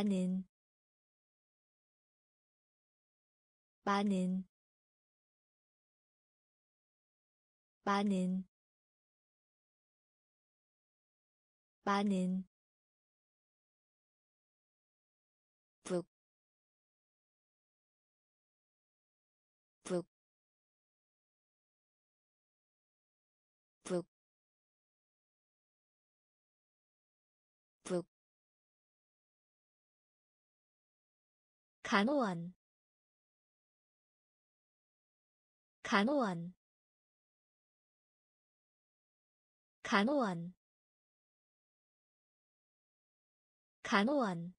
많은 많은 많은 많은 간호원. 간호원. 간호원. 간호원.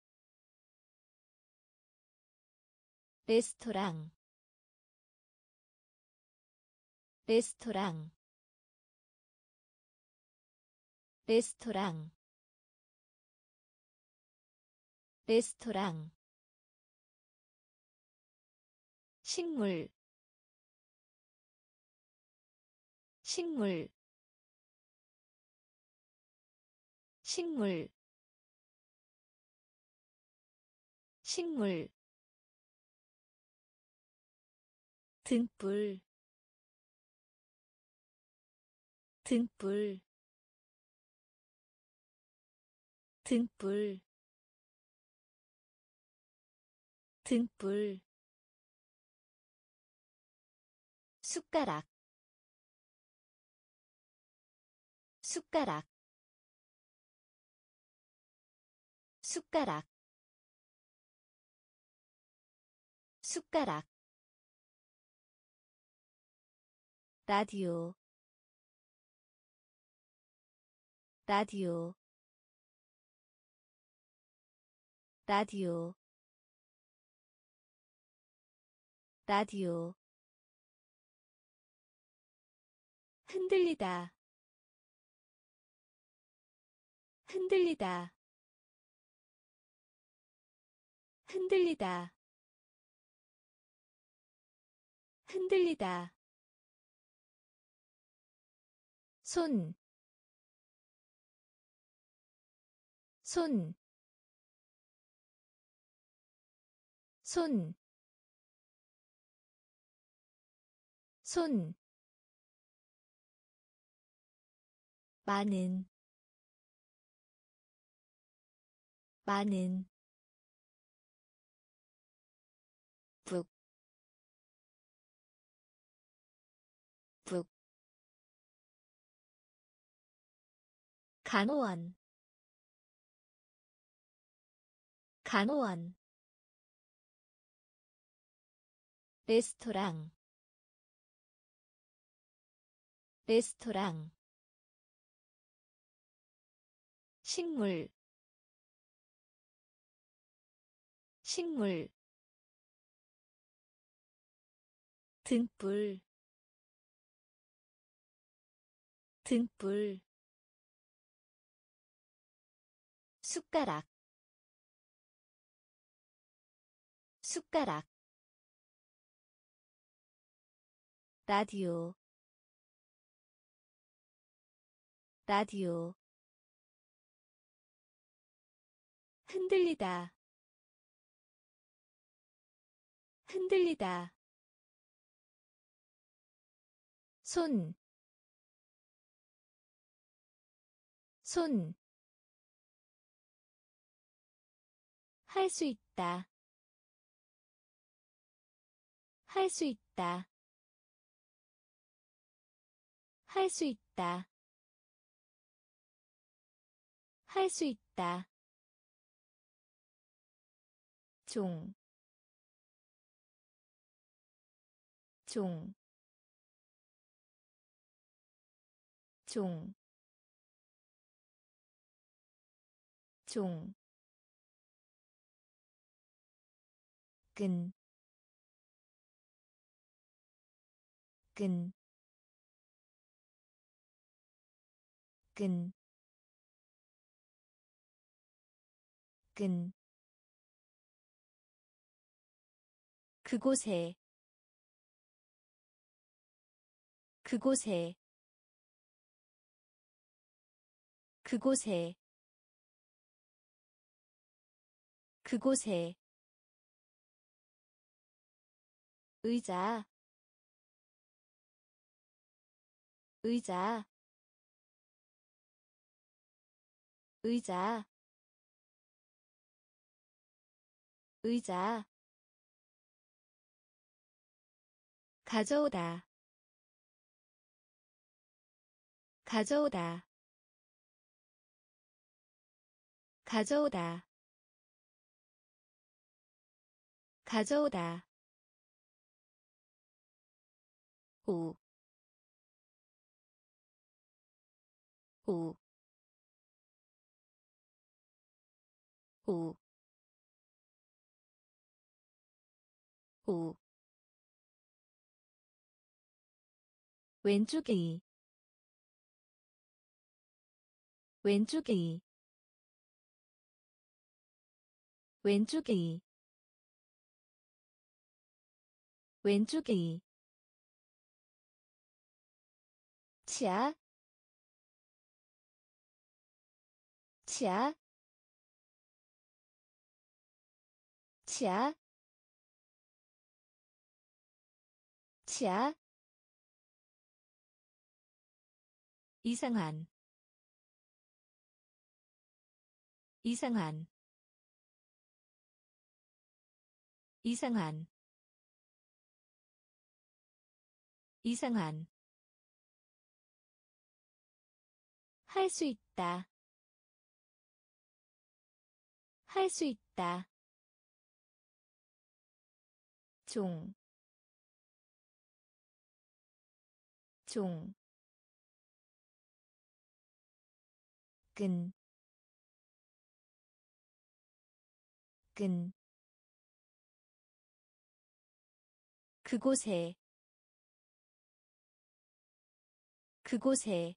레스토랑. 레스토랑. 레스토랑. 레스토랑 식물 식물 식물 식물 등불 등불 등불 등불 숟가락. 숟가락. 숟가락. 숟가락. 라디오. 라디오. 라디오. 라디오 흔들리다. 흔들리다. 흔들리다. 흔들리다. 손, 손, 손, 손, 많은 많은 간호원, 간호원, 레스토랑, 레스토랑, 식물 식물 등불 등불 숟가락 숟가락 라디오 라디오 흔들리다. 흔들리다. 손, 손, 할 수 있다, 할 수 있다, 할 수 있다, 할 수 있다. 종, 종, 종, 종, 끈, 끈, 끈, 끈, 그곳에 그곳에 그곳에 그곳에. 의자 의자. 의자. 의자 가져오다. 가져오다. 가져오다. 가져오다. 오, 오, 오, 오. 왼쪽이 왼쪽이 왼쪽이 왼쪽이 치아. 치아. 치아. 치아 이상한 이상한 이상한 이상한. 할 수 있다. 할 수 있다. 종, 종, 끈, 끈, 그곳에, 그곳에,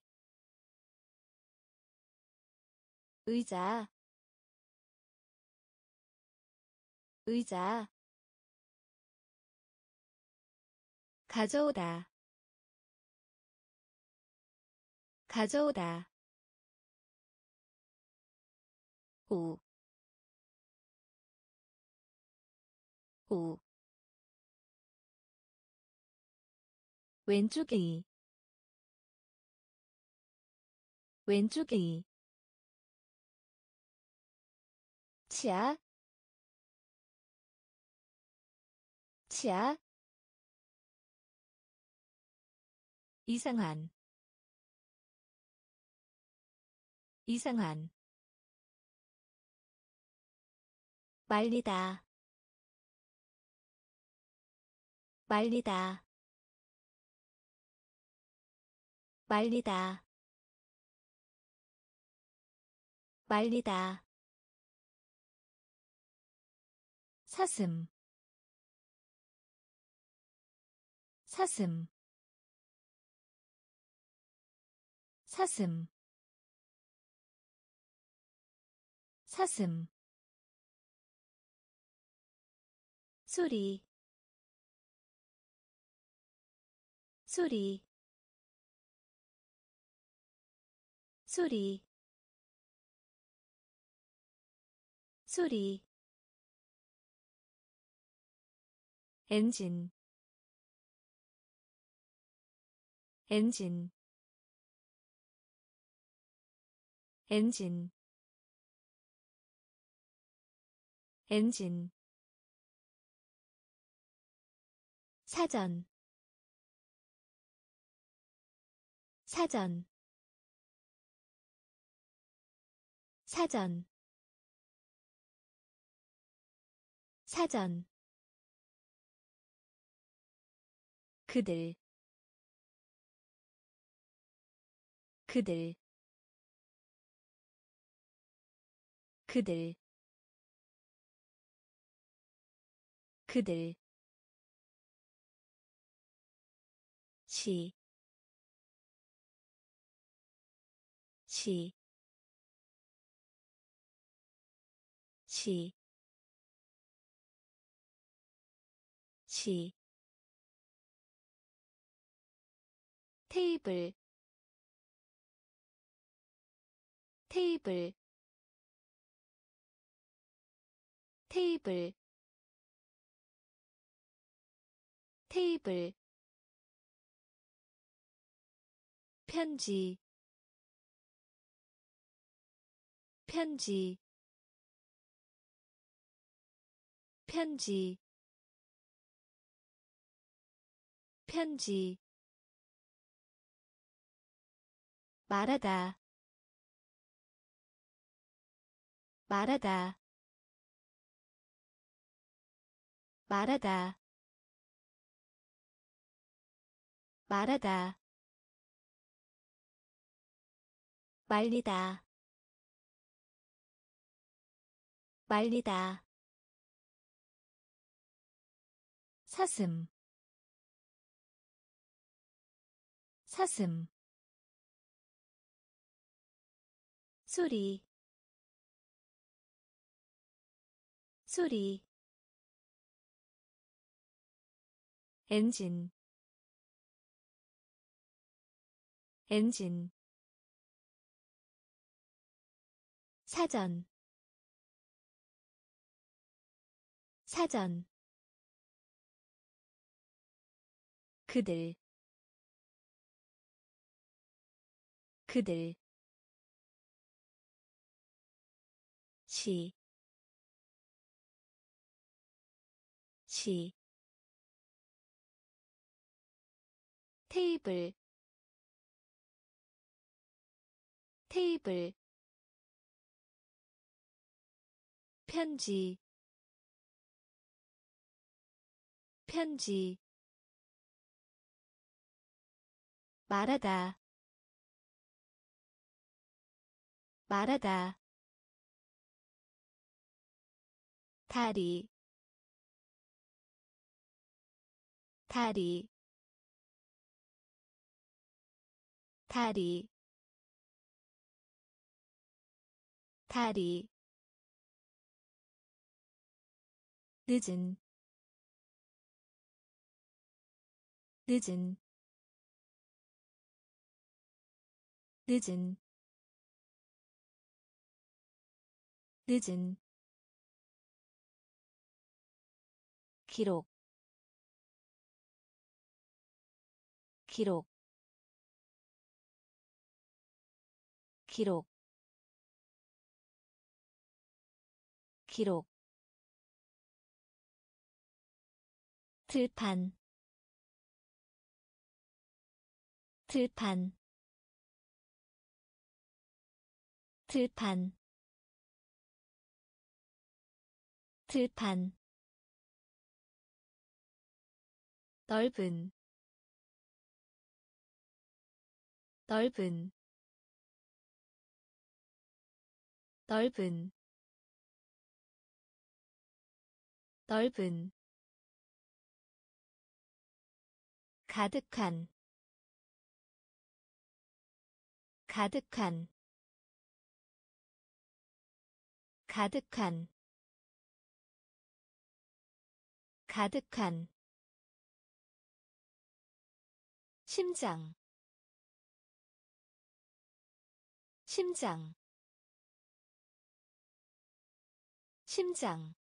의자, 의자, 가져오다. 가져오다 오, 오. 왼쪽이. 왼쪽이. 치아. 치아. 이상한. 이상한 말리다. 말리다. 말리다. 말리다. 사슴. 사슴. 사슴. 사슴 소리. 소리. 소리. 소리. 엔진. 엔진. 엔진. 엔진 사전. 사전. 사전. 사전. 그들. 그들. 그들. 그들 시, 시, 시, 시, 테이블, 테이블, 테이블 테이블 편지. 편지. 편지. 편지. 말하다. 말하다. 말하다. 말하다 말리다. 말리다. 사슴. 사슴. 소리. 소리. 엔진. 엔진 사전. 사전. 그들. 그들. 시, 시, 테이블, 테이블, 편지, 편지, 말하다, 말하다. 다리. 다리. 다리. 다리 늦은 늦은 늦은 늦은. 기록 기록. 기록 기록 들판. 들판. 들판. 들판. 넓은. 넓은. 넓은. 넓은 가득한 가득한 가득한 가득한 심장 심장 심장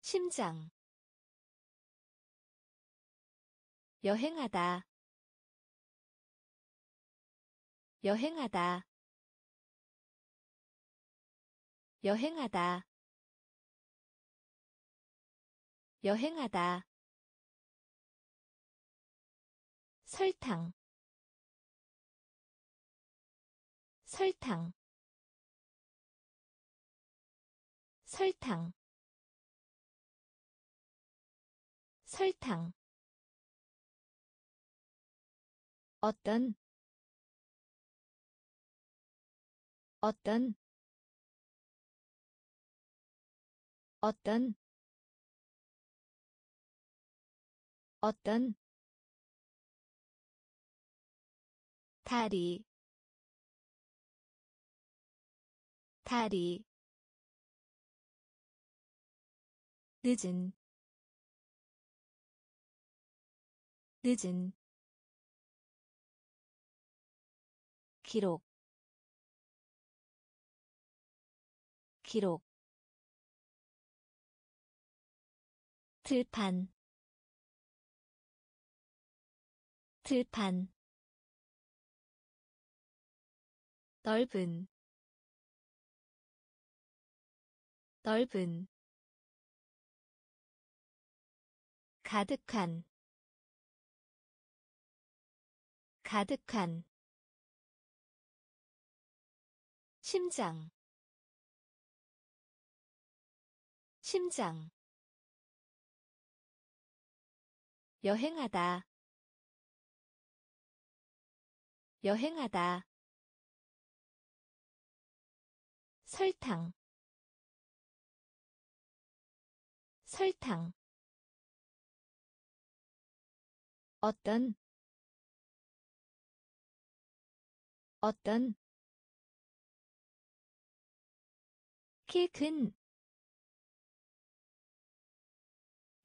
심장 여행하다. 여행하다. 여행하다. 여행하다. 설탕. 설탕. 설탕. 설탕 어떤? 어떤? 어떤? 어떤? 다리. 다리. 늦은. 늦은 기록 기록 들판 들판 넓은 넓은 가득한 가득한 심장 심장 여행하다 여행하다 설탕 설탕. 어떤 어떤 키 큰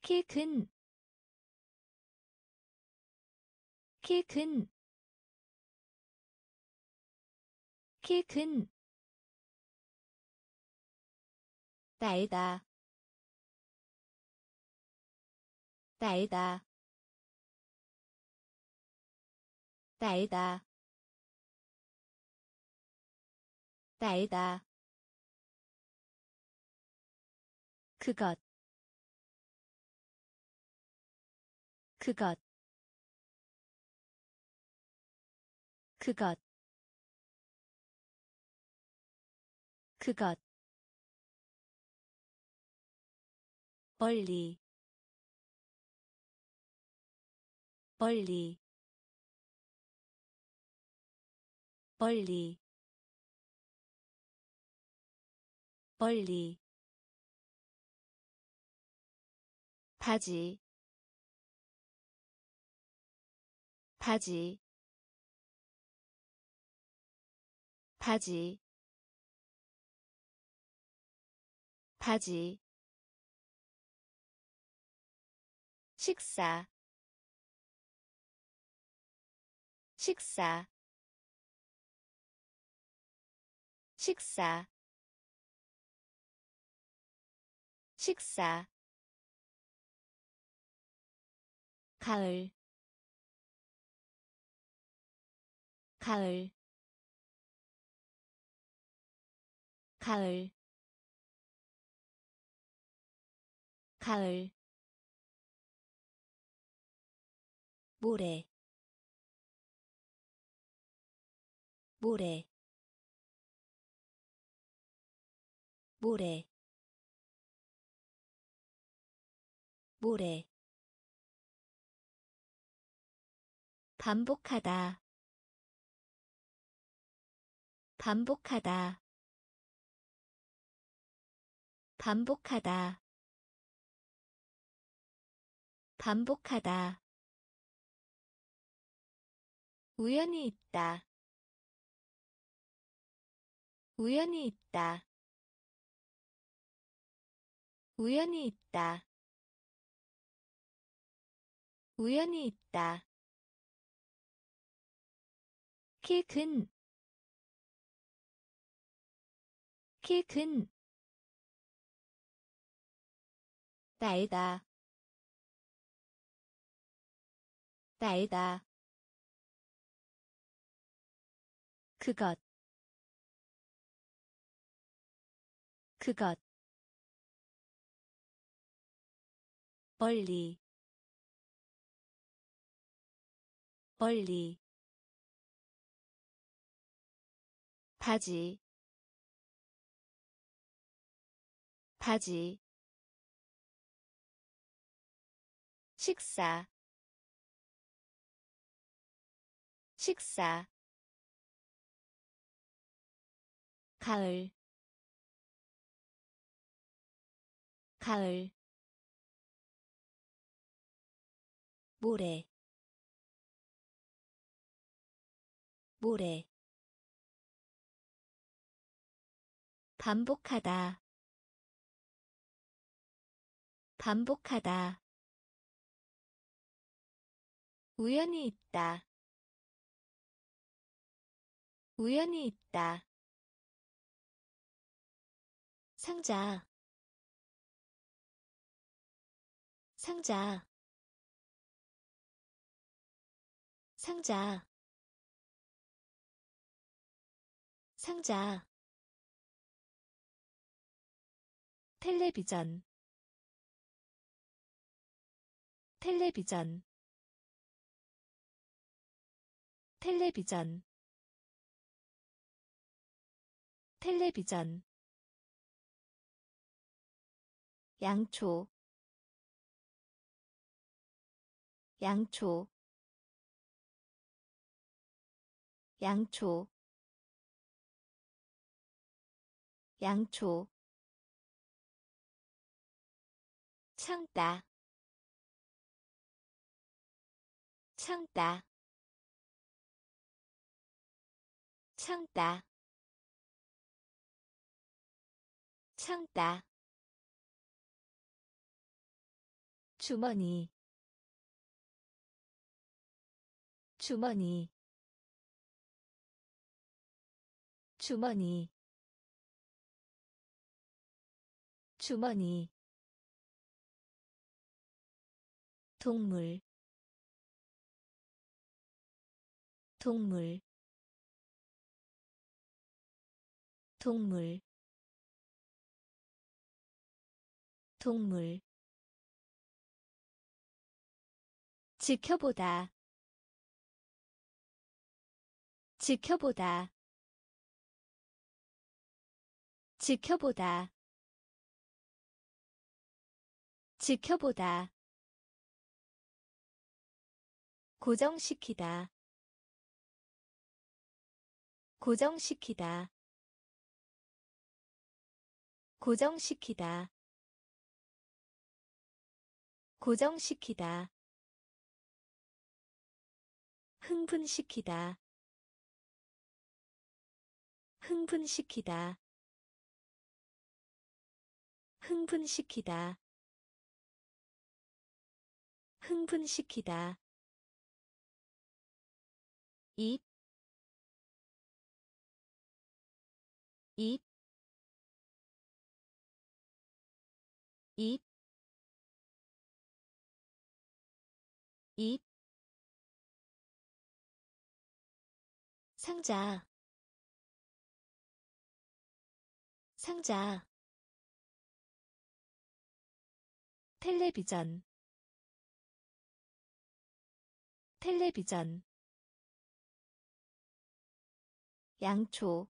키 큰 키 큰 키 큰. 날다. 날다. 날다. 날다 그것 그것 그것 그것. 멀리 멀리. 멀리. 멀리 바지 바지 바지 바지. 식사 식사. 식사. 식사 가을 가을 가을 가을. 모래 모래 모래 모래 반복하다. 반복하다. 반복하다. 반복하다. 우연히 있다. 우연히 있다. 우연히 있다. 우연히 있다 키 큰 키 큰 날다 날다. 그것 그것. 멀리 멀리 바지 바지 식사 식사 가을 가을 모래 모래 반복하다. 반복하다. 우연히 있다. 우연히 있다. 상자. 상자. 상자. 상자 텔레비전. 텔레비전. 텔레비전. 텔레비전. 양초. 양초. 양초. 양초 참다. 참다. 참다. 참다. 주머니. 주머니. 주머니. 주머니 동물 동물 동물 동물. 지켜보다 지켜보다 지켜보다 지켜보다 고정시키다. 고정시키다. 고정시키다. 고정시키다. 흥분시키다. 흥분시키다. 흥분시키다. 흥분시키다 입, 입, 입, 입, 상자, 상자, 텔레비전, 텔레비전 양초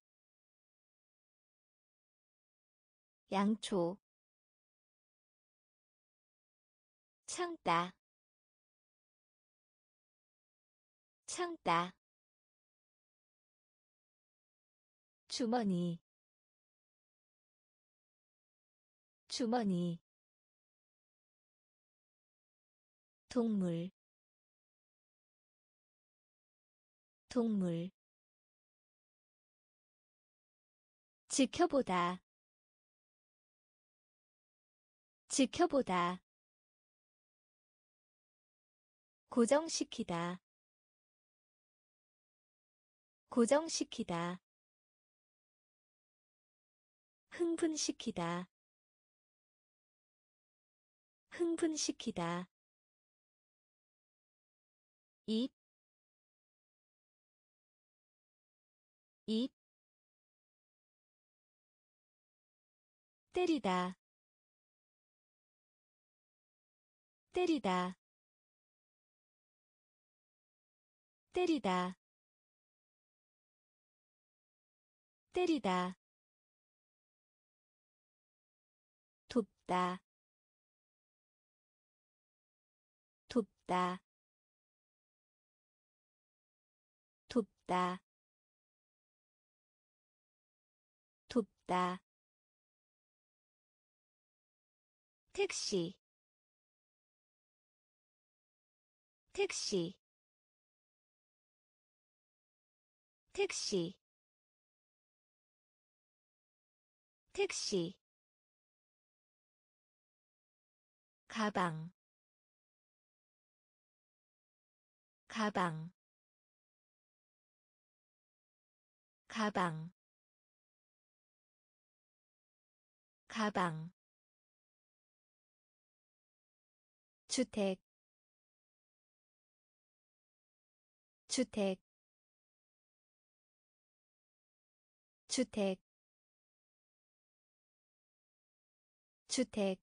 양초 참다 참다 주머니 주머니 동물 동물 지켜보다. 지켜보다. 고정시키다. 고정시키다. 흥분시키다. 흥분시키다. 입, 입, 때리다. 때리다. 때리다. 때리다. 돕다. 돕다. 돕다. 돕다 택시 택시 택시 택시 가방 가방 가방 가방 주택 주택 주택 주택.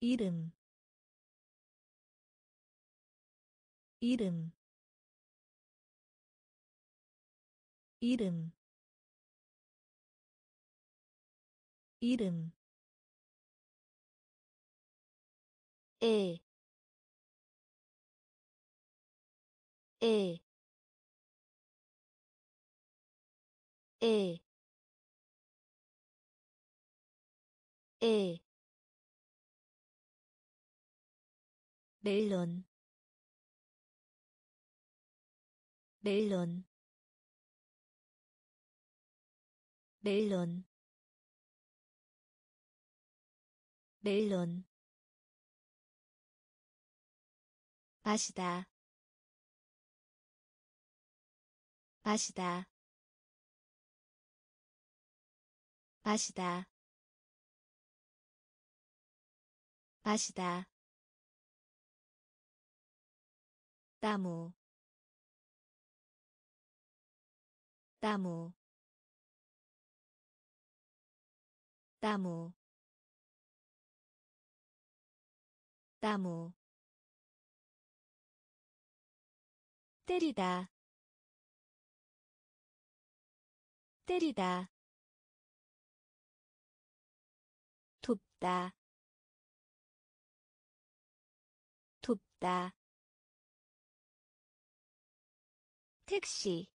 이름 이름 이름. 이름 에, 에, 에, 에, 멜론, 멜론, 멜론, 멜론 마시다. 마시다. 마시다. 마시다. 나무. 나무. 나무. 나무 때리다. 때리다. 돕다. 돕다. 택시.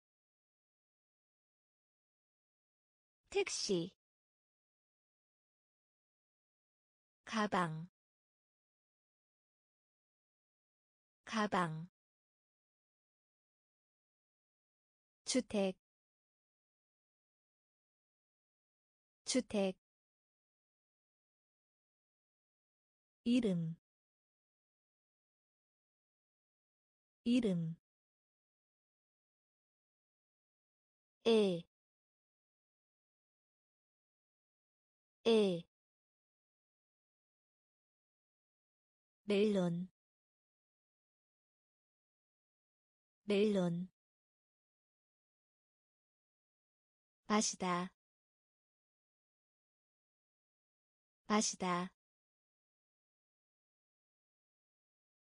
택시. 가방. 가방 주택 주택 이름 이름 에, 에, 멜론, 멜론, 마시다. 마시다.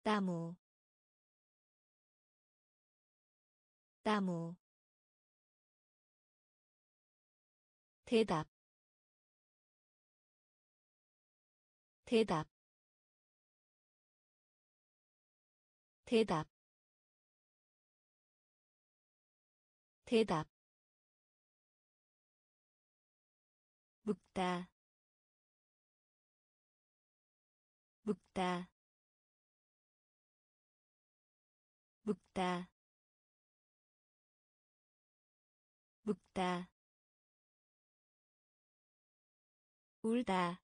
나무. 나무. 대답. 대답. 대답. 대답 묵다. 묵다. 묵다. 묵다. 울다.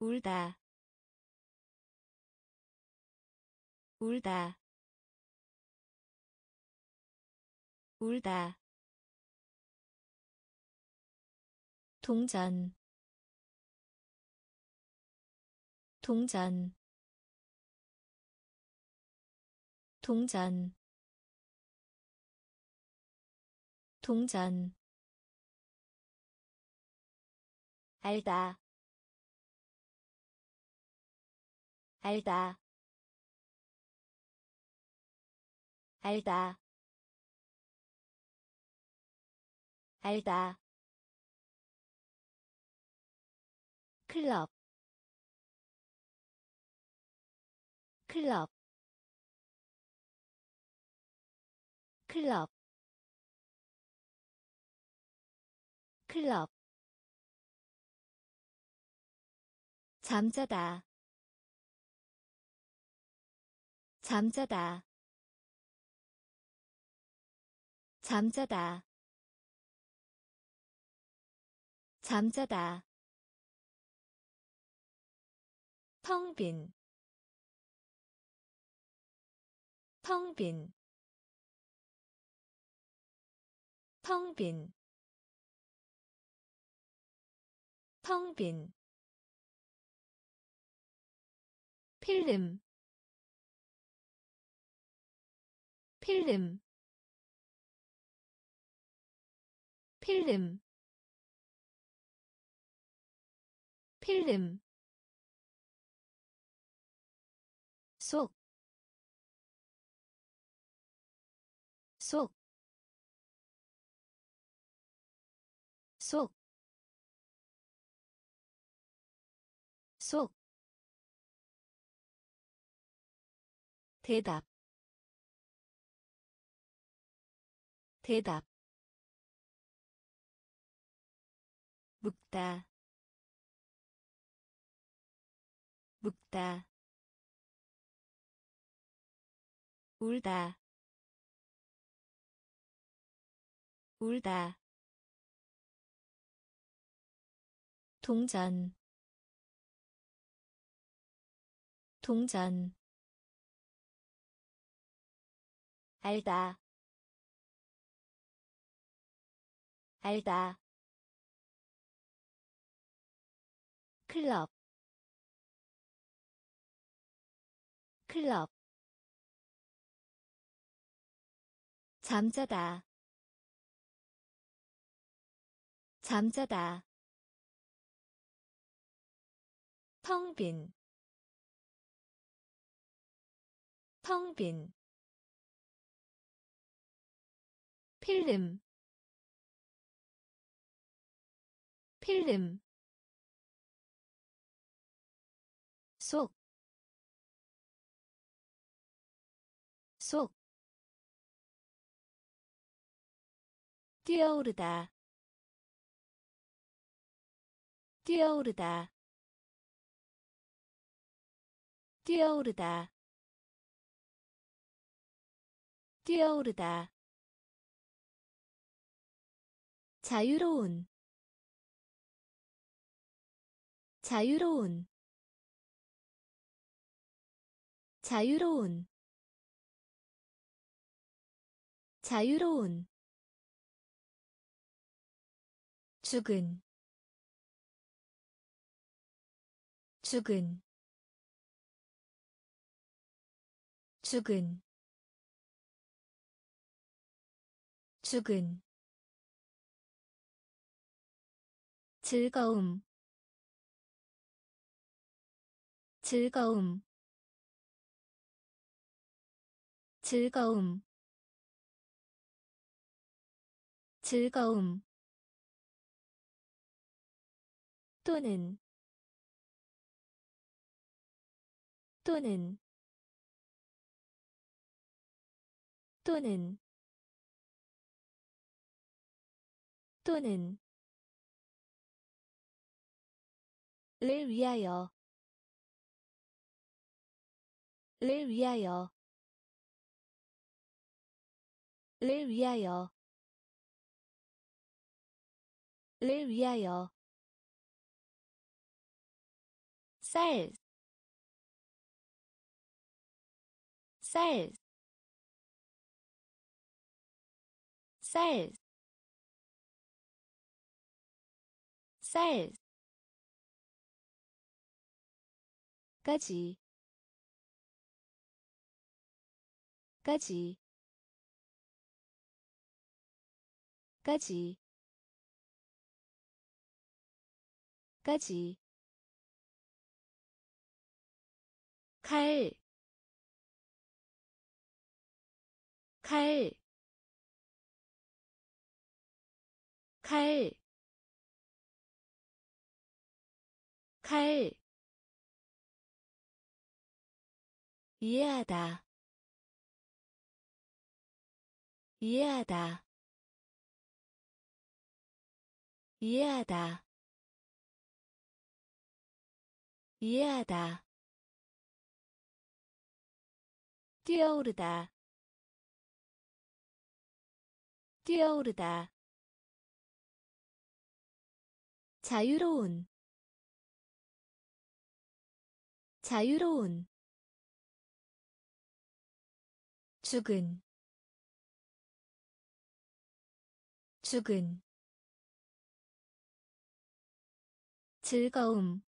울다. 울다. 울다 동전. 동전. 동전. 동전. 알다. 알다. 알다. 알다 클럽 클럽 클럽 클럽. 잠자다 잠자다 잠자다. 잠자다 텅 빈, 텅 빈, 텅 빈, 텅 빈, 필름, 필름, 필름, 필름 속, 속, 속, 속, 대답, 대답, 묵다, 묵다 울다. 울다. 동전. 동전. 알다. 알다. 클럽. 클럽 잠자다. 잠자다. 텅 빈, 텅 빈, 필름, 필름, 속, 속, 뛰어오르다. 뛰어오르다. 뛰어오르다. 뛰어오르다. 자유로운. 자유로운. 자유로운. 자유로운 죽은 죽은 죽은 죽은. 즐거움 즐거움. 즐거움. 즐거움 또는 또는 또는 또는 를 위하여 를 위하여 를 위하여 를 위하여 쌀, 쌀, 쌀, 쌀, 까지, 까지, 까지, 까지 칼, 칼, 칼, 칼, 이해하다, 이해하다, 이해하다, 이해하다. 뛰어오르다. 뛰어오르다. 자유로운. 자유로운. 죽은. 죽은. 즐거움.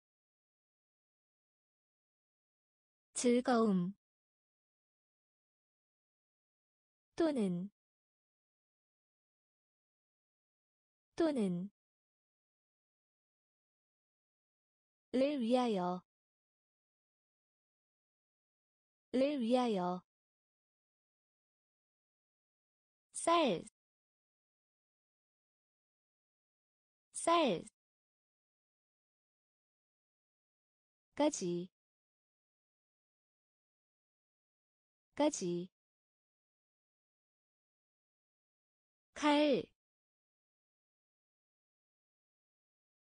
즐거움 또는 또는 를 위하여 를 위하여 쌀, 쌀, 까지, 까지, 칼,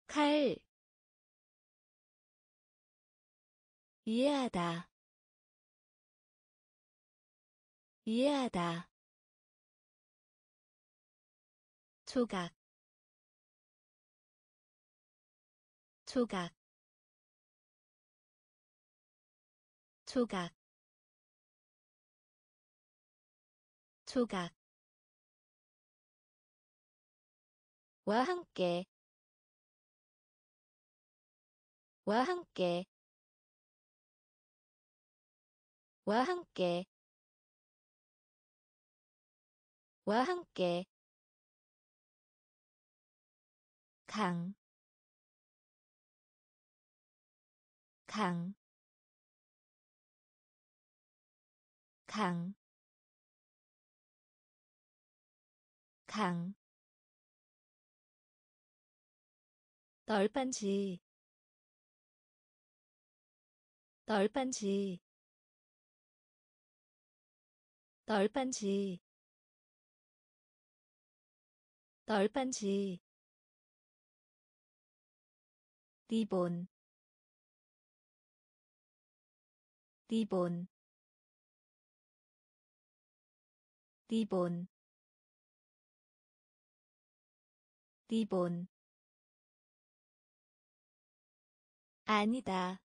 칼, 이해하다, 이해하다. 조각. 조각. 조각. 조각 와 함께. 와 함께. 와 함께. 와 함께. 강, 강, 강, 강, 널빤지, 널빤지, 널빤지, 널빤지. 리본 리본 리본. 리본 아니다.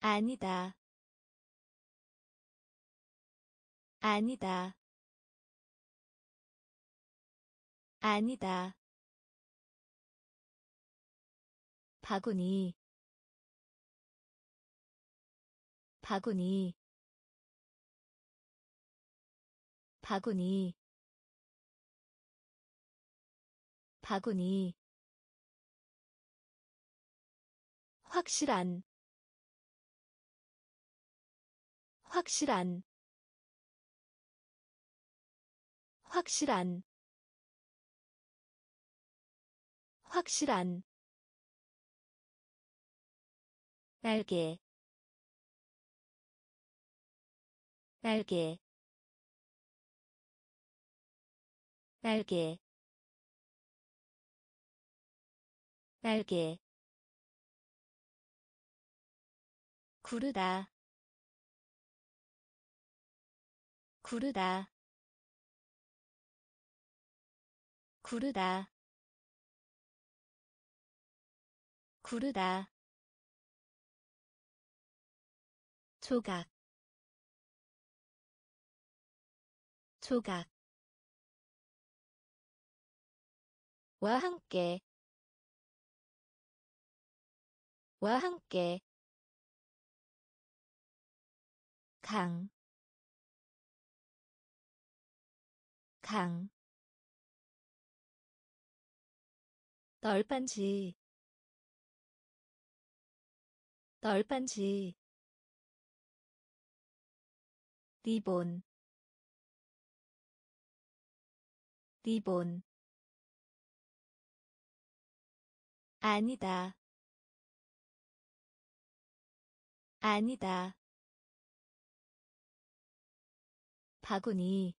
아니다. 아니다. 아니다. 바구니. 바구니. 바구니. 바구니 확실한 확실한 확실한 확실한. 날개 날개 날개 날개 구르다. 구르다. 구르다. 구르다. 조각. 조각. 와 함께. 와 함께 강, 강, 널빤지, 널빤지, 리본. 리본. 아니다. 아니다 바구니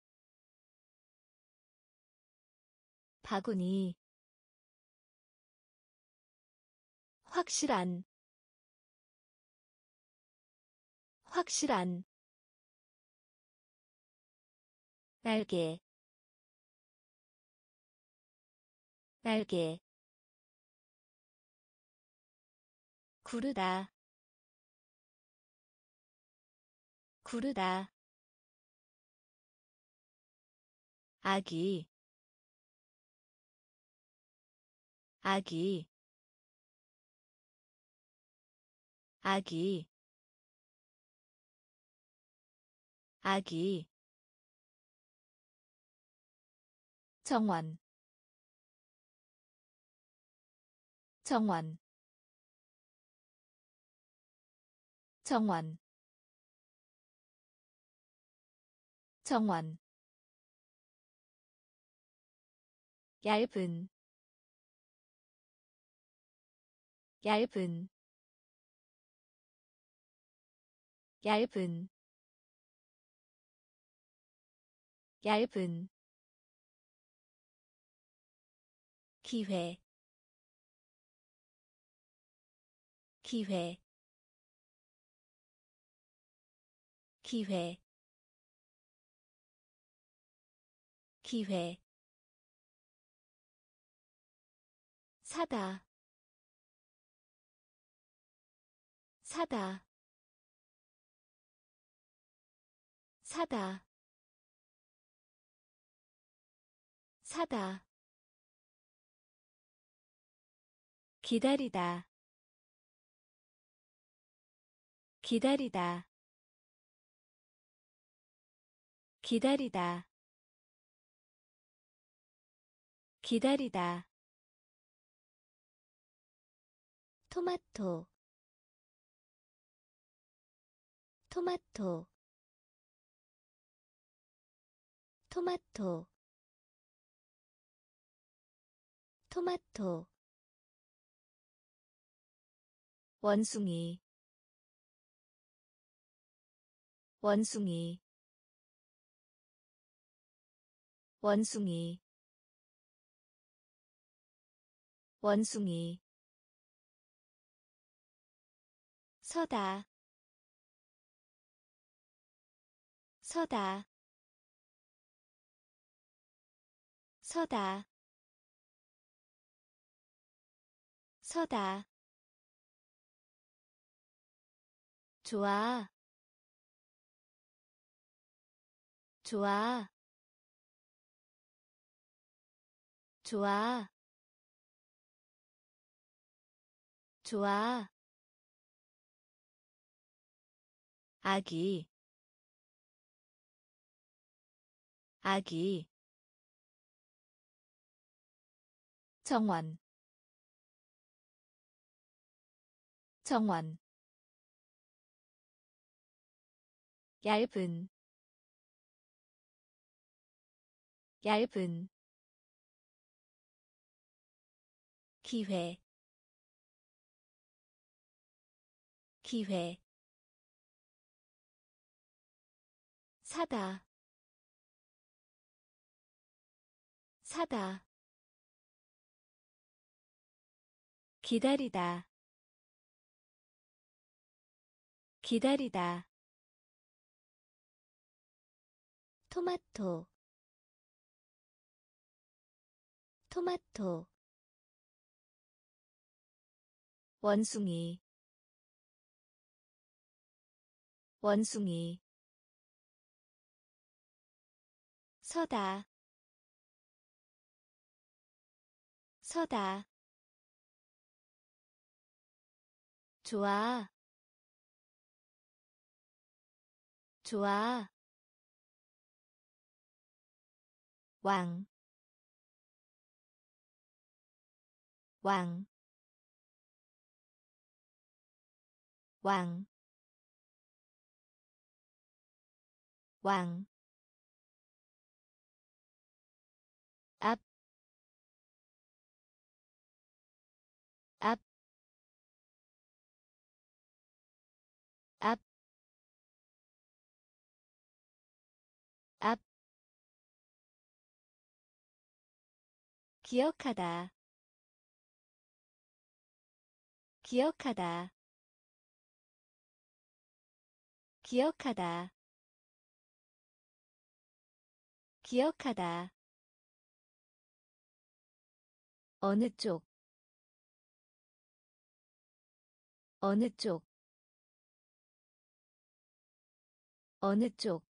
바구니 확실한 확실한 날개 날개 구르다 구르다 아기. 아기. 아기. 아기. 정원. 정원. 정원. 정원 얇은 얇은 얇은 얇은. 기회 기회. 기회 기회 사다. 사다. 사다. 사다. 기다리다. 기다리다. 기다리다. 기다리다 토마토. 토마토. 토마토. 토마토. 원숭이. 원숭이. 원숭이. 원숭이 서다. 서다. 서다. 서다. 좋아. 좋아. 좋아. 좋아 아기. 아기. 정원. 정원. 얇은. 얇은. 기회. 기회 사다. 사다. 기다리다. 기다리다. 토마토. 토마토. 원숭이. 원숭이 서다. 서다. 좋아. 좋아. 왕, 왕, 왕, 왕, 기억하다. 기억하다. 기억하다. 기억하다. 어느 쪽? 어느 쪽? 어느 쪽?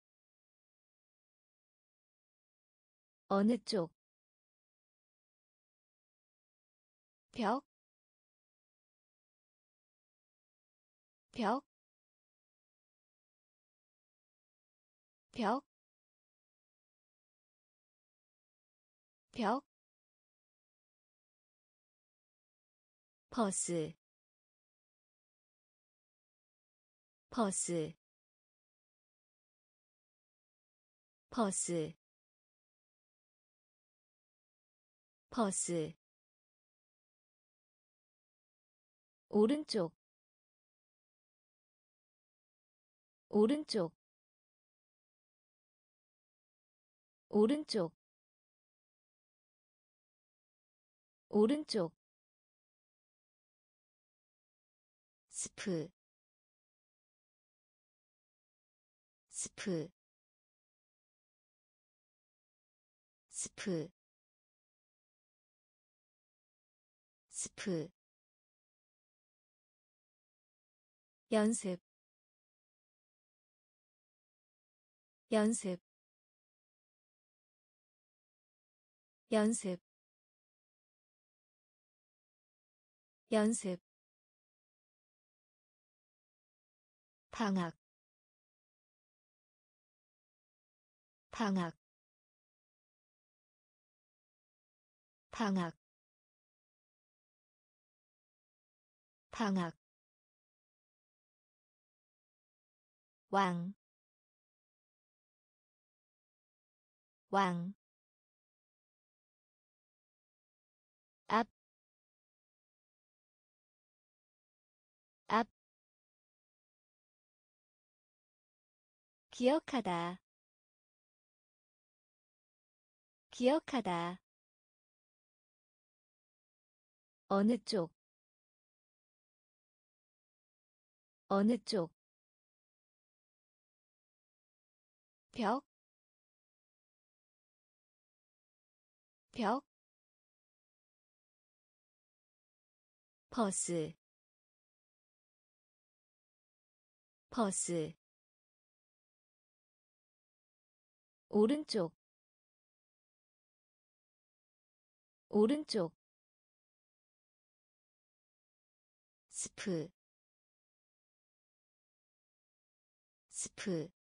어느 쪽 벽, 벽, 벽, 벽, 버스, 버스, 버스, 버스 오른쪽 오른쪽 오른쪽 오른쪽. 스프 스프 스프 스프 연습 연습 연습 연습. 방학 방학. 방학 방학 왕, 왕, 앞, 앞, 기억하다, 기억하다, 어느 쪽, 어느 쪽, 벽, 벽, 버스, 버스, 오른쪽, 오른쪽, 스프, 스프,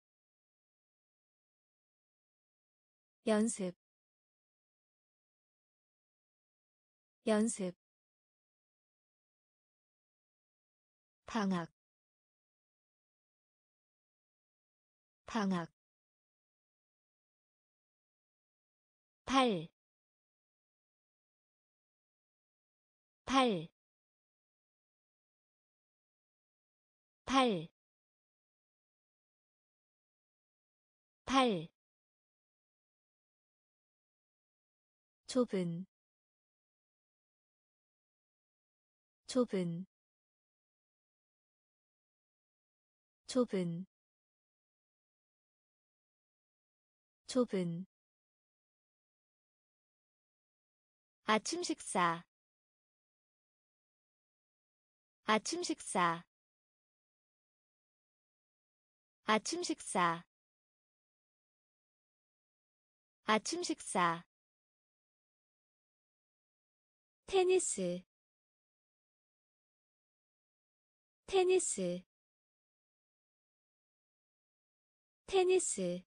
연습 연습 방학 방학 팔, 팔, 팔, 팔, 좁은 좁은 좁은 좁은. 아침 식사 아침 식사 아침 식사 아침 식사 테니스. 테니스. 테니스.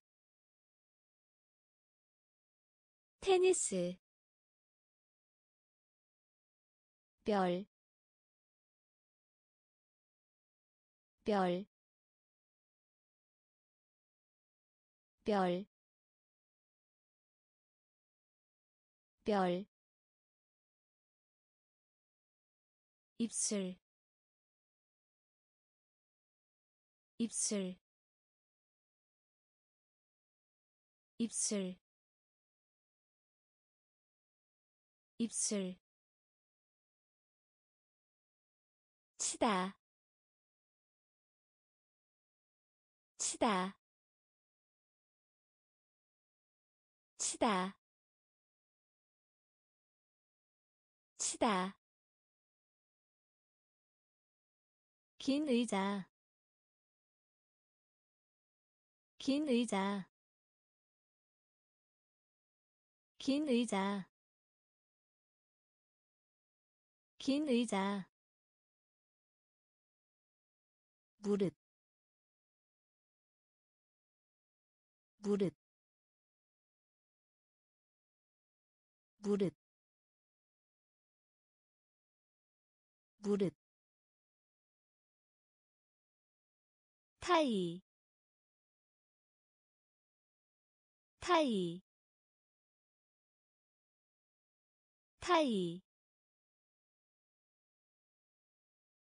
테니스. 별, 별, 별, 별, 입술 입술 입술 입술. 치다 치다 치다 치다 긴 의자. 긴 의자. 긴 의자. 긴 의자. 무릇 무릇 무릇 무릇 타이 타이 타이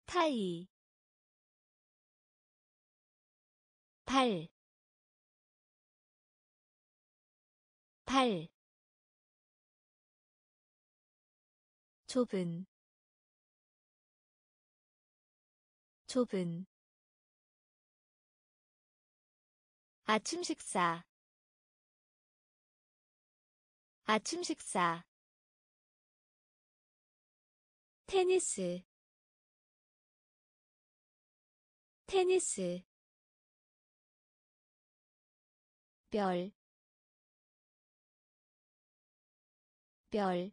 타이. 발, 발, 좁은, 좁은, 아침 식사, 아침 식사, 테니스, 테니스. 별, 별,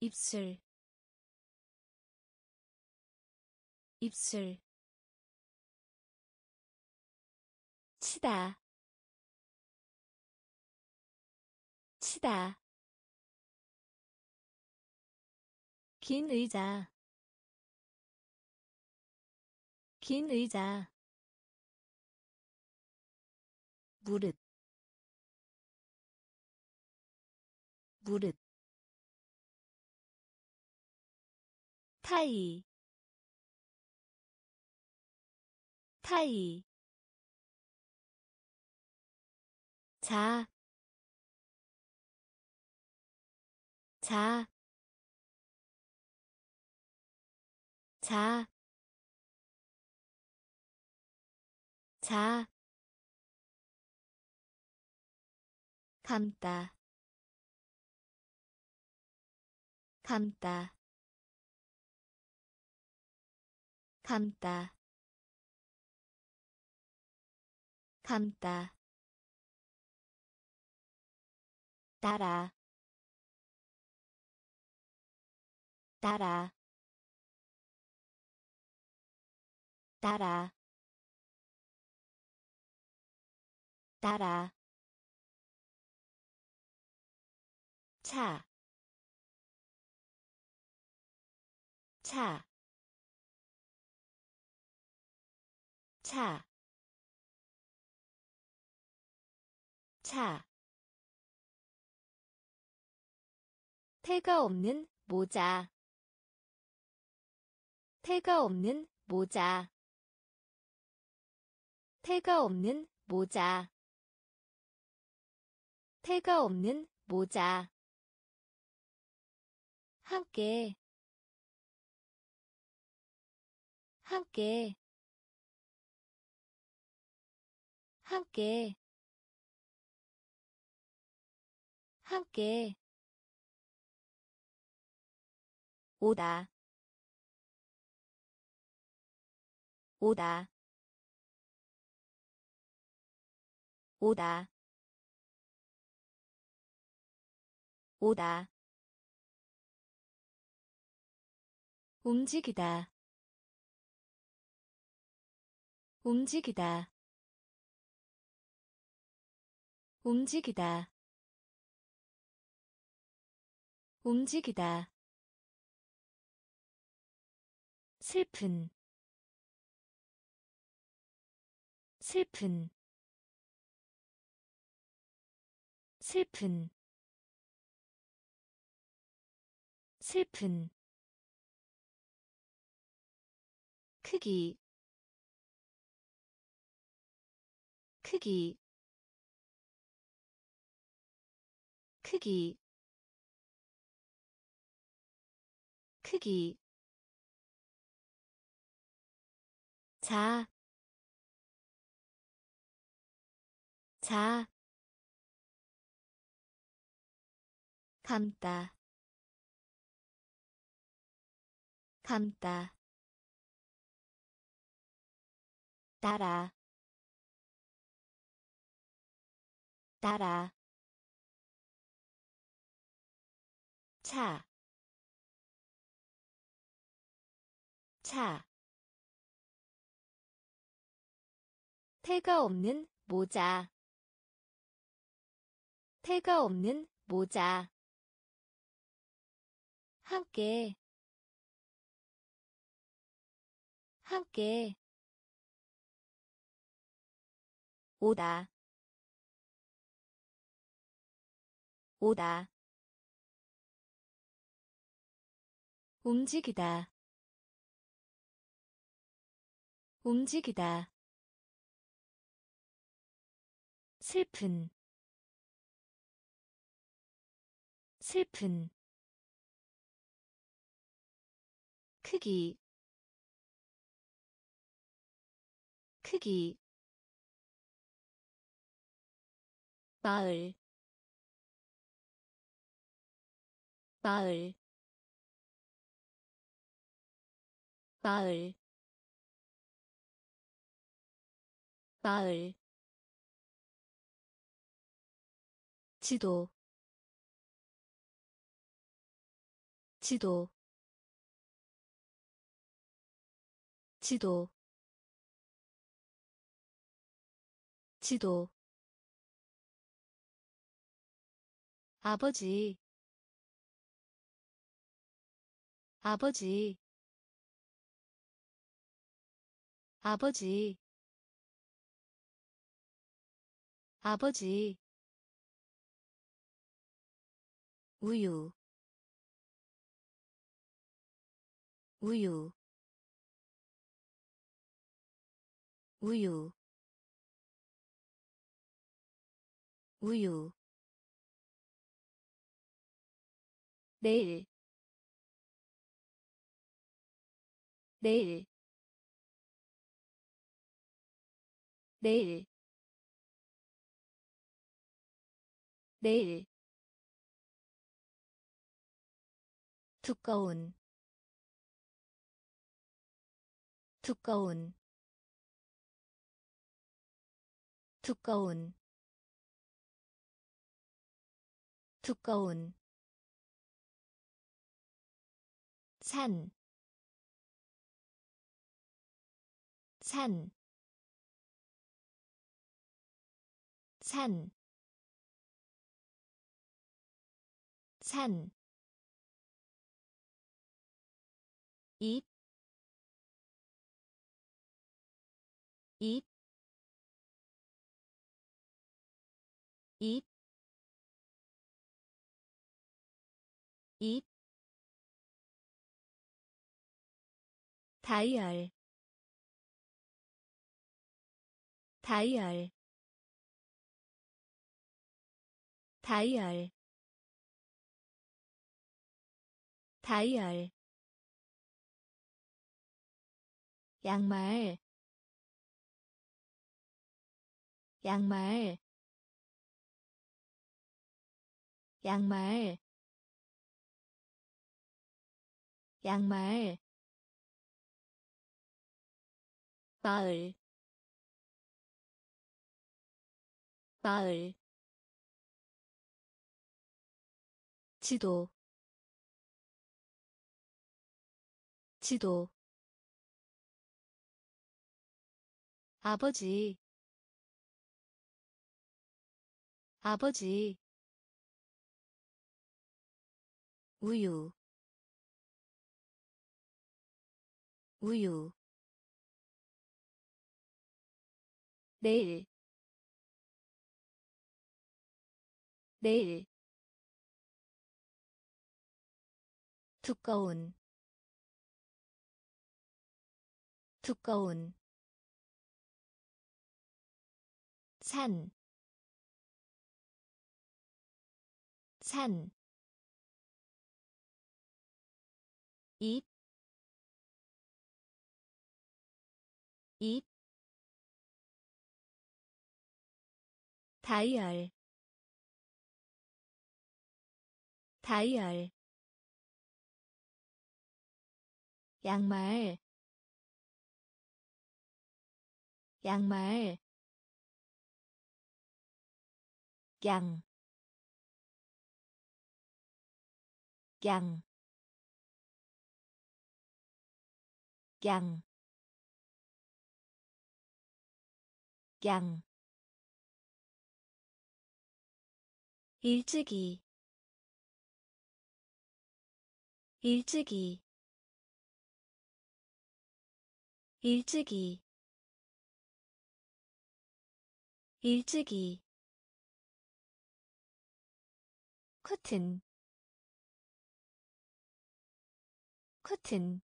입술, 입술, 치다, 치다, 긴 의자, 긴 의자. 무릇 무릇 타이. 타이 자, 자, 자, 자, 감다. 감다. 감다. 감다 따라 따라 따라 따라 차, 차, 차, 차. 태가 없는 모자. 태가 없는 모자. 태가 없는 모자. 태가 없는 모자. 함께. 함께. 함께. 함께 오다. 오다. 오다. 오다. 움직이다. 움직이다. 움직이다. 움직이다 슬픈 슬픈 슬픈 슬픈. 크기 크기 크기 크기 자, 자, 감다, 감다, 따라. 따라. 차, 차. 태가 없는 모자, 태가 없는 모자. 함께, 함께. 오다. 오다. 움직이다. 움직이다 슬픈 슬픈 크기 크기 마을 마을 마을 마을 지도 지도 지도 지도. 아버지 아버지 아버지 아버지 우유 우유 우유 우유. 내일 내일 내일 내일 두꺼운 두꺼운 두꺼운 두꺼운. 산, 산, 산, 산, 입, 입, 입, 입, 다이얼 다이얼 다이얼 다이얼 양말 양말 양말 양말. 마을 마을. 지도 지도 아버지. 아버지. 우유. 우유. 내일. 내일. 두꺼운. 두꺼운 산, 산, 입, 입, 다이얼. 다이얼. 양말. 양말 양, 양, 양, 양. 일찍이. 일찍이. 일찍이. 일찍이 커튼. 커튼.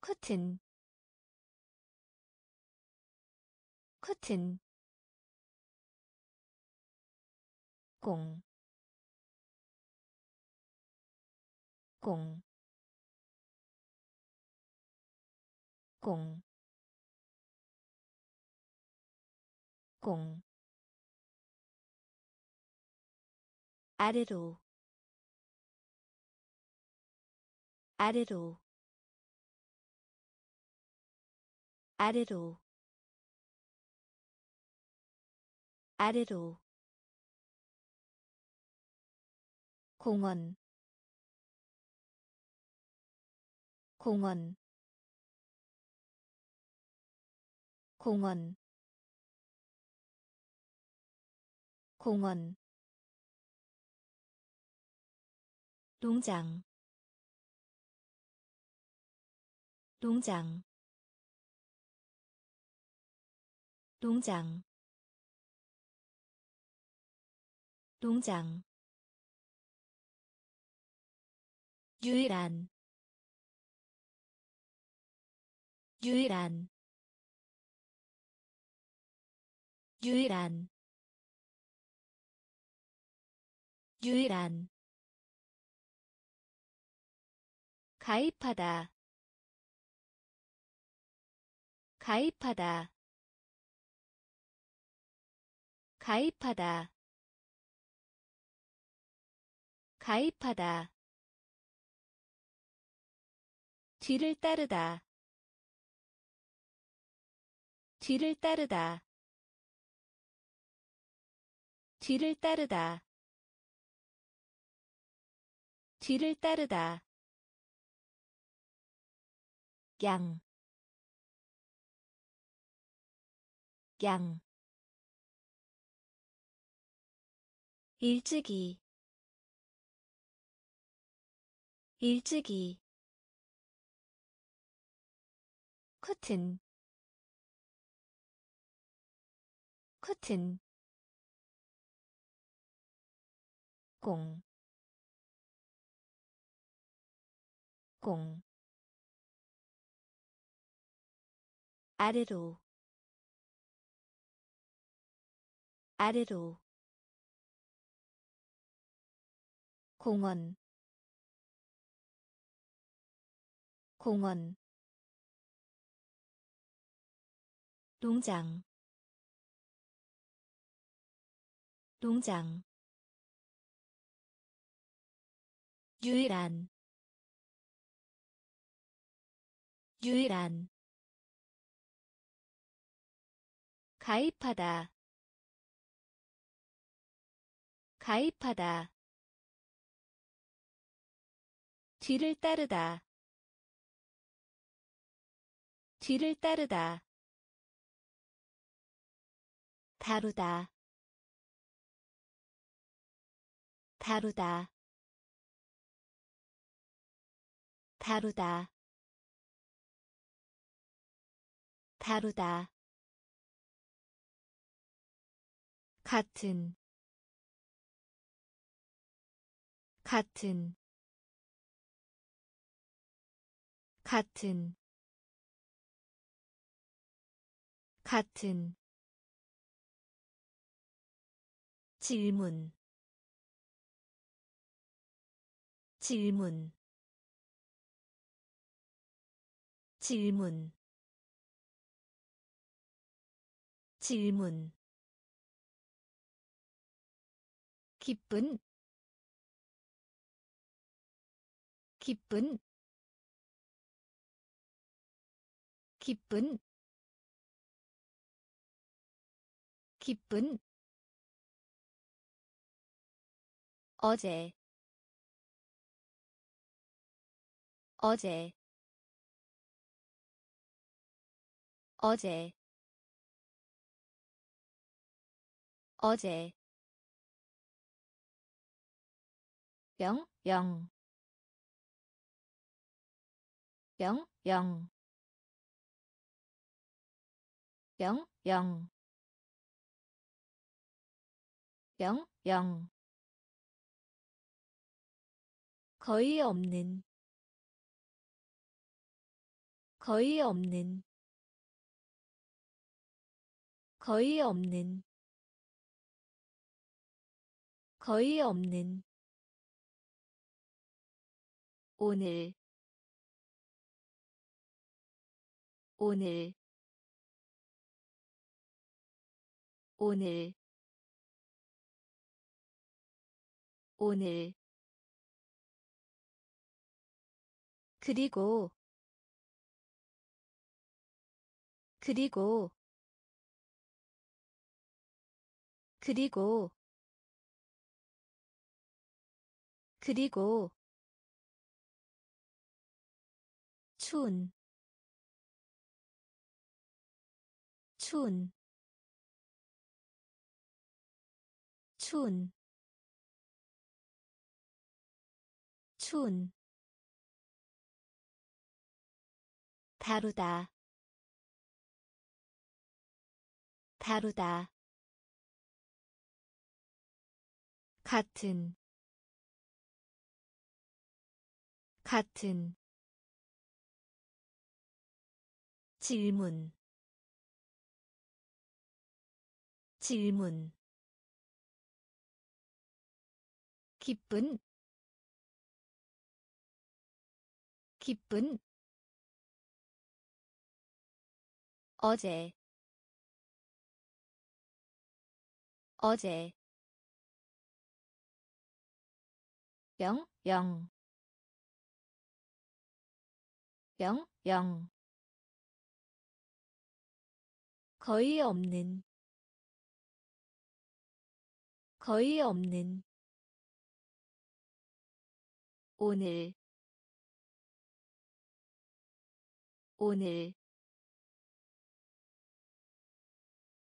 커튼. 커튼. 공, 공, 공, 공. 아래로 아래로 아래로 아래로. 공원 공원. 공원 공원 농장. 농장. 농장. 농장. 유일한. 유일한. 유일한. 유일한 가입하다. 가입하다. 가입하다. 가입하다. 뒤를 따르다. 뒤를 따르다. 뒤를 따르다. 뒤를 따르다 양, 양, 일찍이, 일찍이, 커튼, 커튼, 공, 공. 아래로 아래로. 공원 공원. 농장 농장. 유일한 유일한 가입하다. 가입하다. 뒤를 따르다. 뒤를 따르다. 다루다. 다루다. 다루다. 다루다 같은 같은 같은 같은. 질문 질문. 질문 질문 기쁜 기쁜 기쁜 기쁜. 어제 어제 어제 어제 영, 영, 영, 영, 영, 영, 영, 영. 거의 없는, 거의 없는, 거의 없는, 거의 없는 오늘 오늘 오늘 오늘. 그리고 그리고 그리고 그리고 춘, 춘, 춘, 춘, 다루다, 다루다, 같은, 같은 질문. 질문. 기쁜. 기쁜. 어제. 어제. 영, 영, 영, 영. 거의 없는 거의 없는. 오늘 오늘.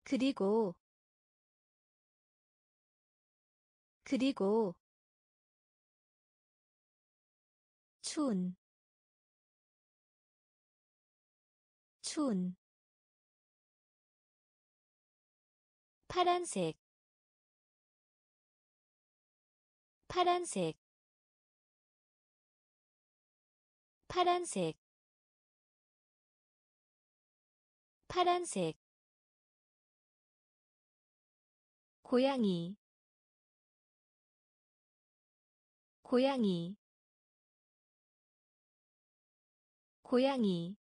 그리고 그리고. 춘, 춘, 파란색 파란색 파란색 파란색. 고양이 고양이. 고양이.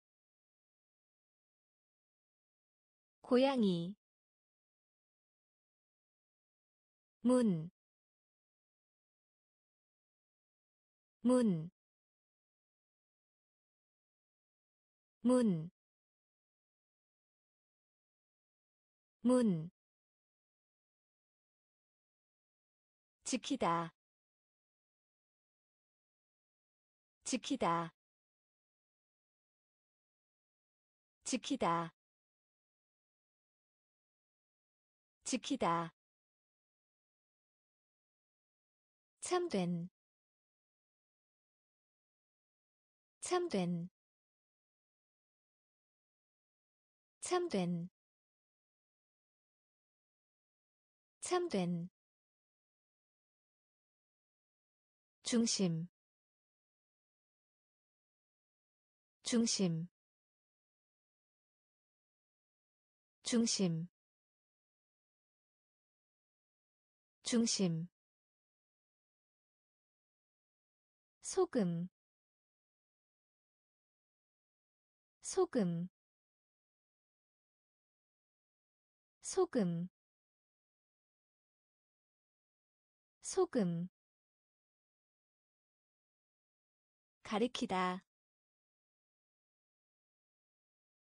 고양이 문, 문, 문, 문, 지키다, 지키다, 지키다, 지키다. 참된 참된 참된 참된. 중심 중심 중심 중심 소금 소금 소금 소금. 가리키다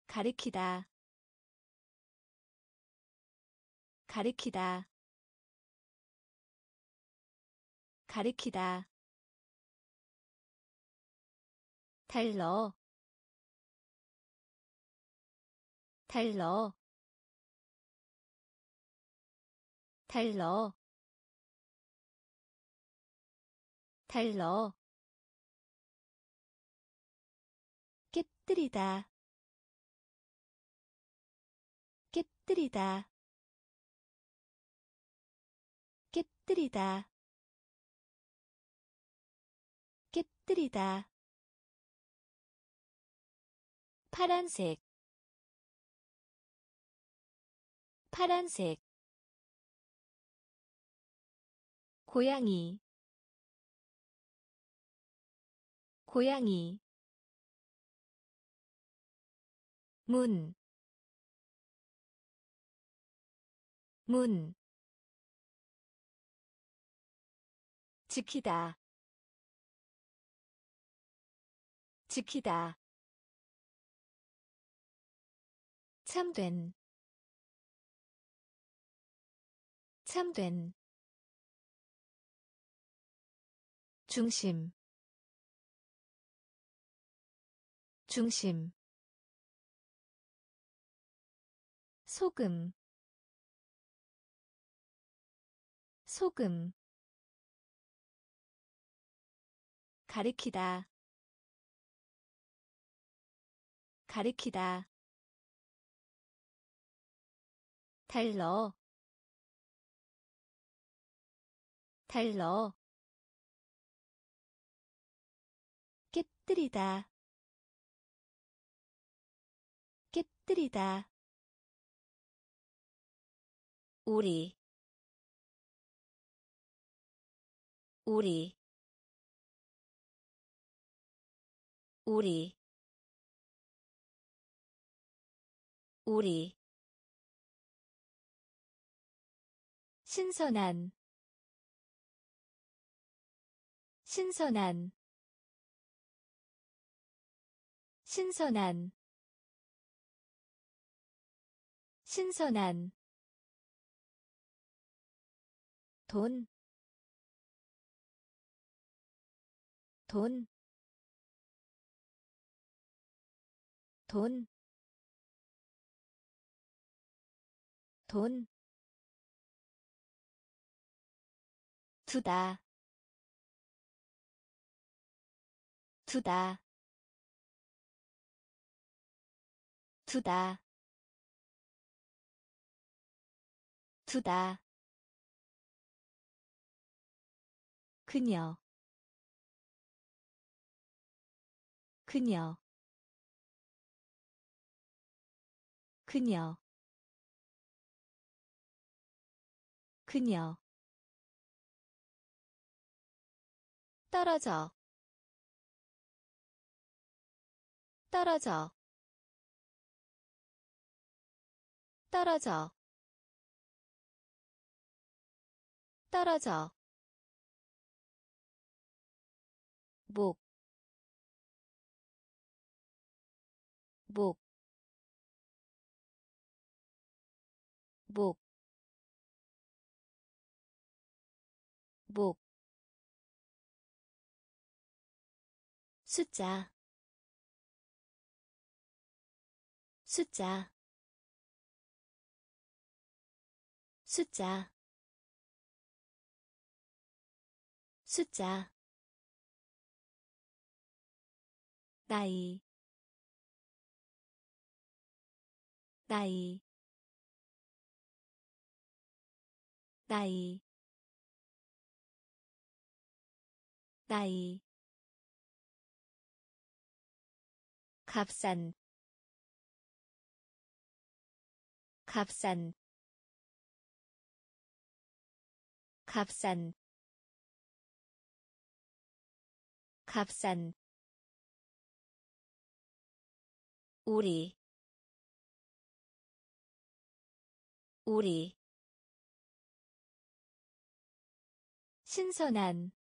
가리키다 가리키다 가리키다 달러 달러 달러 달러. 깨뜨리다 깨뜨리다 깨뜨리다 깨뜨리다 파란색 파란색 고양이 고양이 문, 문, 지키다, 지키다, 참된, 참된, 중심, 중심 소금 소금 가리키다 가리키다 달러 달러 깨뜨리다 깨뜨리다. 우리 우리 우리 우리 신선한 신선한 신선한 신선한. 돈, 돈, 돈, 돈, 두다, 두다, 두다, 두다. 그녀. 그녀. 그녀. 그녀 떨어져 떨어져 떨어져 떨어져 목, 목, 목, 목, 숫자, 숫자, 숫자, 숫자. 나이 나이 나이 나이 값싼 값싼 값싼 값싼. 우리 우리. 신선한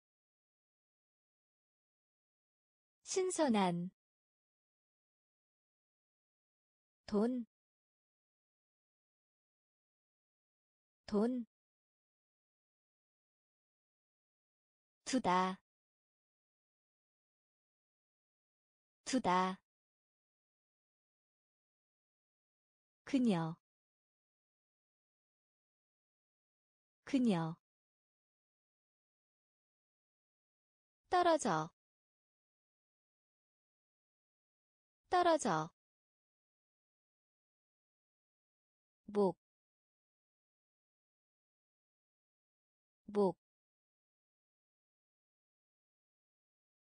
신선한 돈, 돈 두다 두다 그녀 그녀 떨어져 떨어져 목, 목,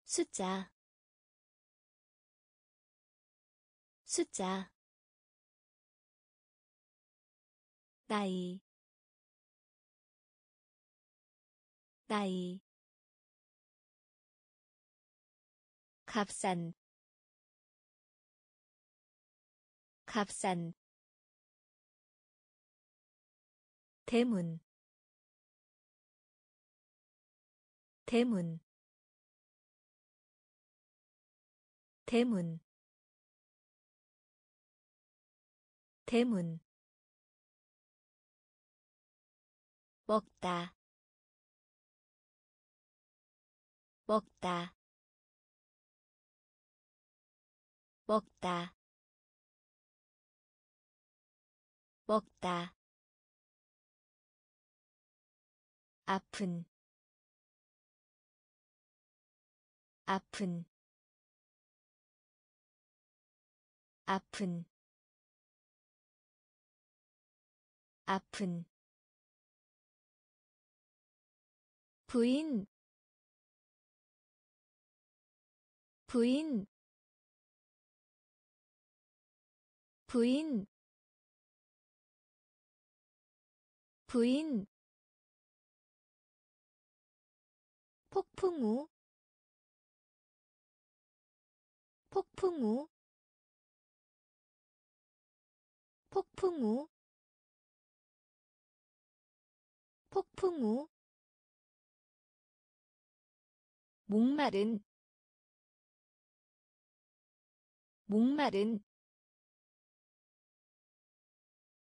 숫자, 숫자, 나이, 나이, 값싼, 값싼, 대문. 대문. 대문. 대문. 먹다. 먹다. 먹다. 먹다 아픈 아픈 아픈 아픈. 부인 부인. 부인. 부인 폭풍우 폭풍우 폭풍우 폭풍우. 목마른 목마른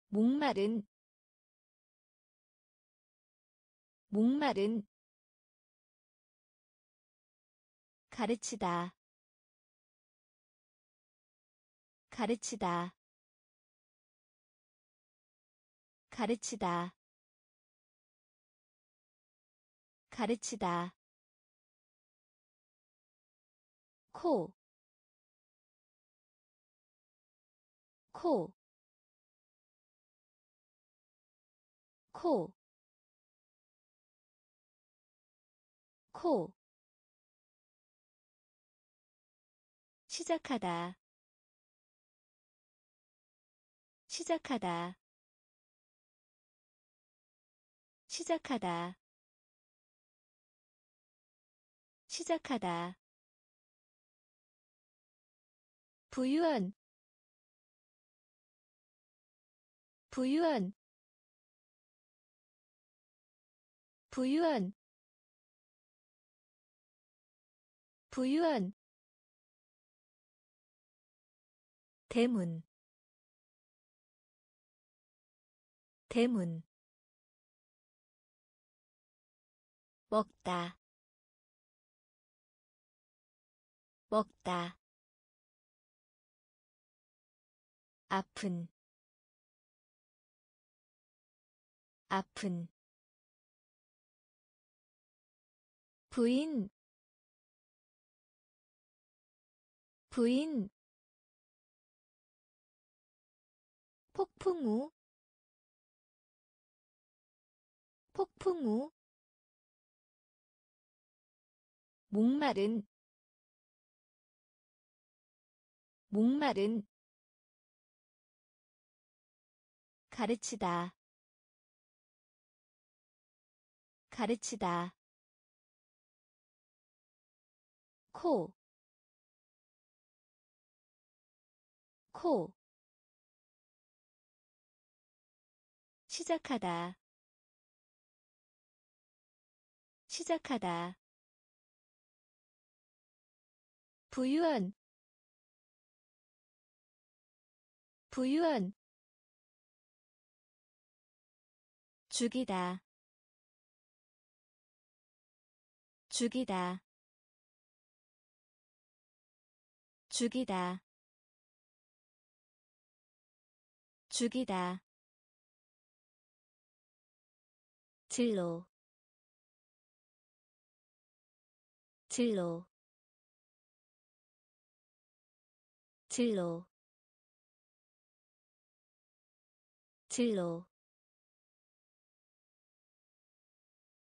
목마른 목마른 가르치다. 가르치다. 가르치다. 가르치다. 코, 코, 코, 코. 시작하다. 시작하다. 시작하다. 시작하다. 부유한. 부유한. 부유한. 부유한 대문. 대문. 먹다. 먹다. 아픈. 아픈. 부인. 부인 폭풍우 폭풍우 목마른 목마른 가르치다 가르치다 코, 코, 시작하다. 시작하다. 부유한. 부유한. 죽이다. 죽이다. 죽이다. 죽이다 진로. 진로. 진로. 진로.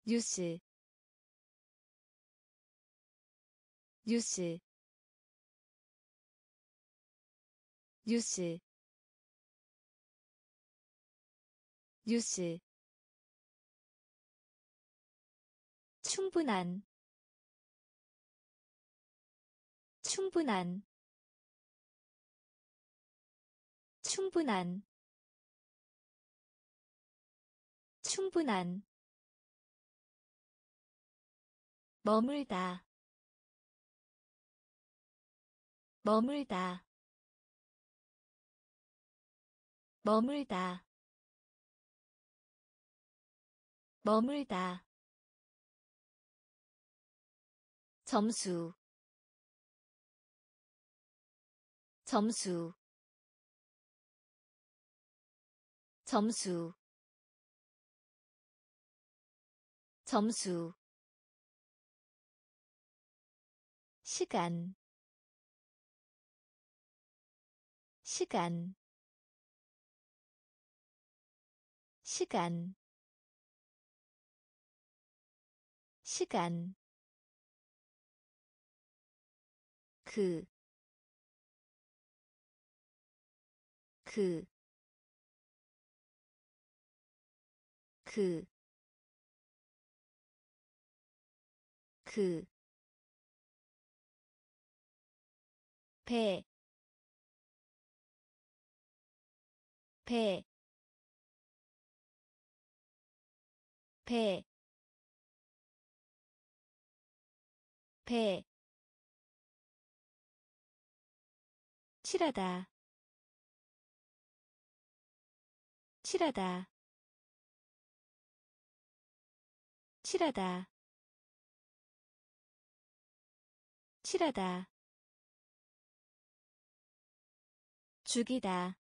뉴스. 뉴스. 뉴스. 뉴스 충분한 충분한 충분한 충분한. 머물다 머물다. 머물다. 머물다 점수 점수 점수 점수. 시간 시간. 시간. 시간 그, 그, 그, 그, 배, 배, 배, 배, 칠하다. 칠하다. 칠하다. 칠하다. 죽이다.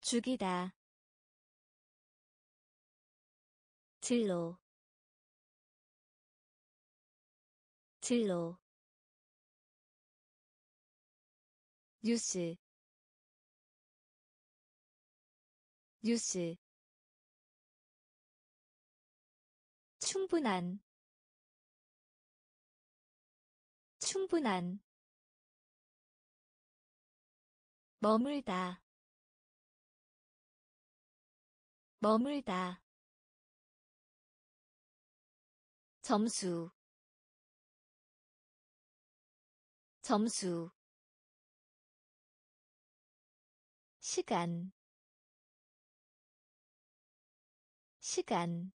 죽이다. 진로. 진로 뉴스 뉴스. 충분한 충분한. 머물다 머물다. 점수 점수 시간. 시간.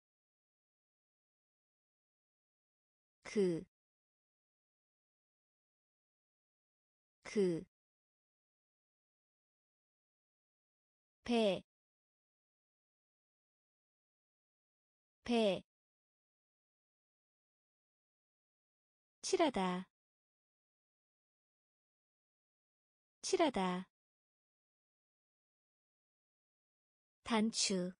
그, 그, 배, 배, 칠하다, 칠하다, 단추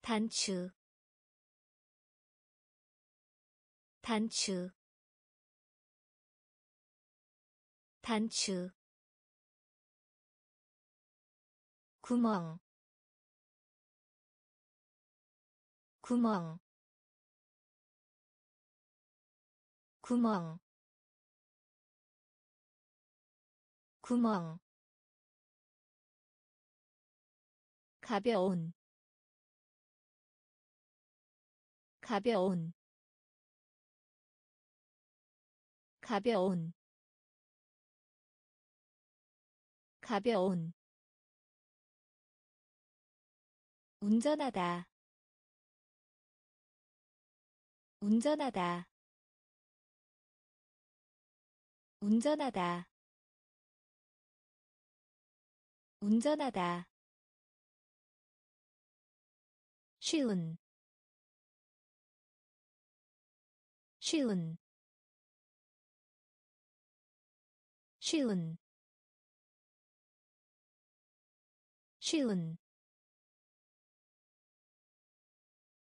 단추 단추 단추 구멍 구멍 구멍 구멍 가벼운 가벼운 가벼운 가벼운. 운전하다 운전하다. 운전하다 운전하다 쉬운 쉬운 쉬운 쉬운.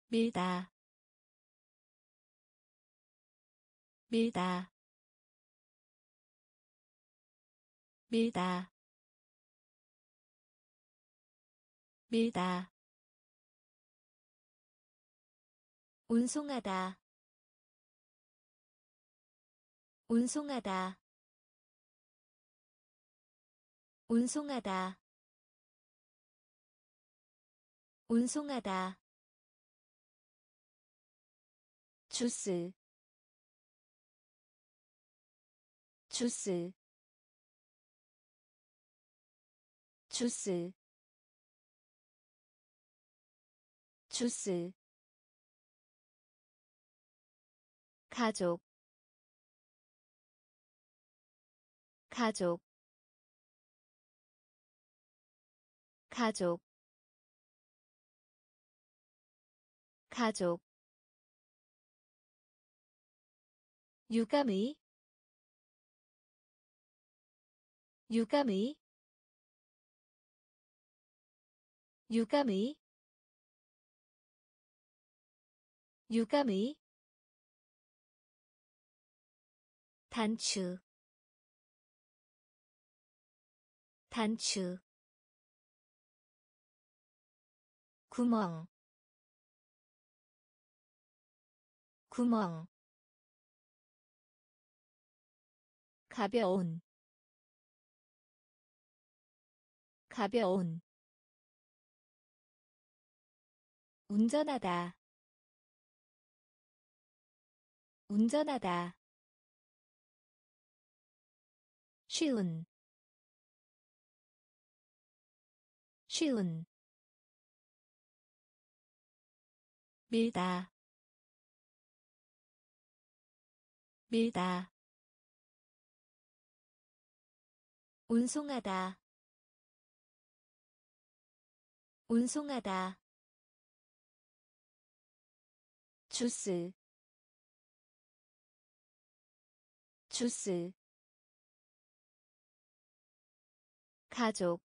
밀다 밀다 밀다 밀다 운송하다. 운송하다. 운송하다. 운송하다. 주스. 주스. 주스. 주스 가족 가족 가족 가족. 유감의 유감의 유감의 유감의 단추 단추 구멍 구멍 가벼운 가벼운 운전하다 운전하다 쉬운 쉬운 밀다 밀다 운송하다 운송하다 주스 주스 가족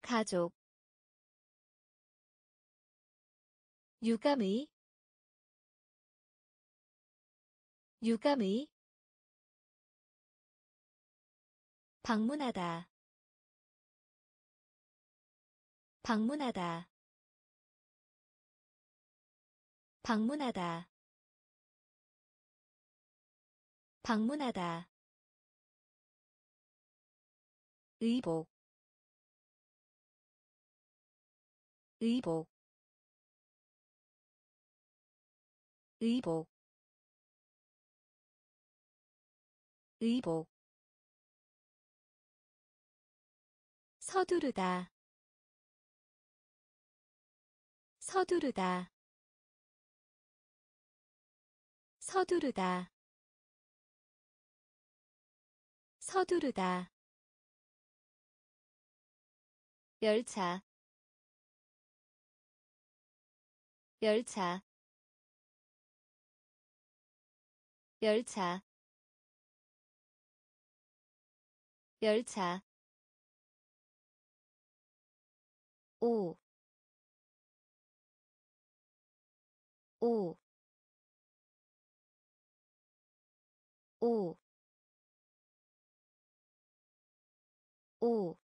가족 유감의 유감의 방문하다 방문하다 방문하다 방문하다 의복 의복 의복 의복. 서두르다 서두르다 서두르다 서두르다 열차 열차 열차 열차. 오, 오, 오, 오,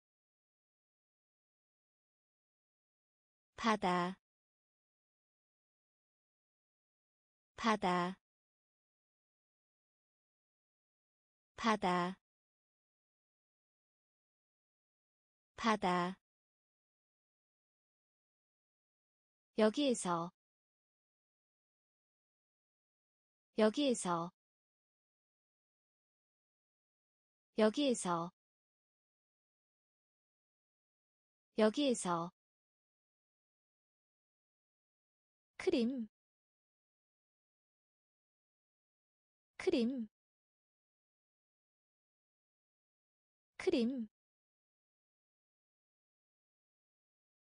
바다, 바다, 바다, 바다. 여기에서 여기에서 여기에서 여기에서 크림. 크림. 크림.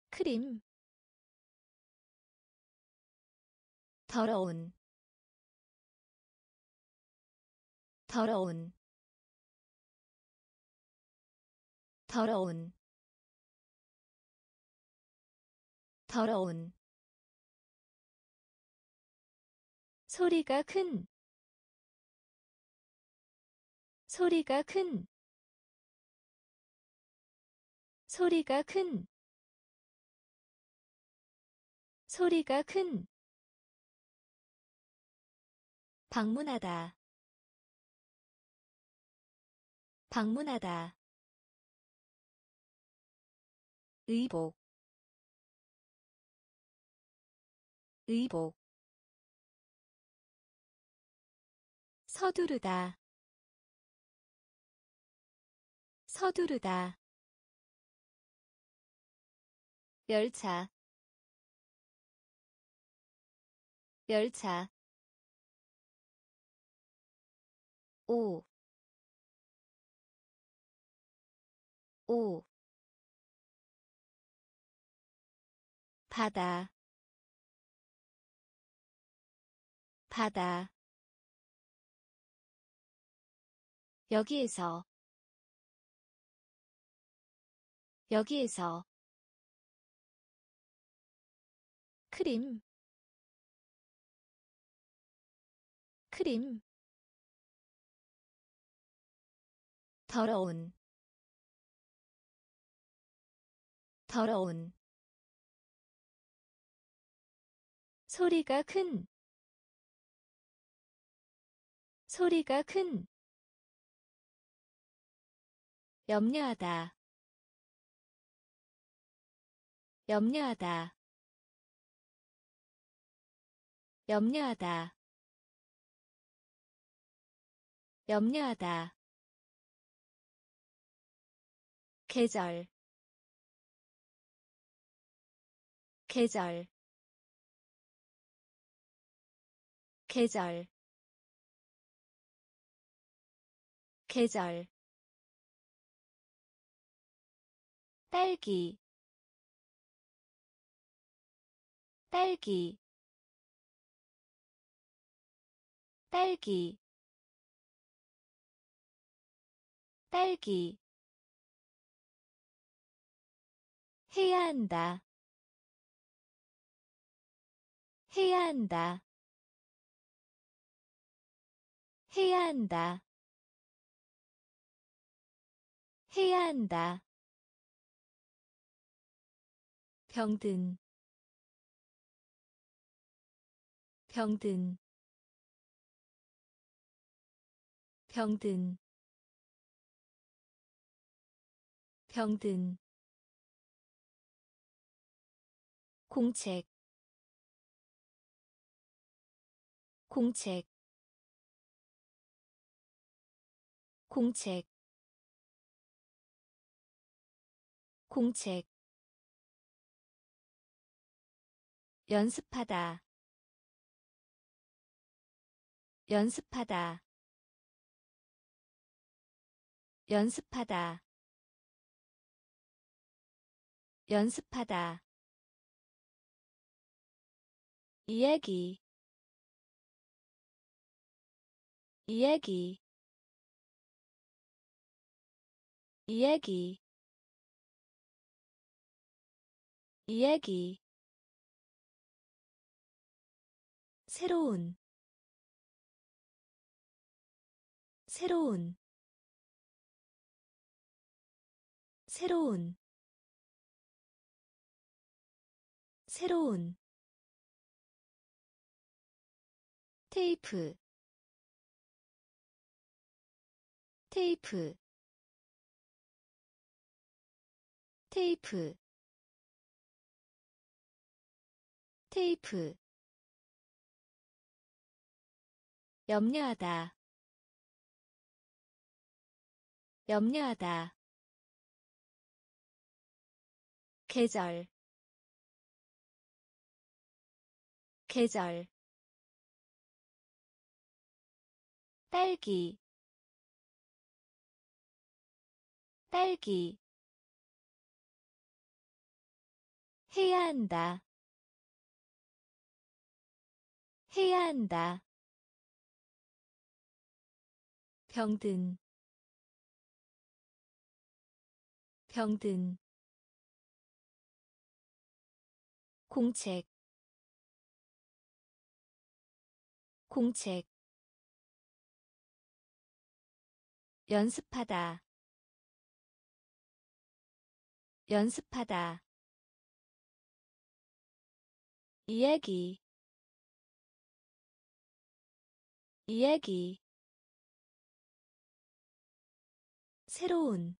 크림. 더러운. 더러운. 더러운. 더러운 소리가 큰. 소리가 큰. 소리가 큰. 소리가 큰. 방문하다. 방문하다. 의복. 의복 서두르다. 서두르다. 열차. 열차. 오, 오, 바다, 바다, 여기에서, 여기에서, 크림, 크림, 더러운 더러운 소리가 큰 소리가 큰 염려하다. 염려하다. 염려하다. 염려하다. 계절. 계절. 계절. 계절 딸기 딸기 딸기 딸기 해야 한다. 해야 한다. 해야 한다. 해야 한다. 병든 병든 병든 병든. 공책 공책. 공책 공책 연습하다. 연습하다. 연습하다. 연습하다. 이야기. 이야기. 이야기. 이야기 새로운 새로운 새로운 새로운. 테이프 테이프 테이프 테이프 염려하다. 염려하다. 계절. 계절. 딸기. 딸기. 해야 한다. 해야 한다 병든 병든 공책 공책 연습하다 연습하다 이야기 이야기 새로운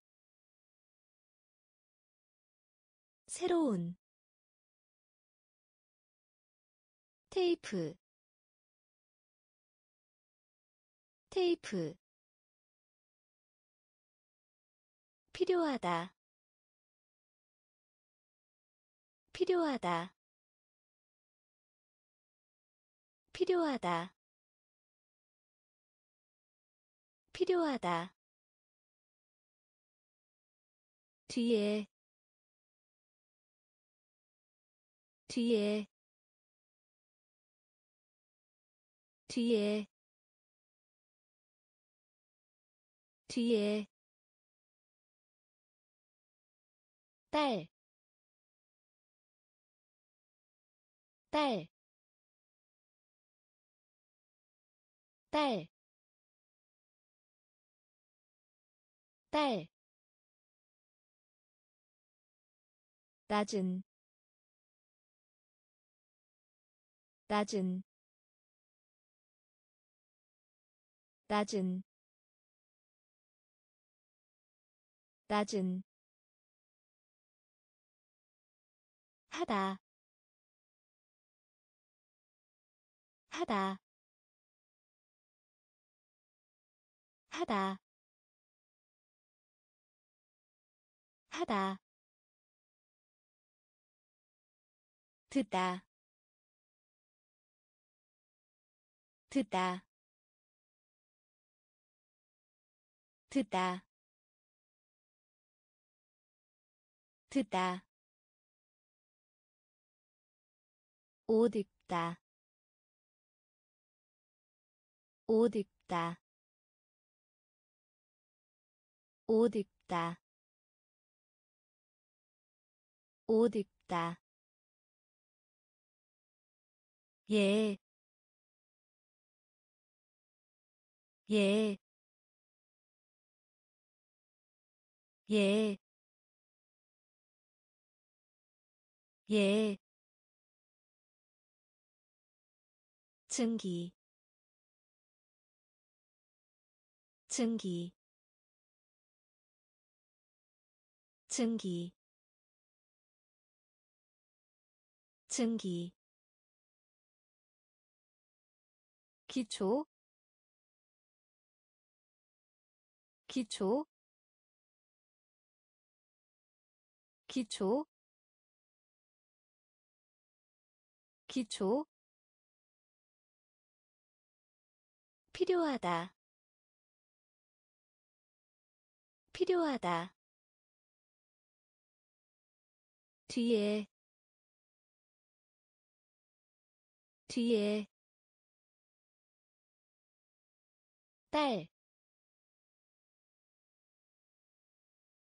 새로운 테이프 테이프 필요하다 필요하다 필요하다 필요하다 뒤에 뒤에 뒤에 뒤에 딸, 딸, 딸, 딸, 낮은, 낮은, 낮은, 낮은. 하다 하다. 하다 하다 듣다. 듣다. 듣다. 듣다. 옷 입다. 옷 입다. 옷 입다. 옷 입다 예, 예, 예, 예. 증기. 증기. 증기. 증기 기초 기초 기초 기초. 필요하다. 필요하다. 뒤에 뒤에 딸,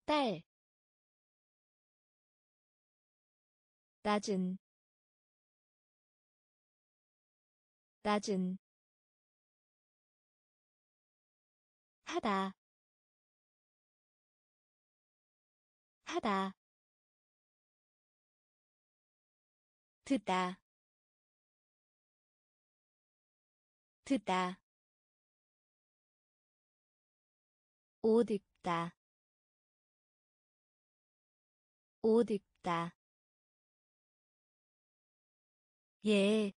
딸, 낮은, 낮은, 하다. 하다. 듣다. 듣다 옷 입다. 옷 입다. 예,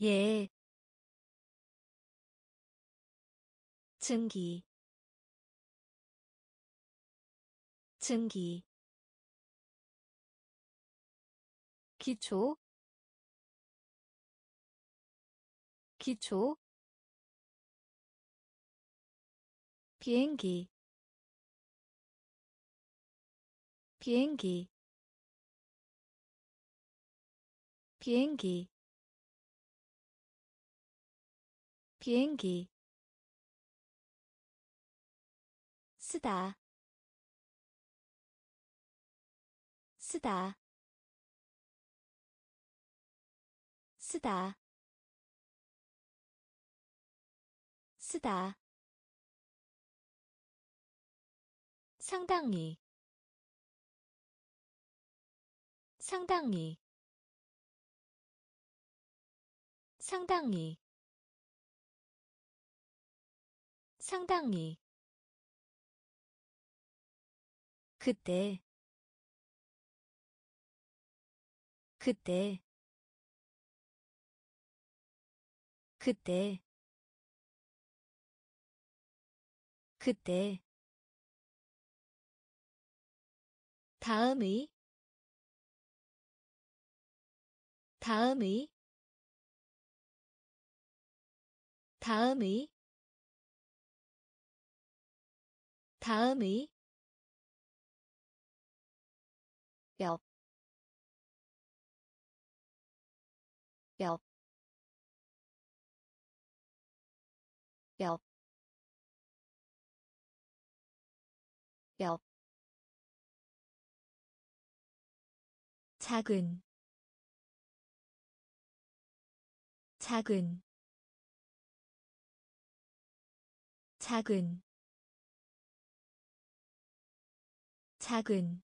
예. 증기. 증기. 기초. 기초 비행기 비행기 비행기 비행기. 쓰다 쓰다 쓰다 쓰다 상당히 상당히 상당히 상당히. 그때 그때 그때 그때 다음의 다음의 다음의 다음의. 옆, 옆, 옆, 옆, 작은, 작은, 작은, 작은.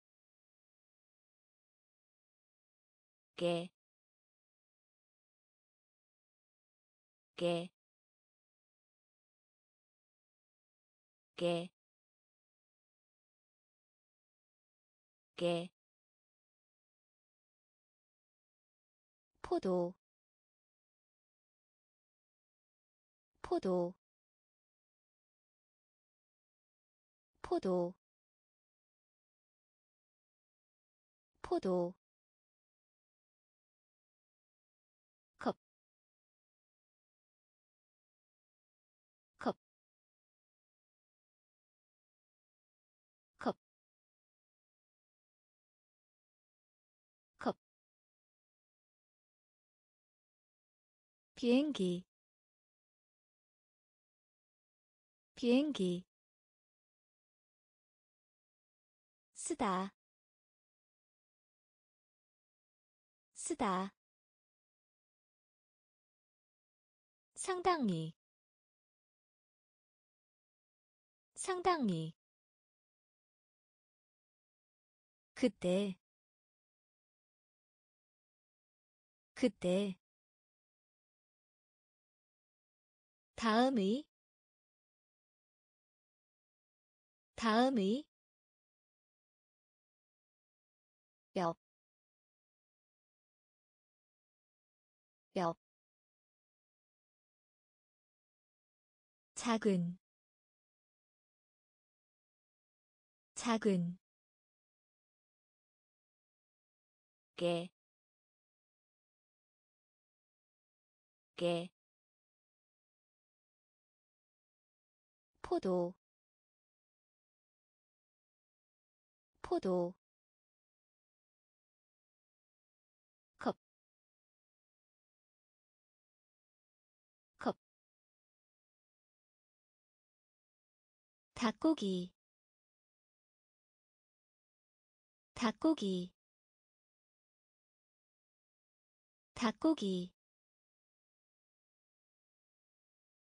깨, 깨, 깨, 깨, 포도, 포도, 포도, 포도 비행기. 비행기. 쓰다. 쓰다. 상당히. 상당히. 그때. 그때 다음의 다음의 옆, 옆, 작은, 작은, 깨, 깨, 포도 포도 컵, 컵, 닭고기, 닭고기, 닭고기,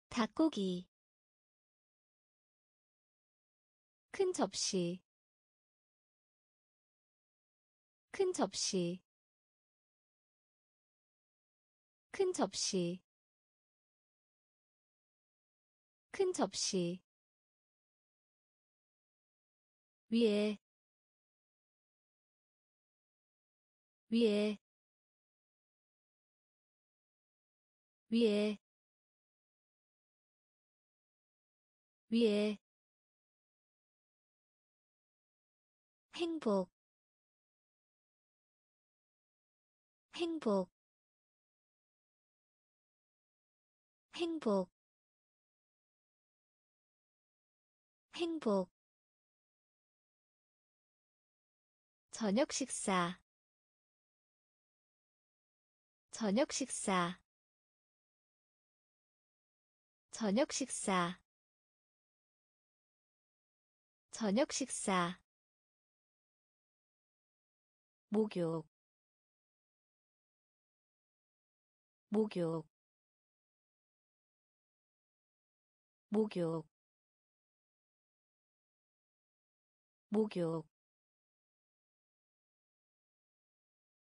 닭고기 큰 접시. 큰 접시. 큰 접시. 큰 접시. 위에. 위에. 위에. 위에 행복 행복 행복 행복. 저녁 식사 저녁 식사 저녁 식사 저녁 식사 목욕 목욕 목욕 목욕.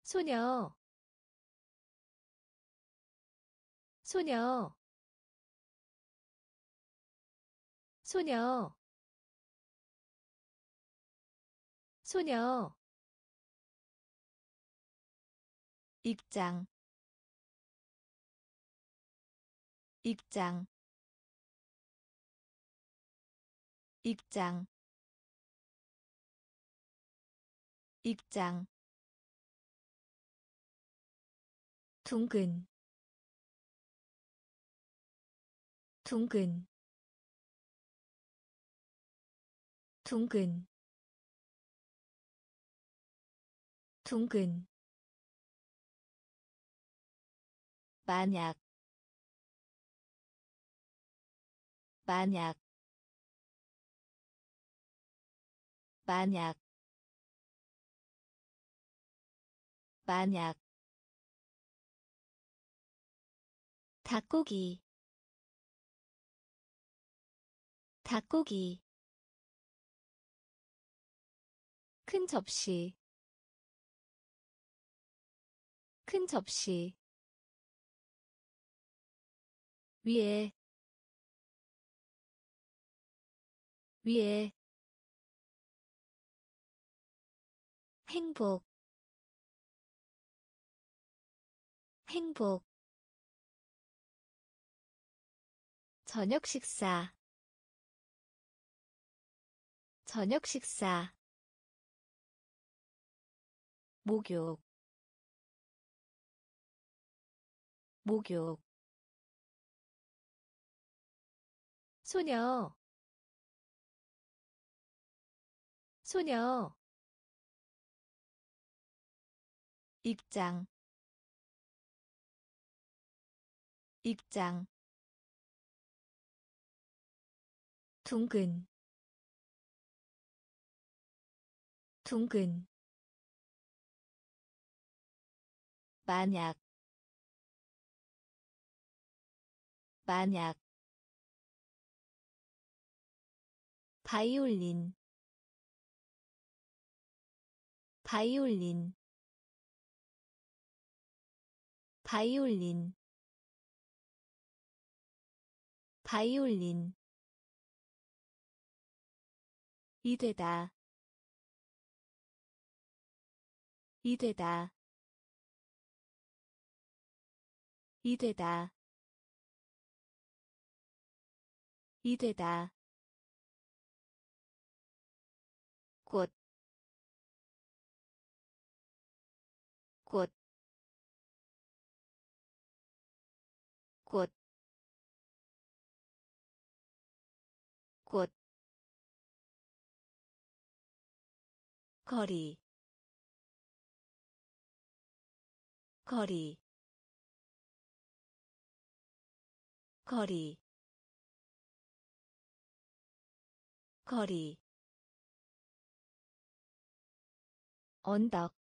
소녀 소녀 소녀 소녀 입장 입장 입장 입장. 둥근 둥근 둥근 둥근 만약 만약 만약 만약. 닭고기 닭고기. 큰 접시 큰 접시 위에 위에. 행복 행복. 저녁 식사 저녁 식사. 목욕 목욕 소녀. 소녀. 입장. 입장. 둥근. 둥근. 만약. 만약 바이올린. 바이올린. 바이올린. 바이올린. 이되다. 이되다. 이되다. 이되다 꽃, 꽃, 꽃, 꽃, 거리, 거리, 거리, 거리 언덕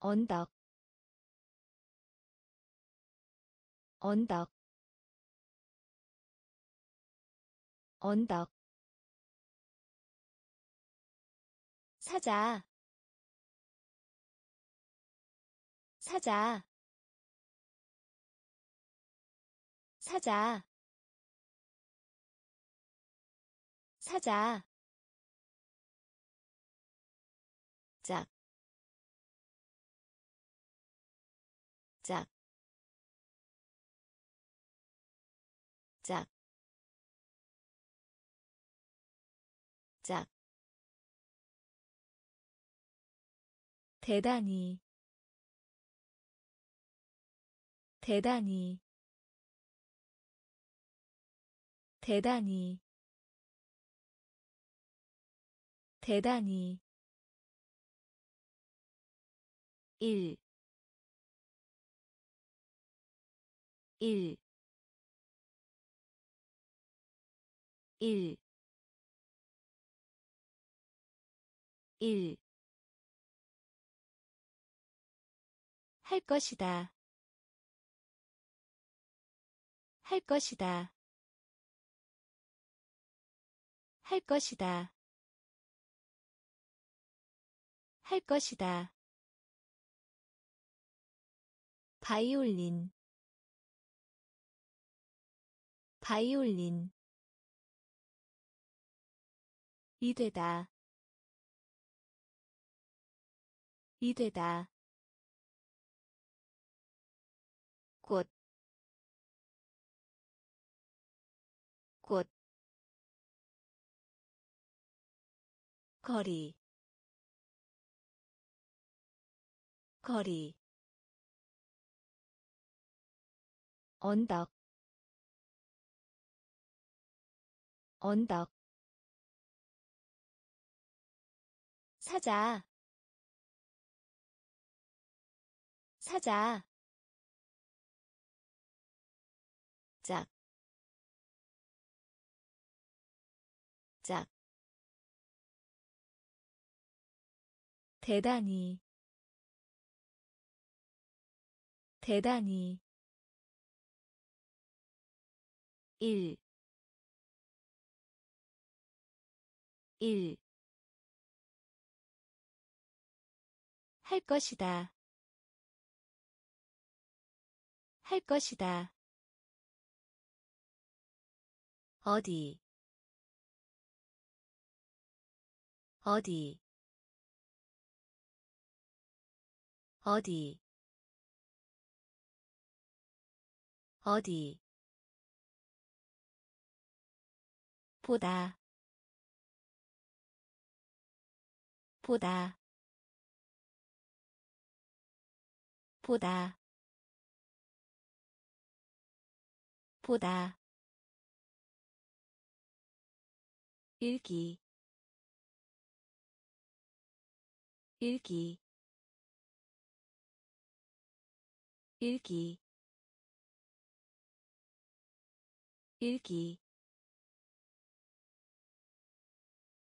언덕 언덕 언덕. 사자 사자 사자. 사자 대단히, 대단히, 대단히. 대단히. 1 1 1 1 할 것이다. 할 것이다. 할 것이다. 할 것이다. 바이올린 바이올린 이되다 이되다 꽃, 꽃, 거리, 거리, 언덕, 언덕, 사자, 사자, 대단히, 대단히, 1 1. 할 것이다. 할 것이다. 어디 어디 어디? 어디? 보다. 보다. 보다. 보다. 읽기. 읽기 읽기 읽기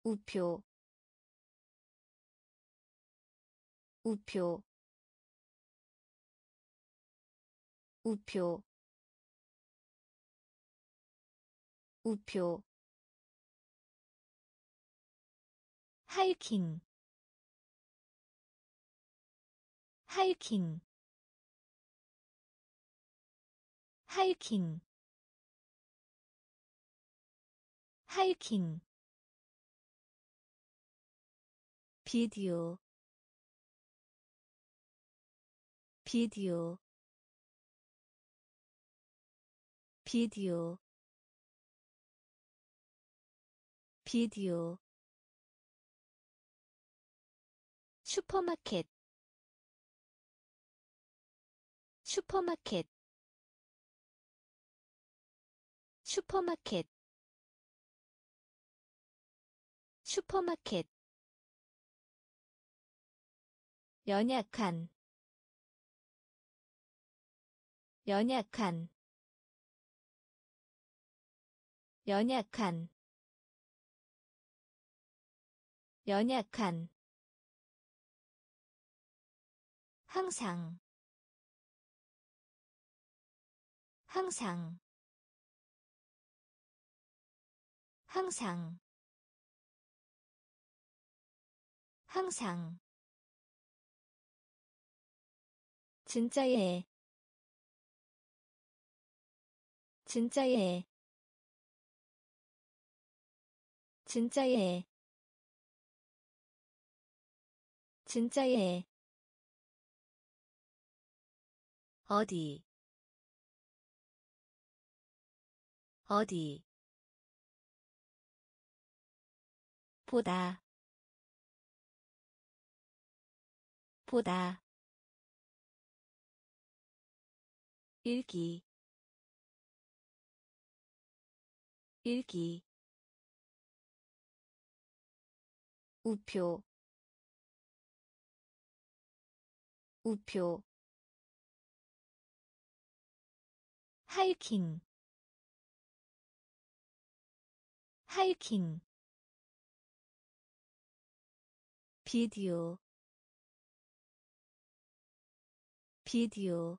우표 우표 우표 우표. 하이킹 하이킹 하이킹 하이킹 비디오 비디오 비디오 비디오 슈퍼마켓 슈퍼마켓 슈퍼마켓 슈퍼마켓 연약한 연약한 연약한 연약한. 항상 항상 항상. 항상. 진짜예 진짜예 진짜예 진짜예 어디? 어디 보다. 보다. 읽기. 일기. 우표. 우표. 하이킹. 하이킹 비디오 비디오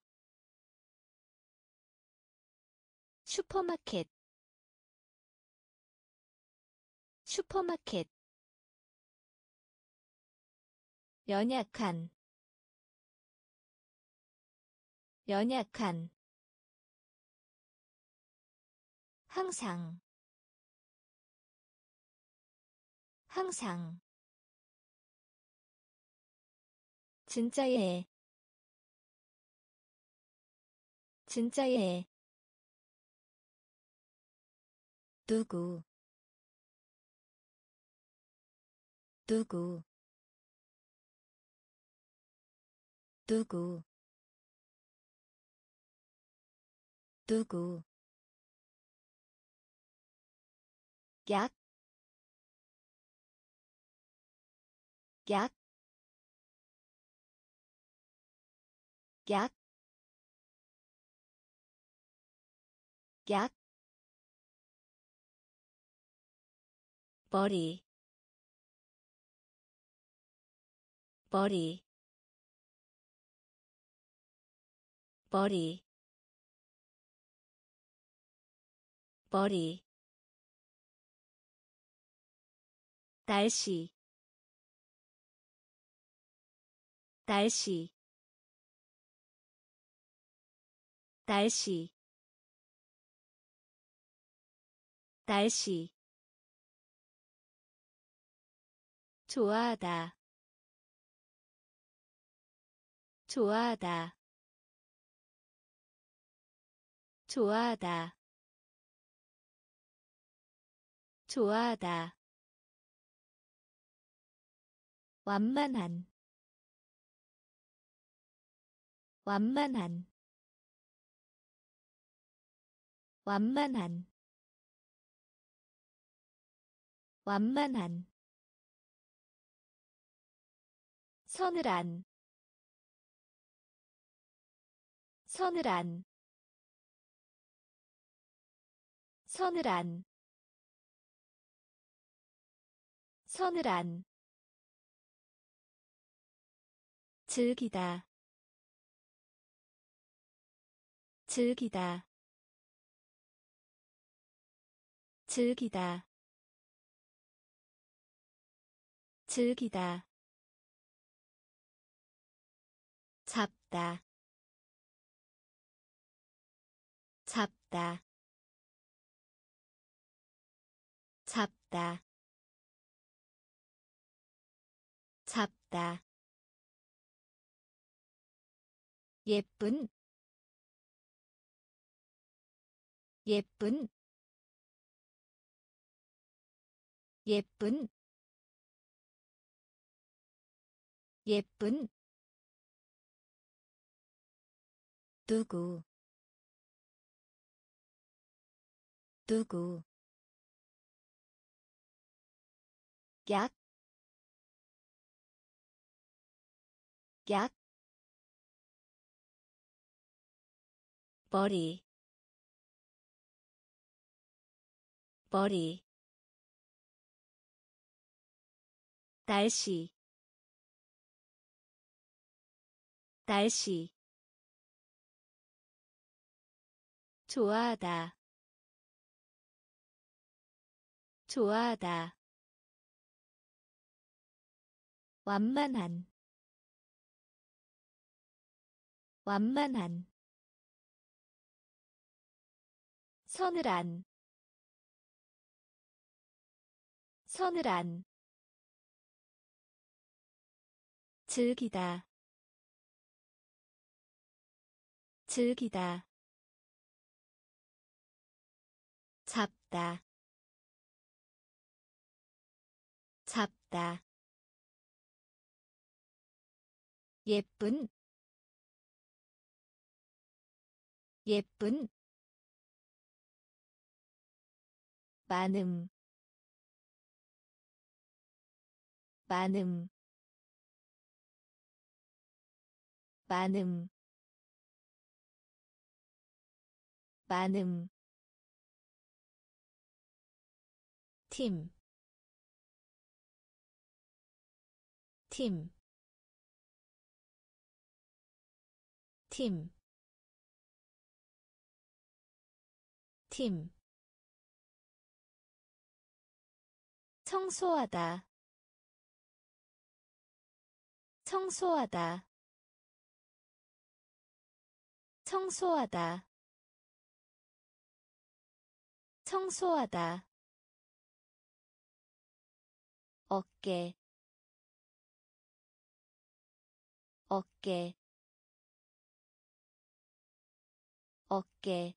슈퍼마켓 슈퍼마켓 연약한 연약한 항상 항상 진짜예 진짜예 누구? 누구? 누구? 누구? 약, 약, 약, 약, 머리, 머리, 머리, 머리. 날씨 날씨 날씨. 날씨. 좋아하다. 좋아하다. 좋아하다. 좋아하다. 완만한. 완만한 완만한 완만한 서늘한 서늘한 서늘한 서늘한. 즐기다 즐기다 즐기다. 즐기다. 잡다. 잡다. 잡다. 잡다. 예쁜. 예쁜 예쁜 예쁜 누구 누구 약, 약, 머리 머리 날씨. 날씨. 좋아하다. 좋아하다. 완만한. 완만한. 서늘한. 서늘한 즐기다. 즐기다. 잡다. 잡다. 예쁜. 예쁜. 많음. 많음 많음. 많음. 팀, 팀, 팀, 팀. 청소하다, 청소하다, 청소하다, 청소하다. 어깨. 어깨. 어깨.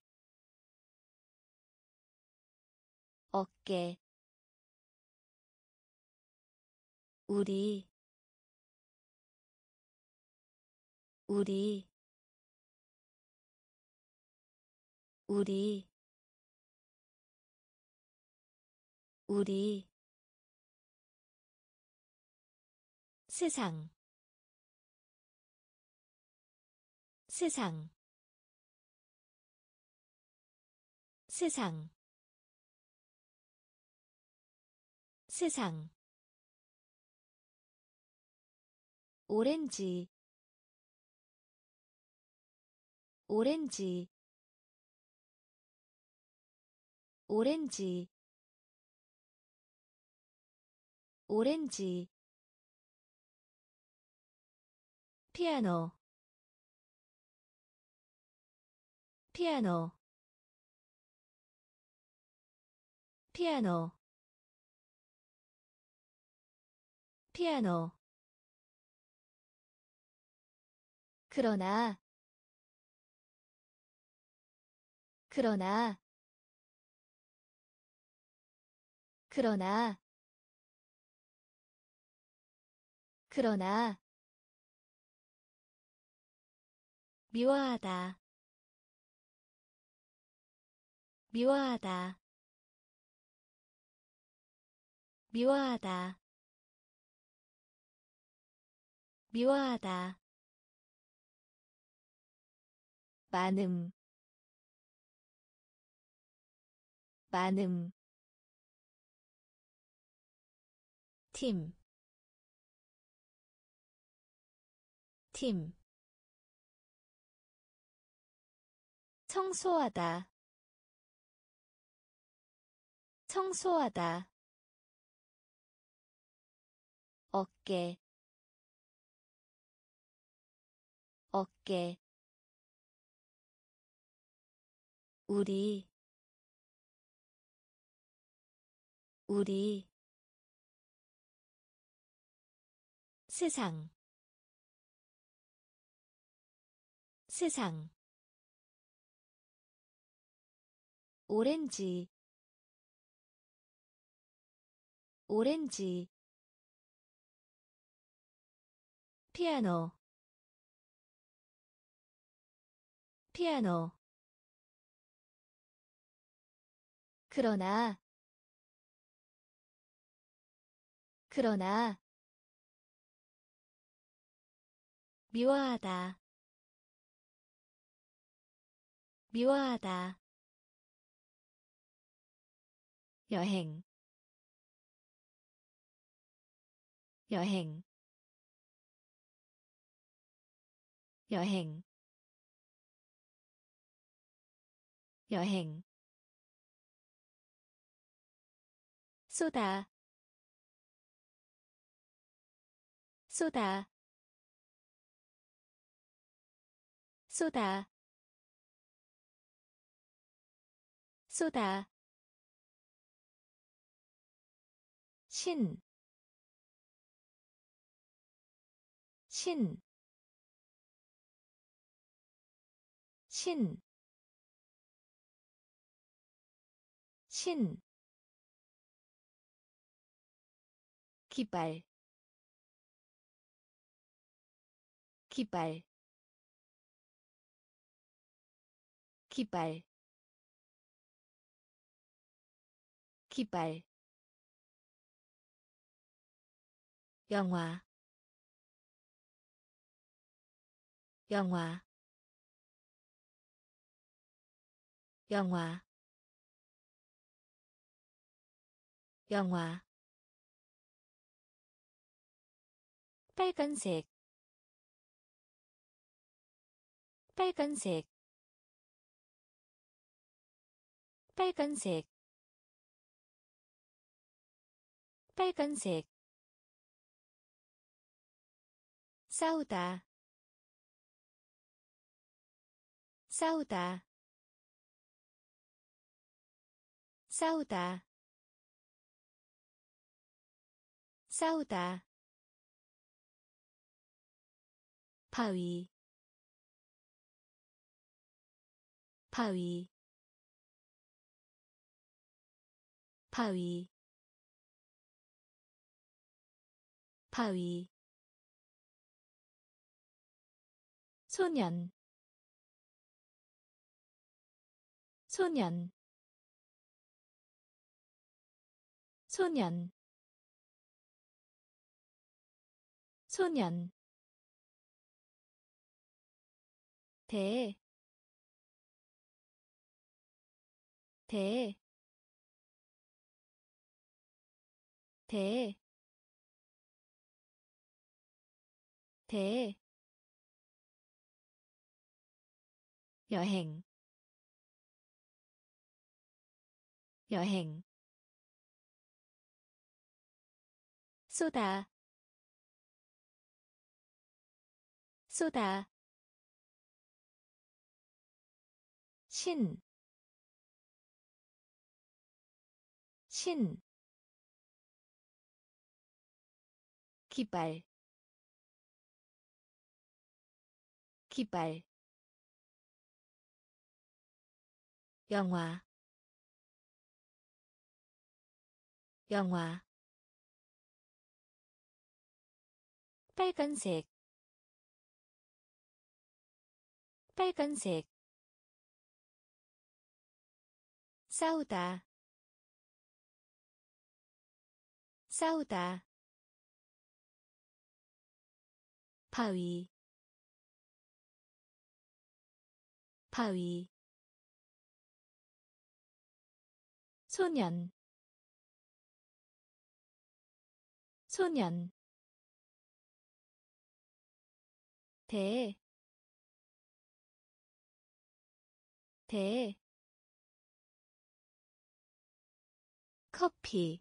어깨. 우리. 우리 우리 우리 세상 세상 세상 세상. 오렌지 오렌지 오렌지 오렌지 피아노 피아노 피아노 피아노. 그러나 그러나 그러나 그러나 미워하다 미워하다 미워하다 미워하다. 많음 많음 팀, 팀, 청소하다. 청소하다. 어깨. 어깨. 우리. 우리 세상. 세상. 오렌지. 오렌지. 피아노. 피아노. 그러나. 그러나 미워하다. 미워하다. 여행. 여행. 여행. 여행. 쏘다 쏘다 쏘다 쏘다 신, 신, 신, 신, 기발, 기발, 기발, 깃발. 영화. 영화. 영화. 영화. 빨간색. 빨간색 빨간색 빨간색. 싸우다 싸우다. 싸우다 싸우다. 바위 바위 바위. 바위. 소년. 소년. 소년. 소년. 대, 대, 대, 대, 여행, 여행, 쏘다, 쏘다, 신, 신, 깃발, 깃발, 영화, 영화, 빨간색, 빨간색. 싸우다. 싸우다 바위. 바위. 소년. 소년. 대, 대, 커피.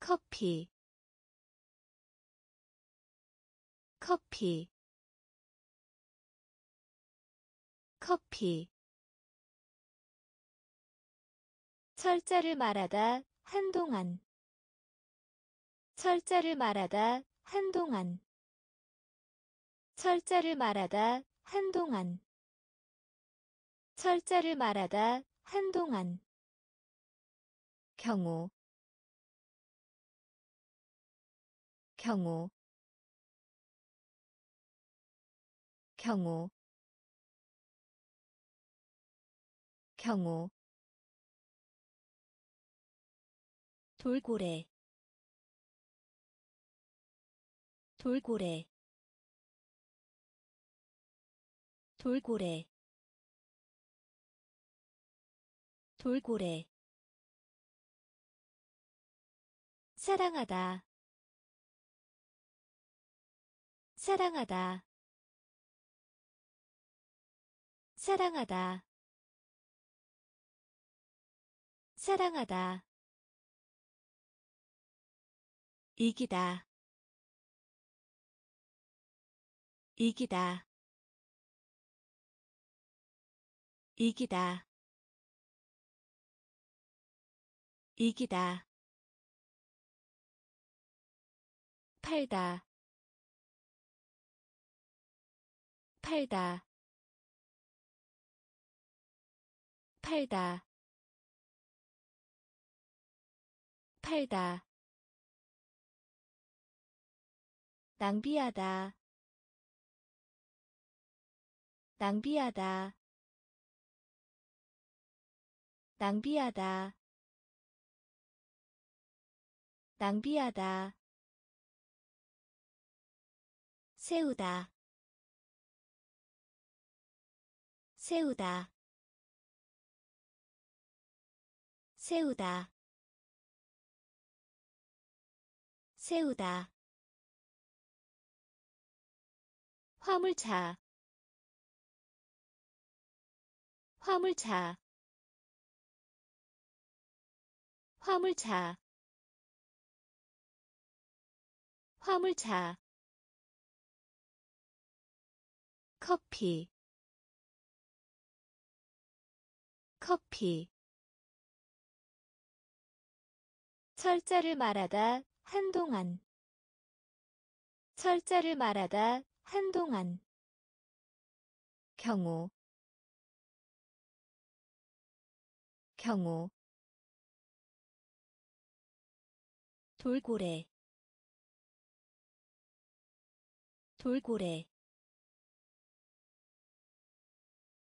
커피 커피 커피. 철자를 말하다 한동안 철자를 말하다 한동안 철자를 말하다 한동안 철자를 말하다 한동안. 경우 경우 경우 경우 돌고래 돌고래 돌고래 돌고래. 사랑하다 사랑하다 사랑하다. 사랑하다. 이기다. 이기다. 이기다. 이기다. 팔다. 팔다 팔다. 팔다. 낭비하다. 낭비하다. 낭비하다. 낭비하다. 세우다. 세우다 세우다. 세우다. 화물차. 화물차. 화물차. 화물차. 커피. 커피 철자를 말하다 한동안. 철자를 말하다 한동안. 경우. 경우. 돌고래. 돌고래.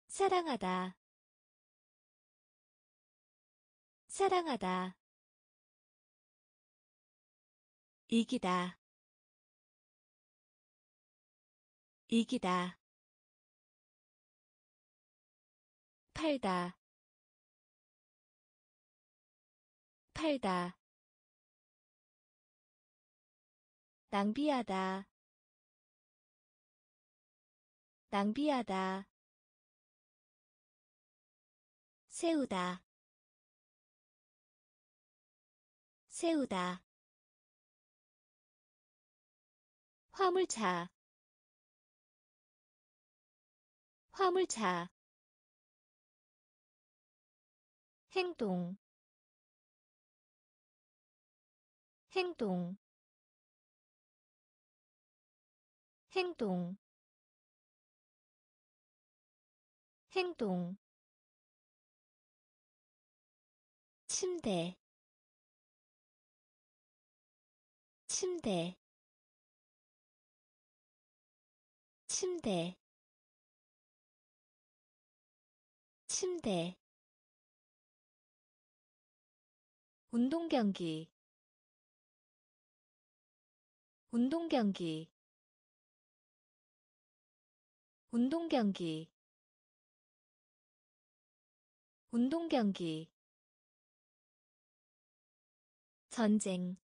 사랑하다. 사랑하다 이기다. 이기다. 팔다. 팔다. 낭비하다. 낭비하다. 세우다. 세우다 화물차. 화물차. 행동. 행동. 행동. 행동. 침대. 침대 침대 침대 운동 경기 운동 경기 운동 경기 운동 경기 전쟁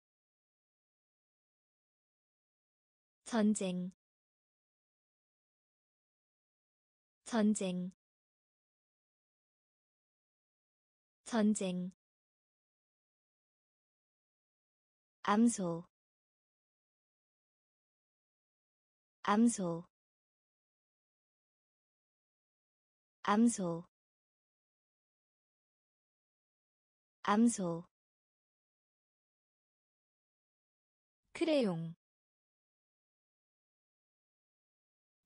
전쟁 전쟁 전쟁 암소 암소 암소 암소. 크레용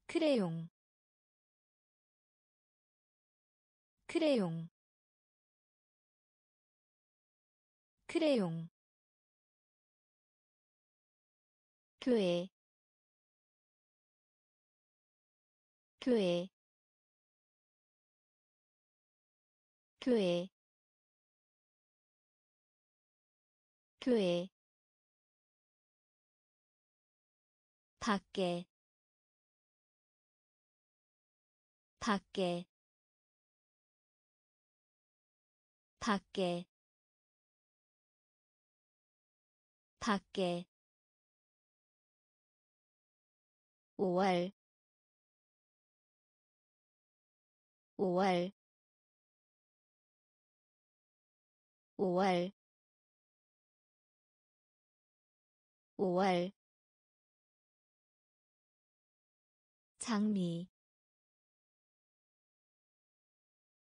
크레용 크레용. 크레용. 교회. 교회. 교회. 교회. 밖에. 밖에 밖에 밖에. 5월 5월. 5월 5월. 장미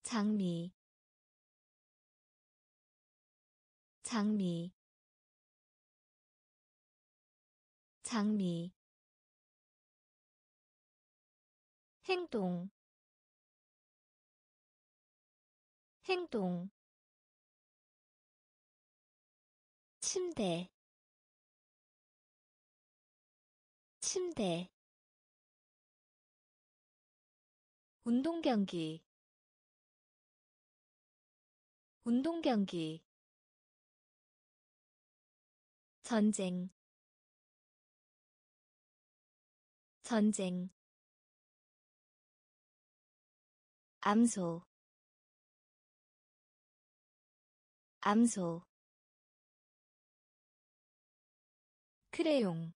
장미 장미 장미 행동 행동 침대 침대 운동 경기 운동 경기 전쟁 전쟁 암소 암소 크레용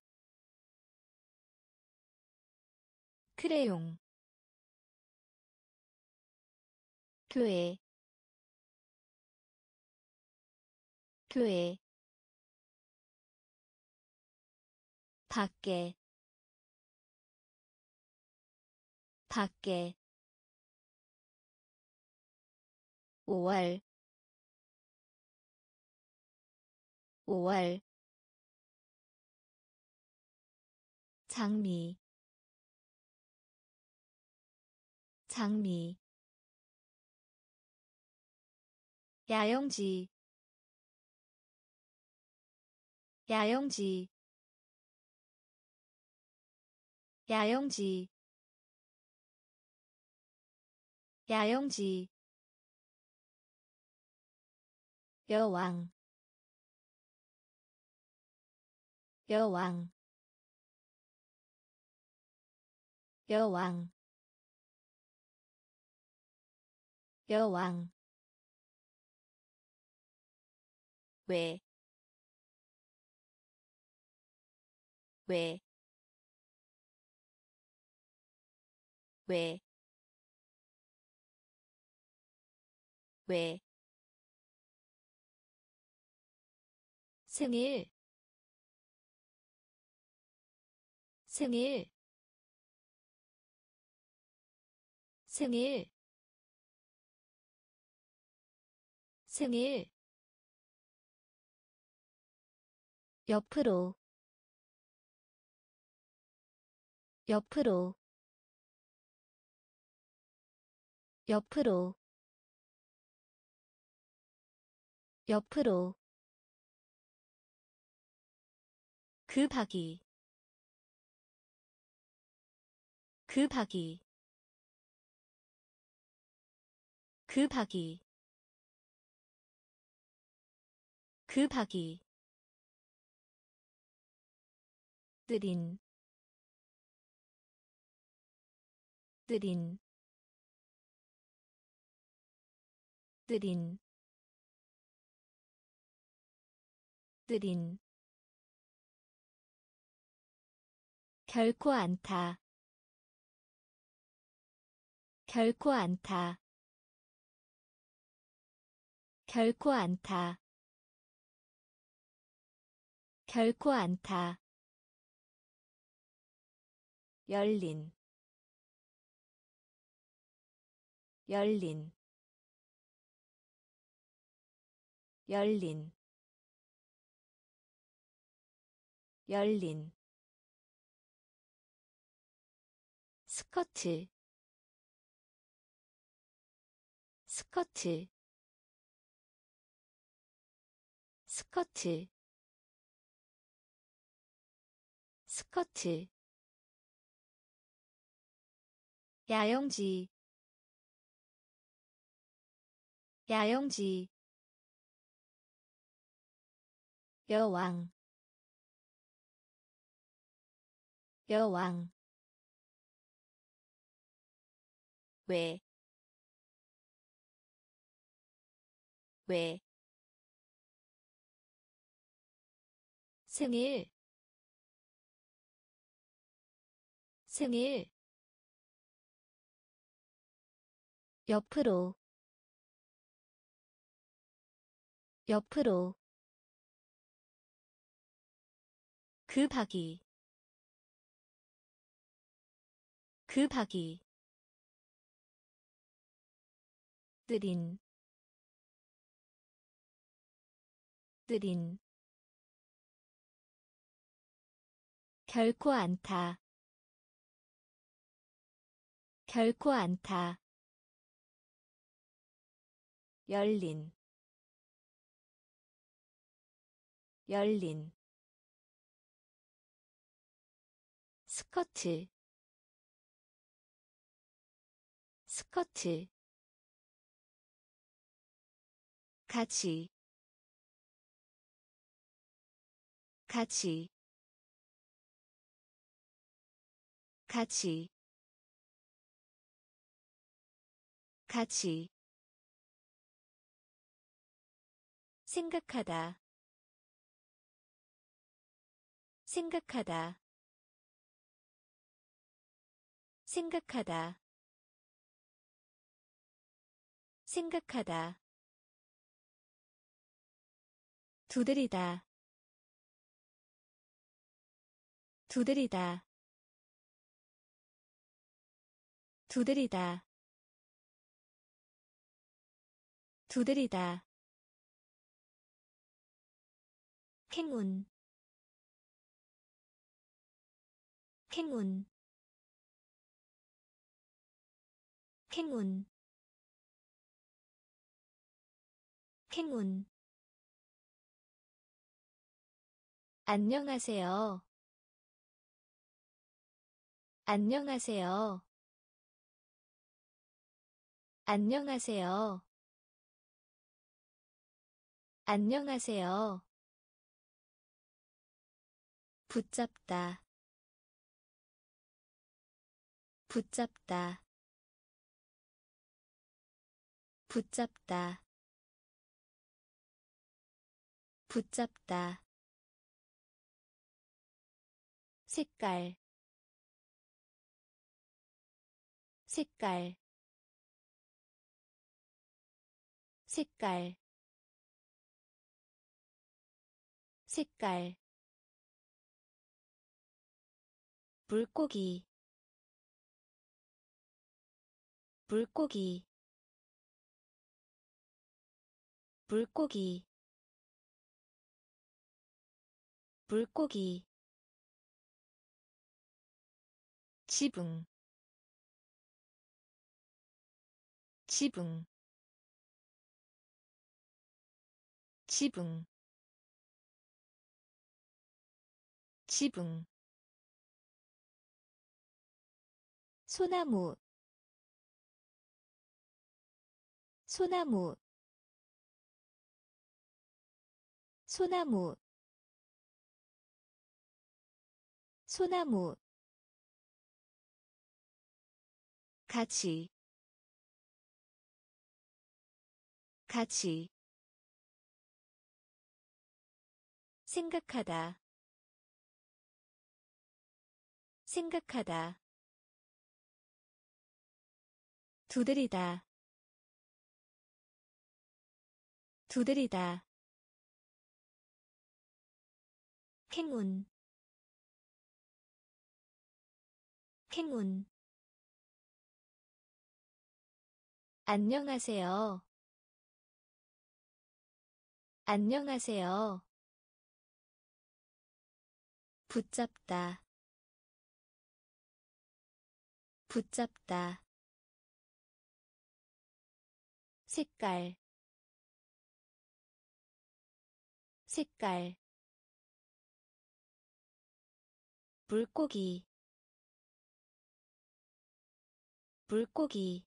크레용 교회 교회 밖에 밖에. 5월 5월. 장미 장미. 야영지 야영지 야영지 야영지 여왕 여왕 여왕 여왕. 왜, 왜, 왜, 왜, 생일, 생일, 생일, 생일, 옆으로. 옆으로 옆으로 옆으로. 급하기 급하기 급하기 급하기 느린 느린 느린 느린 결코 않다 결코 않다 결코 않다 결코 않다 열린 열린 열린 열린. 스커트 스커트. 스커트. 스커트. 야영지. 야영지 여왕. 여왕. 왜, 왜, 생일, 생일, 옆으로. 옆으로 급하기 급하기 느린. 느린. 결코 않다 결코 않다 열린. 열린 스커트 스커트 같이 같이 같이 같이. 생각하다 생각하다 생각하다. 생각하다. 두드리다. 두드리다. 두드리다. 두드리다. 행운. 행운 행운 행운 안녕하세요. 안녕하세요. 안녕하세요. 안녕하세요. 붙잡다 붙잡다 붙잡다. 붙잡다. 색깔. 색깔. 색깔. 색깔. 물고기. 물고기 물고기. 물고기. 지붕. 지붕. 지붕. 지붕. 소나무. 소나무 소나무 소나무 같이 같이 생각하다 생각하다 두드리다 두드리다 행운. 행운. 안녕하세요. 안녕하세요. 붙잡다. 붙잡다. 색깔. 색깔 물고기. 물고기.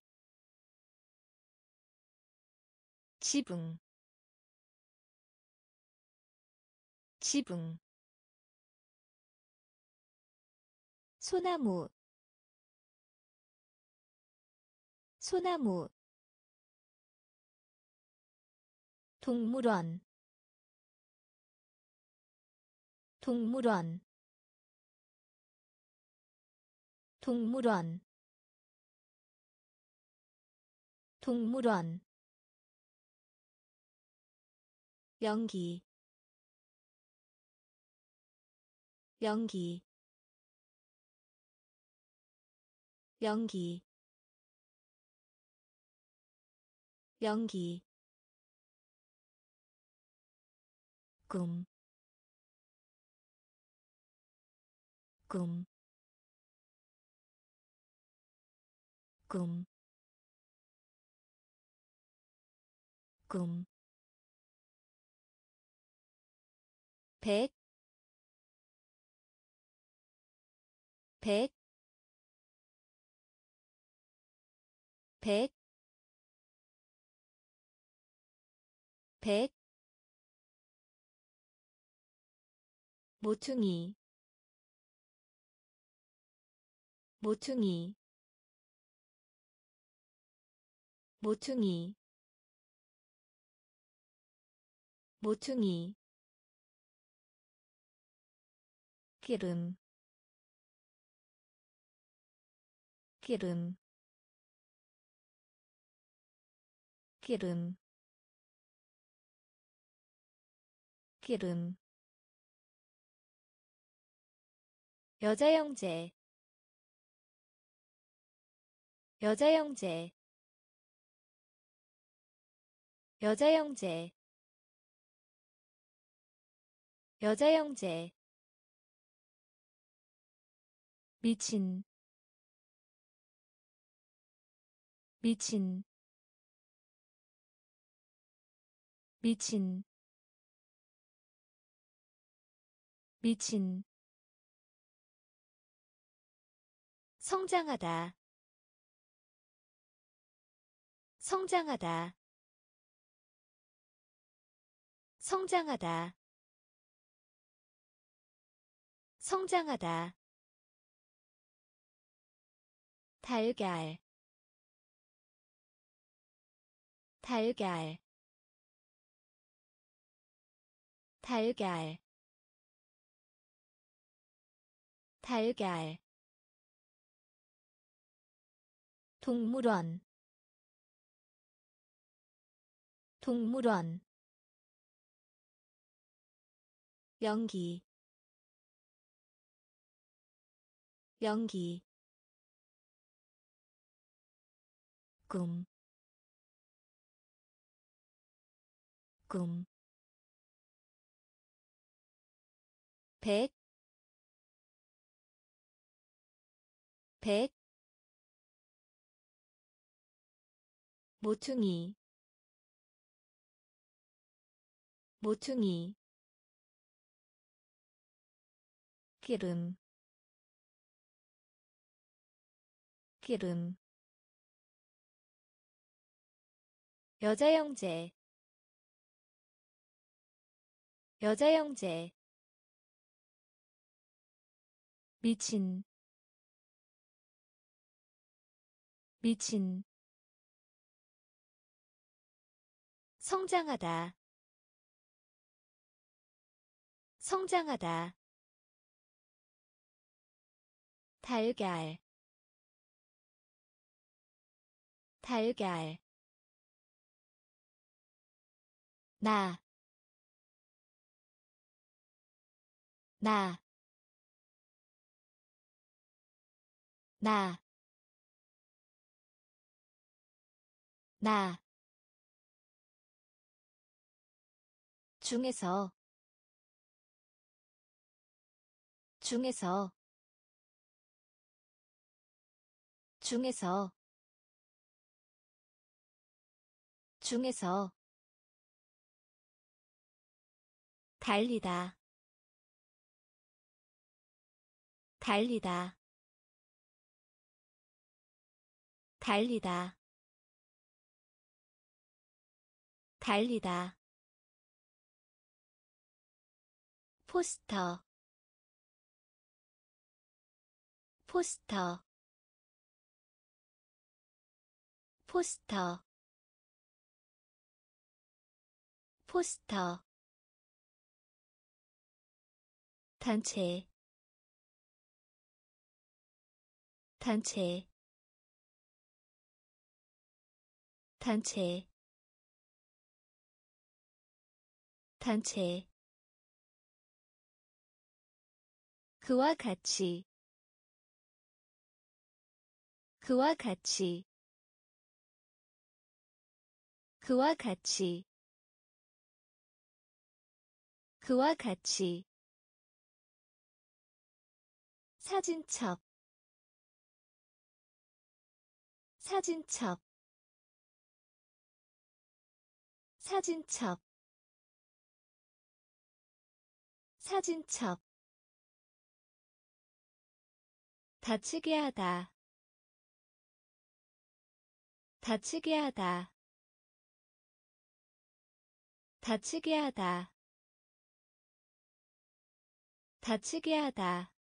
지붕. 지붕. 소나무. 소나무. 동물원. 동물원 동물원 동물원 연기 연기 연기 연기 꿈, 꿈, 꿈, 꿈, 백, 백, 백, 백. 모퉁이. 모퉁이 모퉁이. 모퉁이. 기름. 기름. 기름. 기름. 여자 형제. 여자 형제 여자 형제 여자 형제 미친 미친 미친 미친. 성장하다 성장하다 성장하다. 성장하다. 달걀. 달걀. 달걀. 달걀. 동물원. 동물원 연기 연기 꿈, 꿈, 백, 백, 모퉁이, 모퉁이, 기름, 기름, 여자 형제. 여자 형제. 미친. 미친. 성장하다. 성장하다 달걀 달걀 나, 나, 나, 나, 중에서, 중에서, 중에서, 중에서 달리다 달리다 달리다 달리다. 포스터 포스터 포스터 포스터 단체 단체 단체 단체. 그와 같이 그와 같이 그와 같이. 그와 같이. 사진첩. 사진첩. 사진첩. 사진첩. 다치게 하다. 다치게 하다 다치게 하다. 다치게 하다.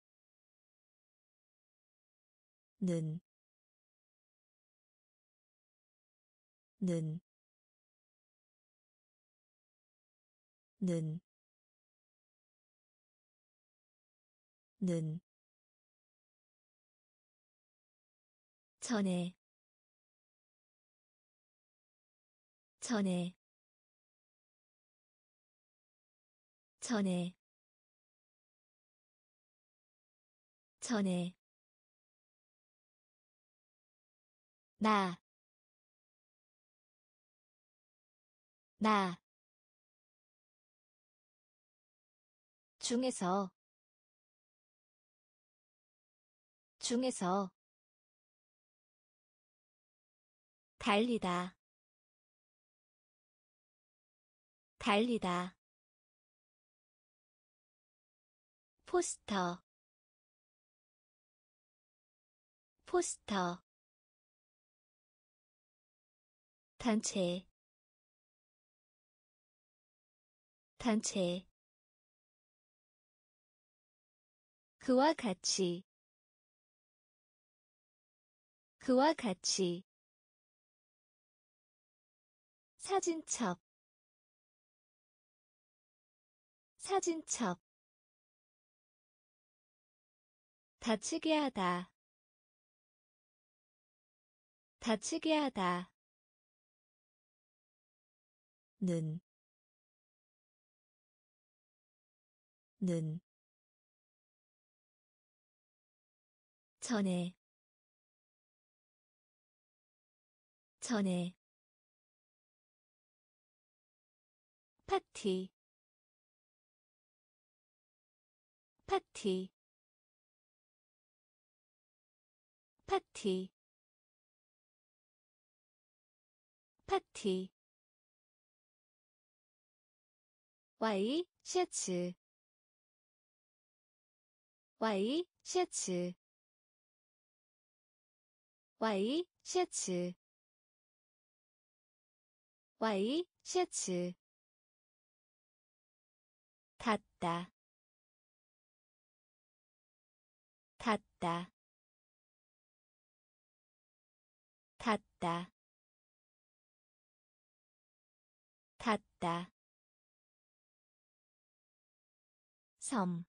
는, 는, 는, 는, 전에, 전에, 전에, 전에, 나, 나, 중에서, 중에서, 달리다, 달리다, 포스터, 포스터 단체 단체. 그와 같이 그와 같이. 사진첩 사진첩 다치게 하다. 다치게 하다. 는, 는, 전에, 전에, 파티, 파티, 파티, 파티 Y 셔츠 Y 셔츠 Y 셔츠 Y 셔츠. 닿다 닿다 닿다. 닿다. 섬,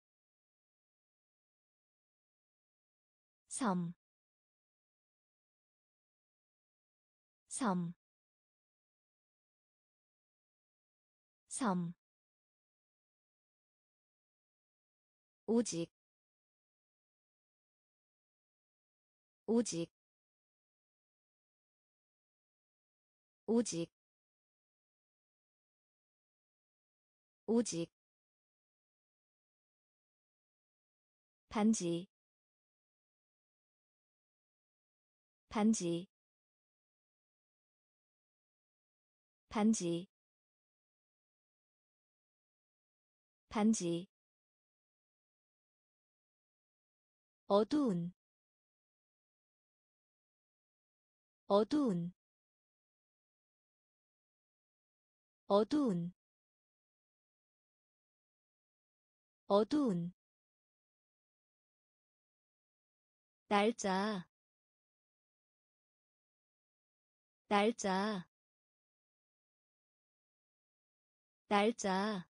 섬, 섬, 섬, 오직, 오직, 오직, 오직. 반지 반지. 반지 반지. 어두운 어두운 어두운 어두운. 날짜 날짜. 날짜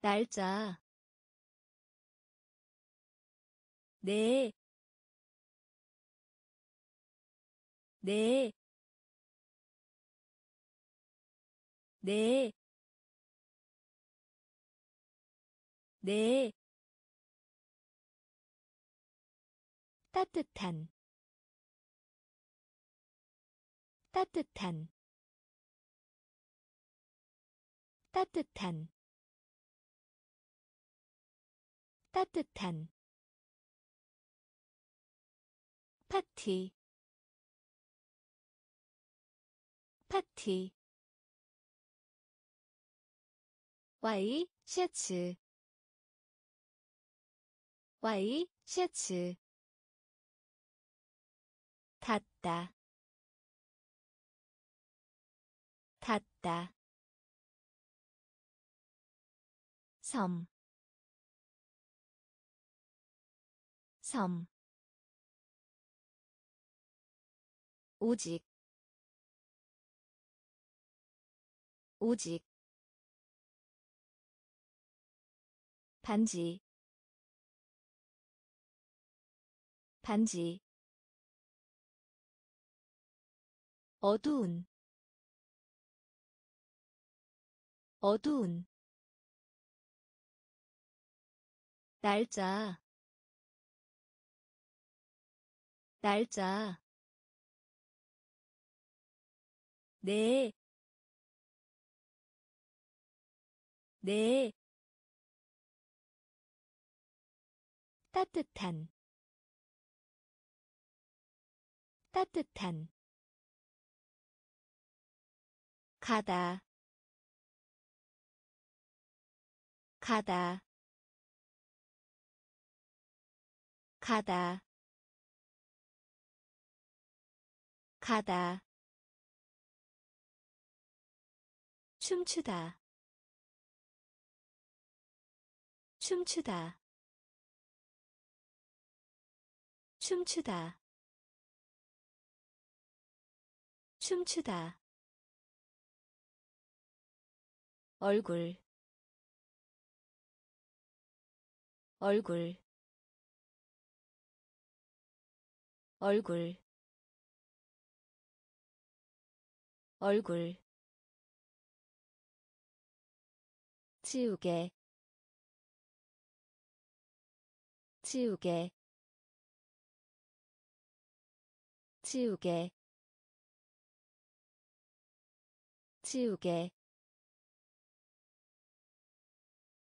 날짜. 네, 네, 네, 네. 따뜻한. 따뜻한. 따뜻한. 따뜻한. 파티. 파티 Y 셔츠. Y 셔츠. 닿다. 닿다. 섬, 섬, 오직, 오직, 반지, 반지, 어두운, 어두운. 날짜. 날짜. 네, 네, 따뜻한, 따뜻한, 가다, 가다, 가다 가다. 춤추다 춤추다 춤추다. 춤추다. 얼굴. 얼굴. 얼굴. 얼굴. 지우개. 지우개 지우개 지우개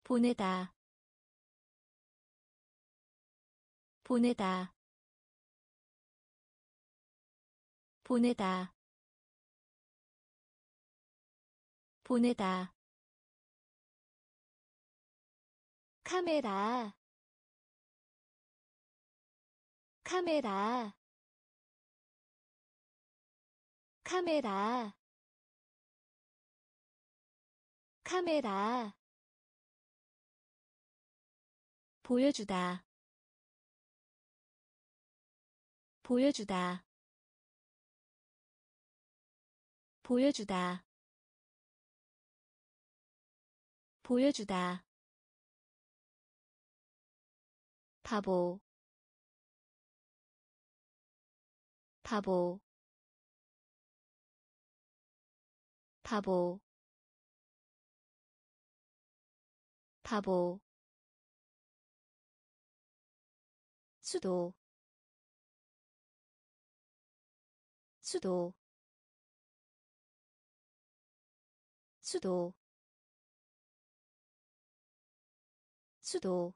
보내다 보내다 보내다 보내다. 카메라 카메라 카메라. 카메라. 보여주다. 보여주다. 보여주다. 보여주다. 바보. 바보 바보. 바보. 수도. 수도. 수도. 수도.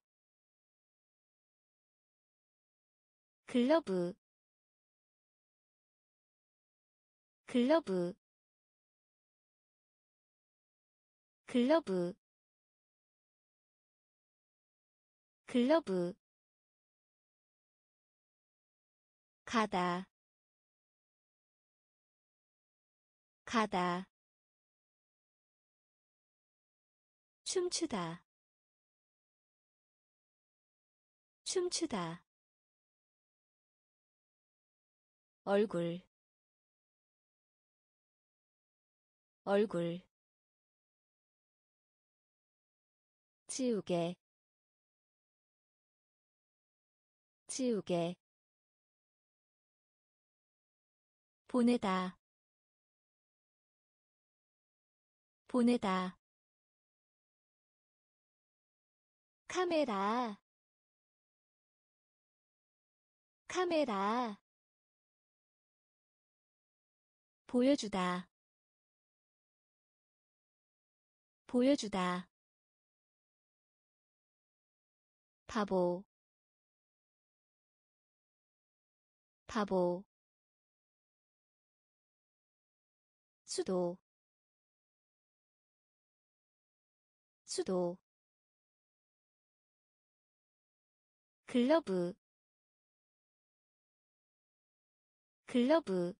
글러브. 글러브 글러브 글러브 가다 가다 춤추다 춤추다 얼굴 얼굴 지우개 지우개 보내다 보내다 카메라 카메라 보여주다 보여주다 바보. 바보. 수도. 수도. 글러브. 글러브.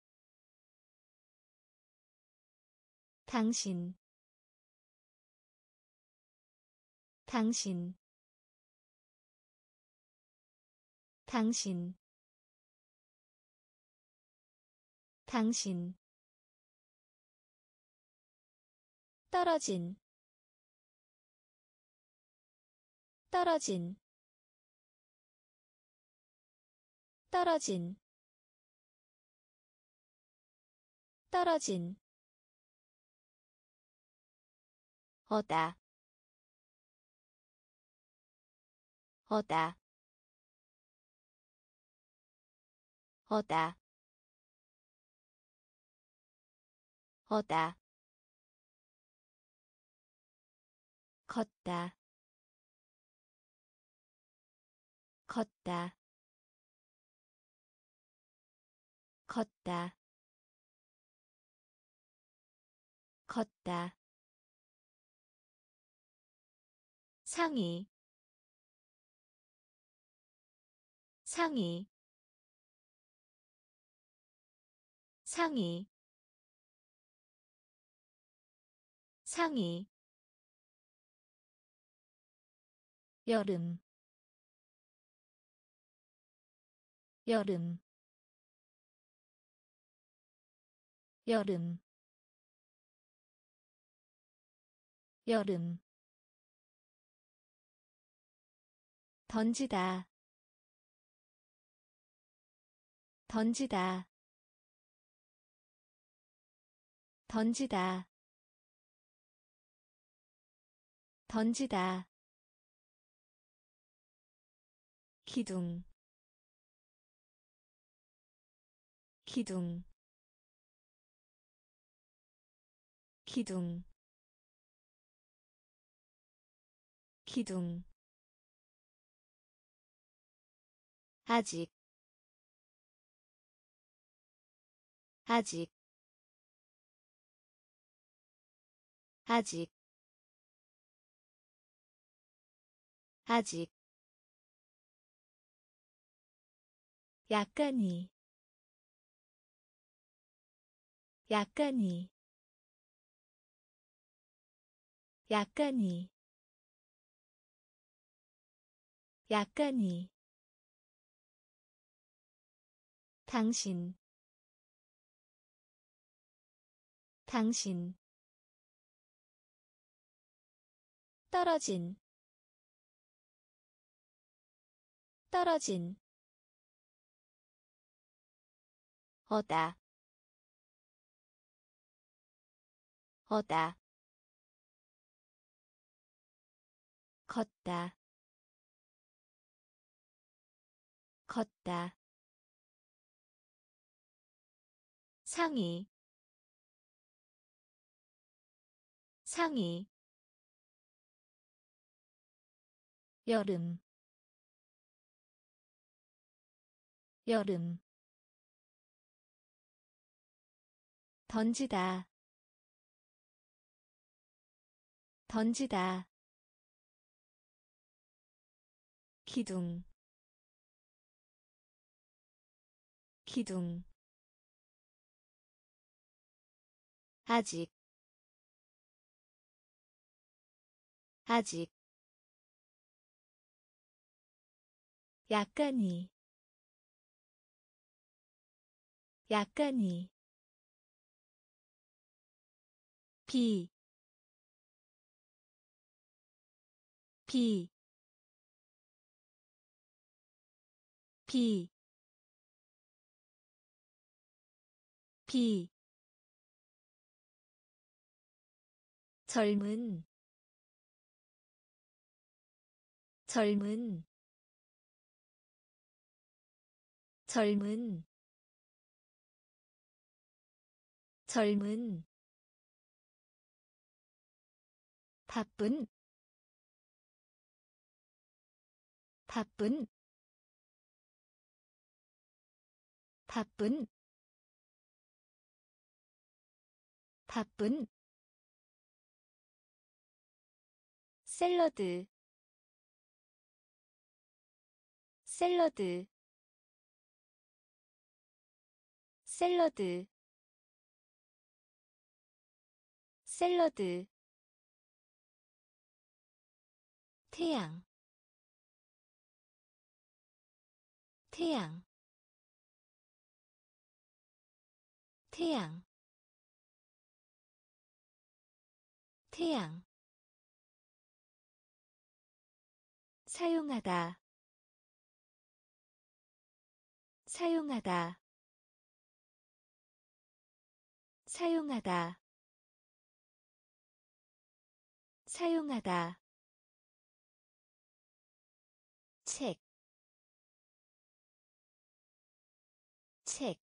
당신. 당신 당신. 당신. 떨어진. 떨어진. 떨어진. 떨어진. 어다. 어다 어다. 어다. 걷다. 걷다. 걷다. 걷다. 상의. 상의 상의 상의 여름 여름 여름 여름. 던지다 던지다 던지다. 던지다. 기둥. 기둥. 기둥. 기둥. 아직. 아직 아직 아직 약간이 약간이 약간이 약간이. 당신 당신 떨어진 떨어진 어다 어다 걷다 걷다. 상의 상의 여름. 여름. 던지다. 던지다. 기둥. 기둥. 아직. 아직 약간이 약간이 비, 비, 비, 비, 젊은, 젊은, 젊은, 젊은 바쁜 바쁜 바쁜 바쁜. 샐러드 샐러드 샐러드 샐러드 태양 태양 태양 태양. 사용하다 사용하다 사용하다 사용하다 책, 책,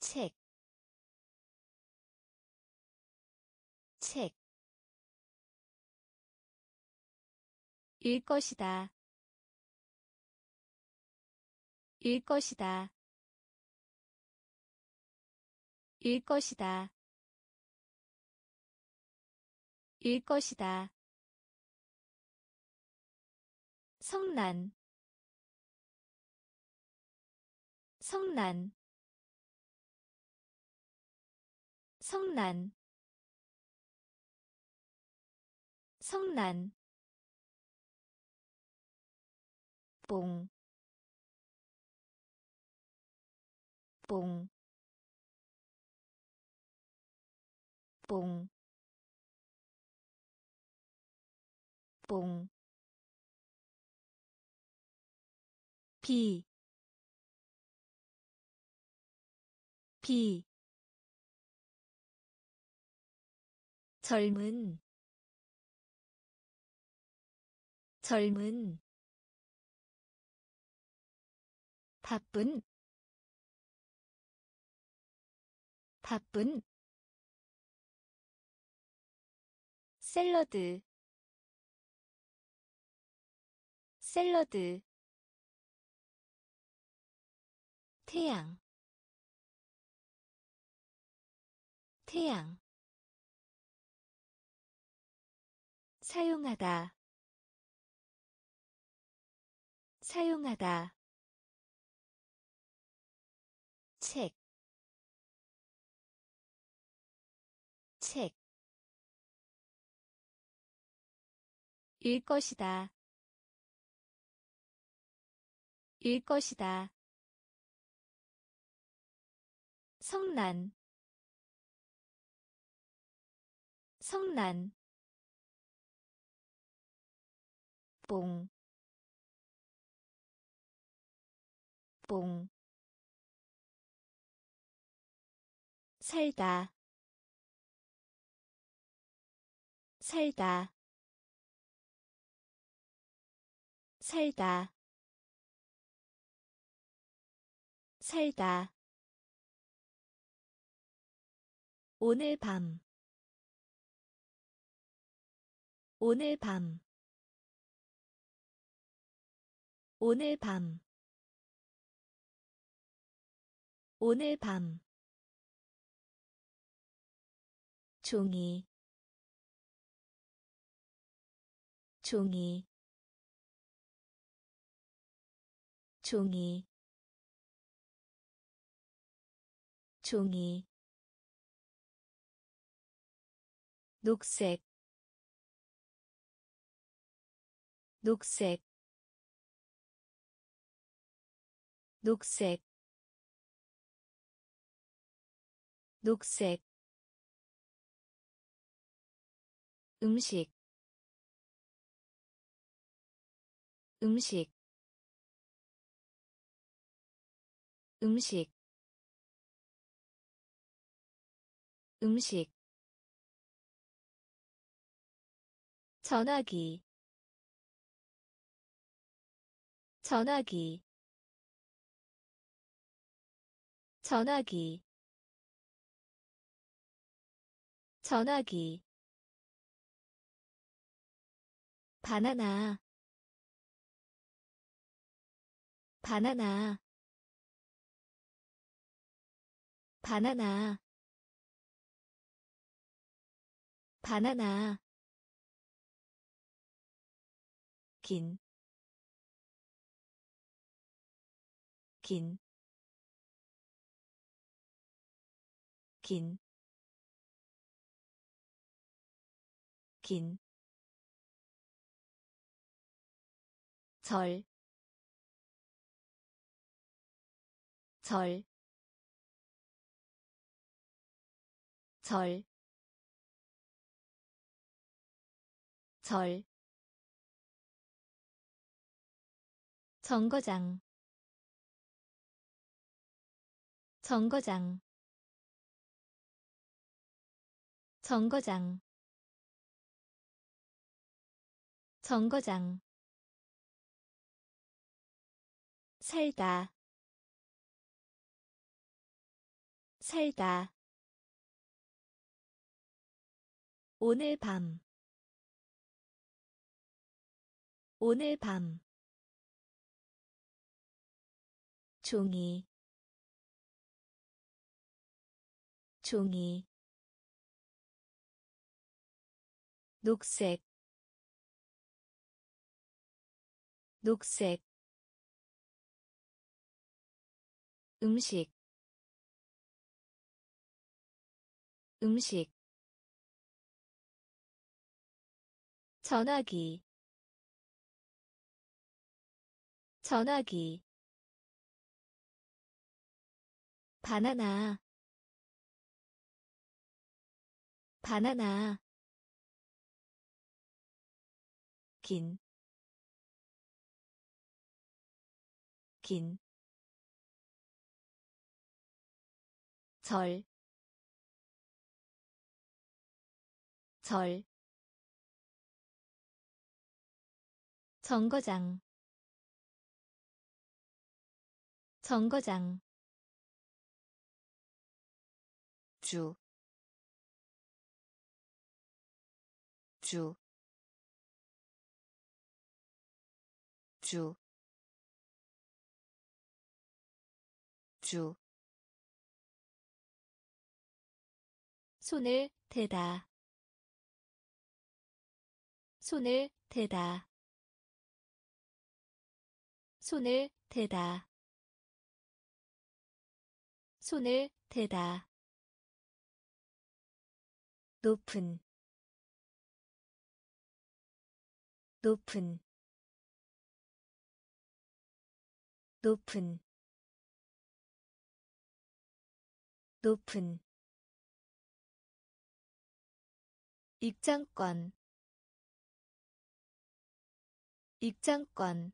책, 책. 일 것이다. 일 것이다. 일 것이다. 일 것이다. 성난. 성난. 성난. 성난. 뽕, 뽕, 뽕, 뽕, 비, 비, 젊은, 젊은, 바쁜. 바쁜 샐러드 샐러드 태양 태양. 사용하다 사용하다 일 것이다. 일 것이다. 성난, 성난. 뽕, 뽕. 살다 살다 살다. 살다. 오늘 밤. 오늘 밤. 오늘 밤. 오늘 밤. 종이. 종이 종이 종이 녹색 녹색 녹색 녹색. 음식 음식 음식 음식 전화기 전화기 전화기 전화기 바나나 바나나 바나나. 바나나. 긴, 긴, 긴, 긴, 절, 절, 절, 절, 정거장, 정거장, 정거장, 정거장. 살다 살다 오늘 밤. 오늘 밤. 종이. 종이. 녹색. 녹색. 음식. 음식 전화기 전화기 바나나 바나나 긴, 긴, 절, 절, 정거장, 정거장, 주, 주, 주, 주. 손을 대다. 손을 대다 손을 대다. 손을 대다. 높은. 높은. 높은. 높은. 입장권. 입장권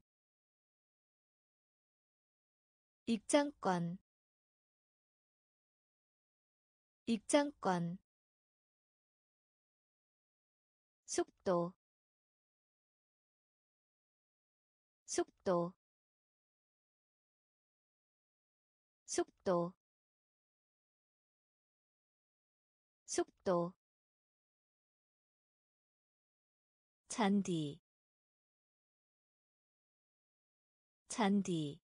입장권 입장권 속도 속도 속도 속도. 잔디 잔디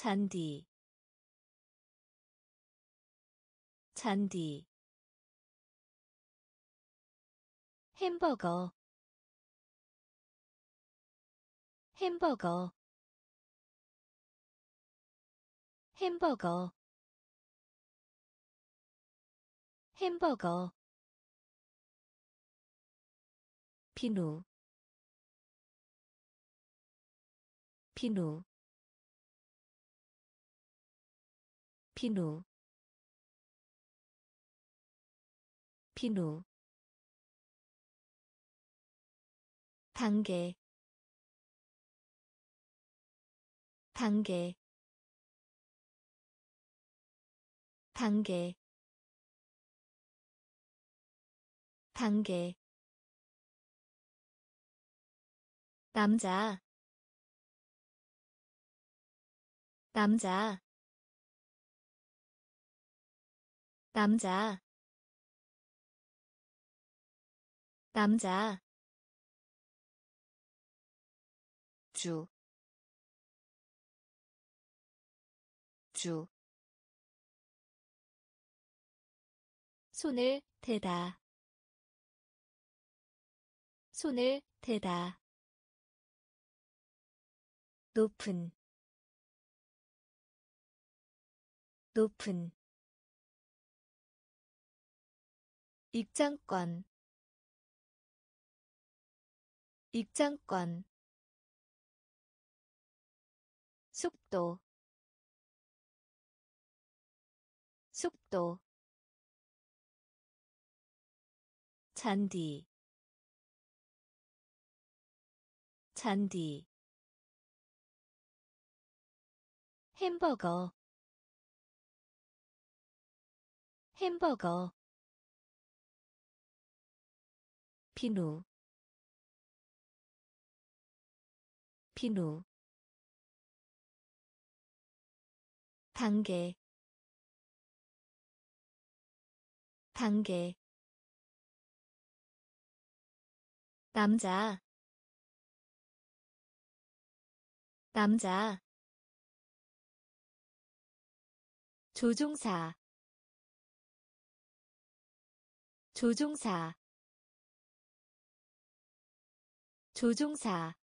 잔디 잔디 햄버거 햄버거 햄버거 햄버거 비누 비누 비누 비누 단계 단계 단계 단계. 남자 남자 남자. 남자. 주, 주, 손을 대다, 손을 대다, 높은, 높은 입장권 입장권 속도 속도 잔디 잔디 햄버거 햄버거 비누 비누 단계 단계 남자 남자 조종사 조종사 조종사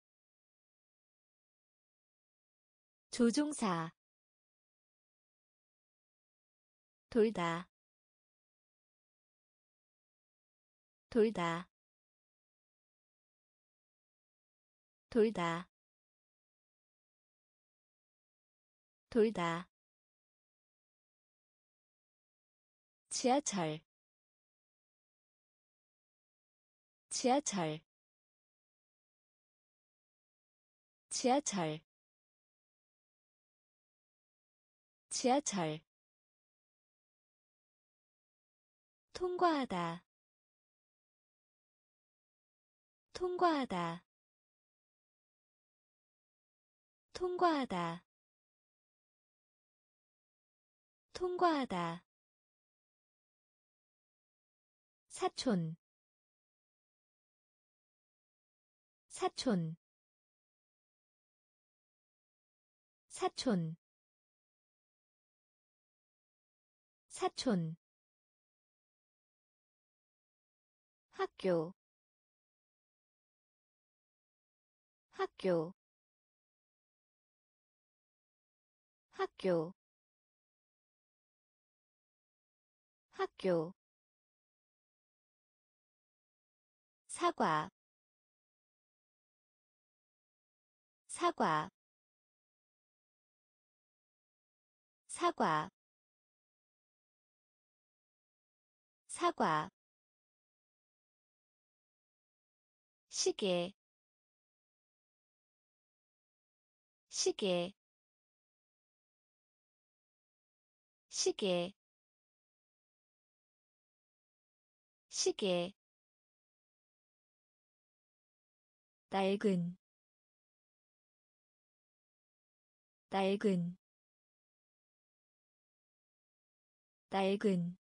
조종사 돌다 돌다 돌다 돌다. 지하철 지하철 지하철. 지하철. 통과하다. 통과하다. 통과하다. 통과하다. 사촌. 사촌 사촌. 사촌. 학교. 학교. 학교. 학교. 사과. 사과 사과 사과 시계 시계 시계 시계 낡은 낡은 낡은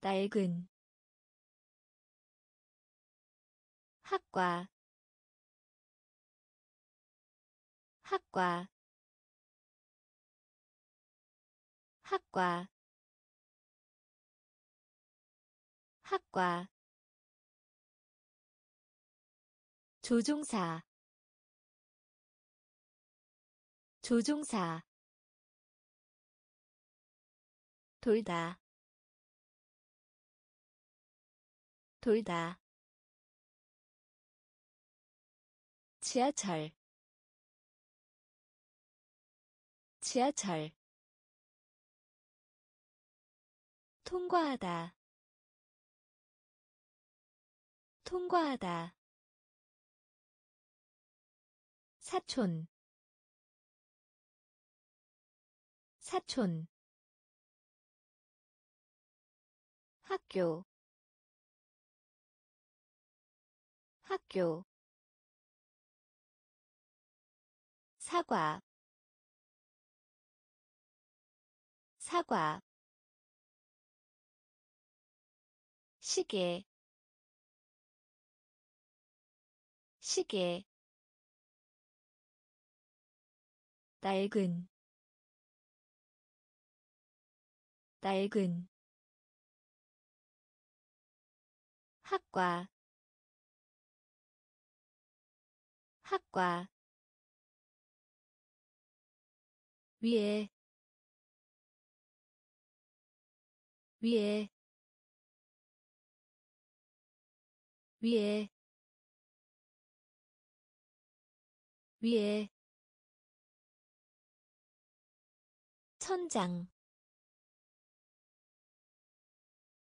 낡은. 학과 학과. 학과. 학과. 조종사. 조종사 돌다. 돌다. 지하철. 지하철. 통과하다. 통과하다. 사촌. 사촌 학교 학교 사과 사과 시계 시계 낡은 낡은 학과 학과 위에 위에 위에 위에. 천장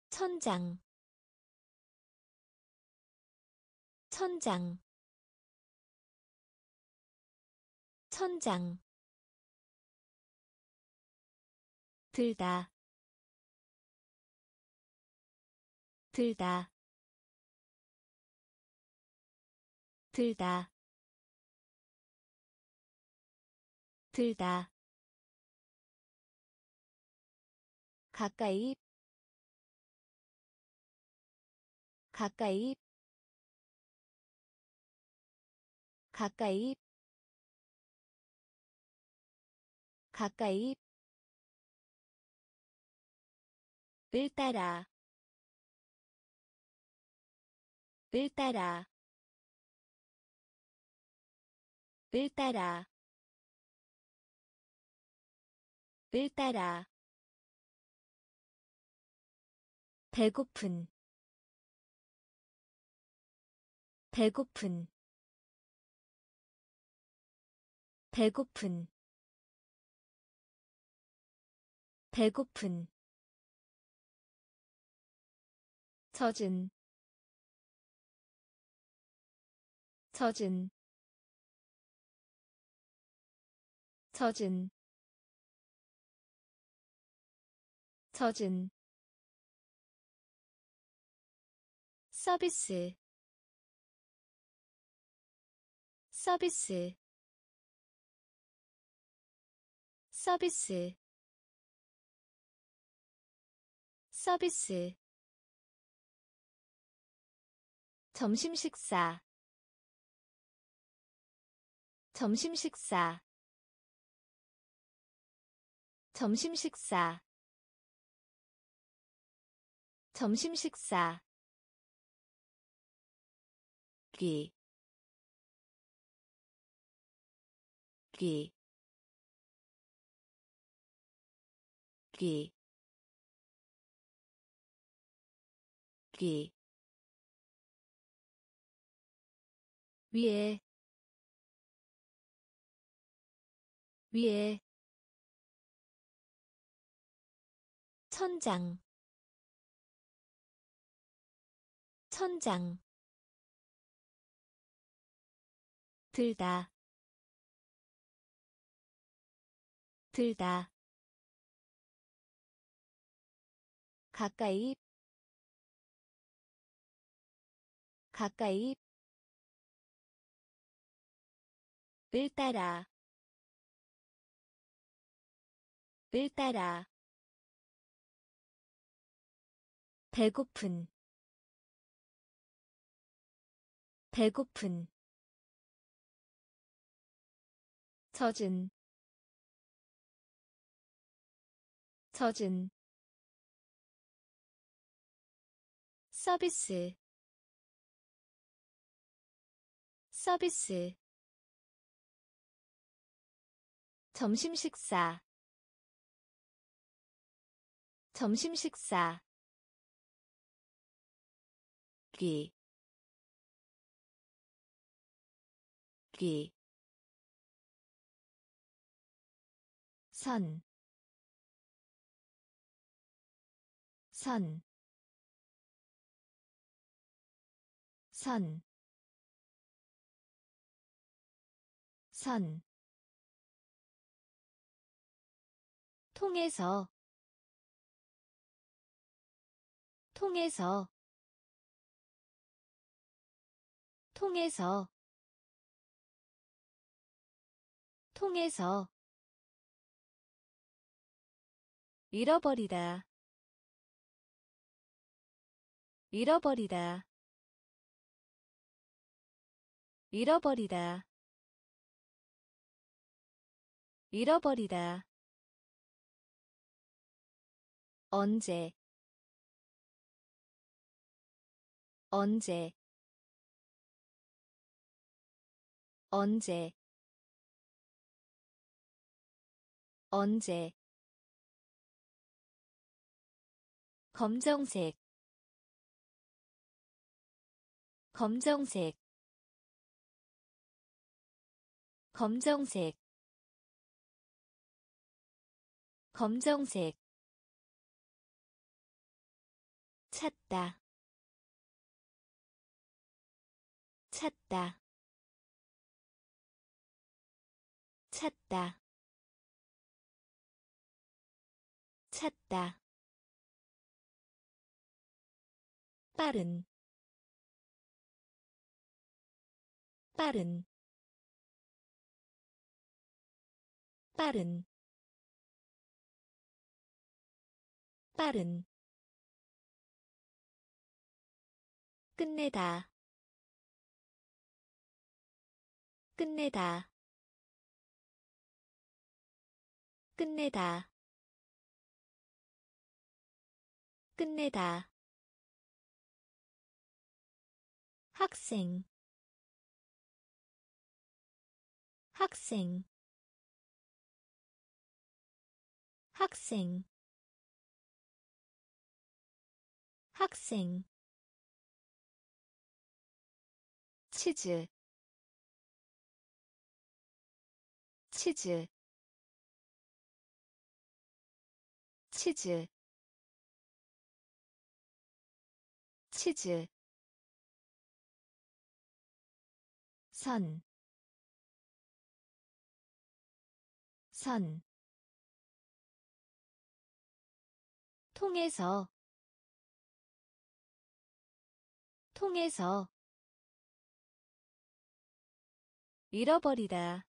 천장 천장. 천장. 들다. 들다. 들다. 들다. 가까이. 가까이 가까이 가까이 을 따라 을 따라 을 따라 을 따라. 배고픈 배고픈 배고픈 배고픈 젖은 젖은 젖은 젖은. 서비스 서비스 서비스. 서비스. 점심 식사. 점심 식사. 점심 식사. 점심 식사. 귀, 귀, 귀, 귀, 위에, 위에, 천장, 천장, 들다 들다 가까이 가까이 을 따라 을 따라 배고픈 배고픈 젖은 젖은 서비스. 서비스. 점심 식사. 점심 식사. 귀, 귀, 선, 선, 선, 선, 통해서, 통해서, 통해서, 통해서. 잃어버리다 잃어버리다 잃어버리다. 잃어버리다. 언제? 언제? 언제? 언제? 검정색. 검정색 검정색 검정색 찾다 찾다 찾다 찾다. 빠른 빠른 빠른 빠른. 끝내다 끝내다. 끝내다. 끝내다. 학생. 학생 학생. 학생. 치즈. 치즈. 치즈. 치즈. 선, 선, 통해서, 통해서, 잃어버리다,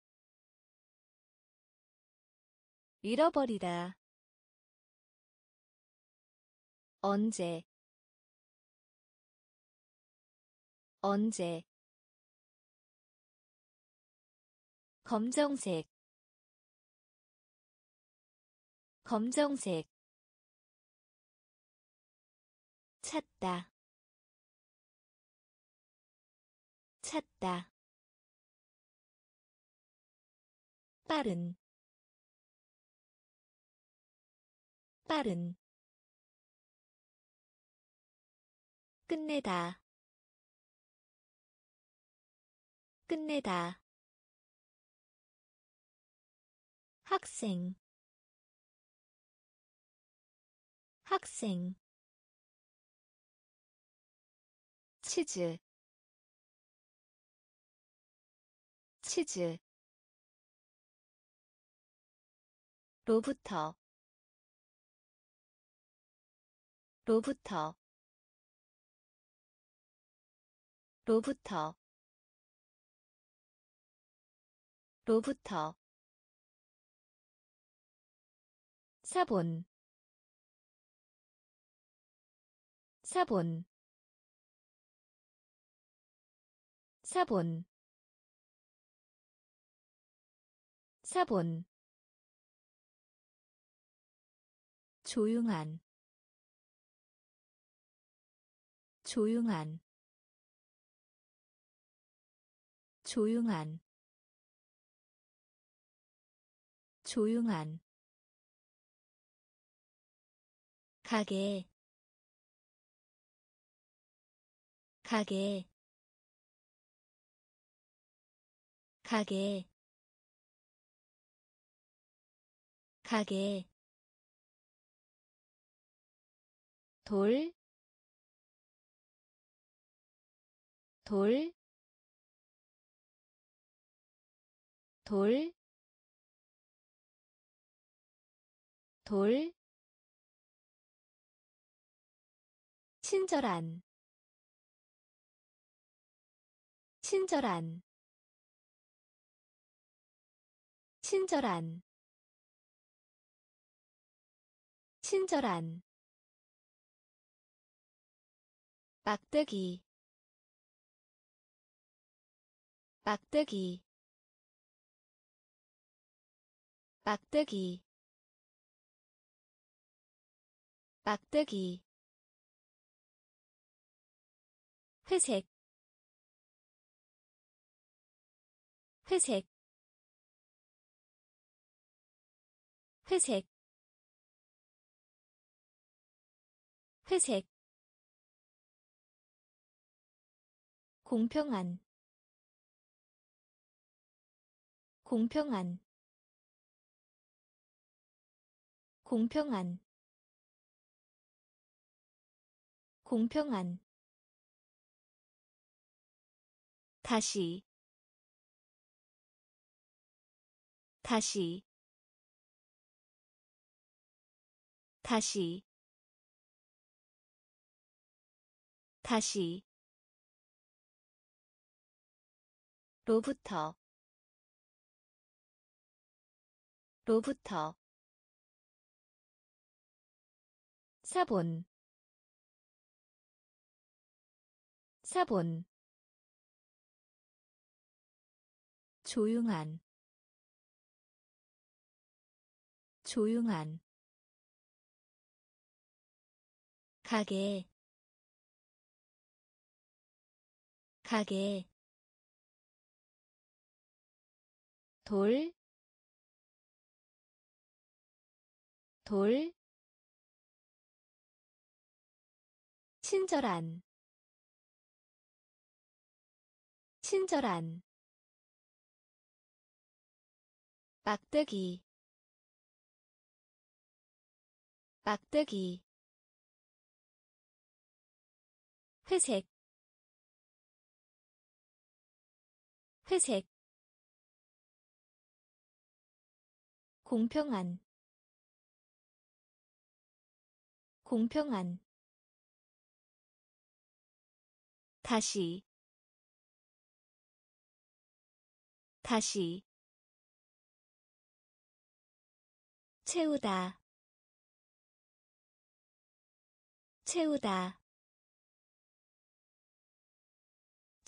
잃어버리다, 언제, 언제, 검정색 검정색 찾다. 찾다. 빠른. 빠른. 끝내다. 끝내다. 학생. 학생 치즈 치즈 로부터 로부터 로부터 로부터. 사본 사본 사본. 사본. 조용한. 조용한. 조용한. 조용한. 가게. 가게 가게. 가게. 돌, 돌, 돌, 돌, 친절한. 친절한 친절한 친절한 막대기 막대기 막대기 막대기 회색 회색 회색 회색. 공평한 공평한. 공평한 공평한. 다시 다시 다시. 다시. 로부터. 로부터. 사본. 사본. 조용한. 조용한 가게. 가게. 돌, 돌, 친절한, 친절한, 막대기, 막대기, 회색, 회색, 공평한 공평한. 다시 다시. 채우다 채우다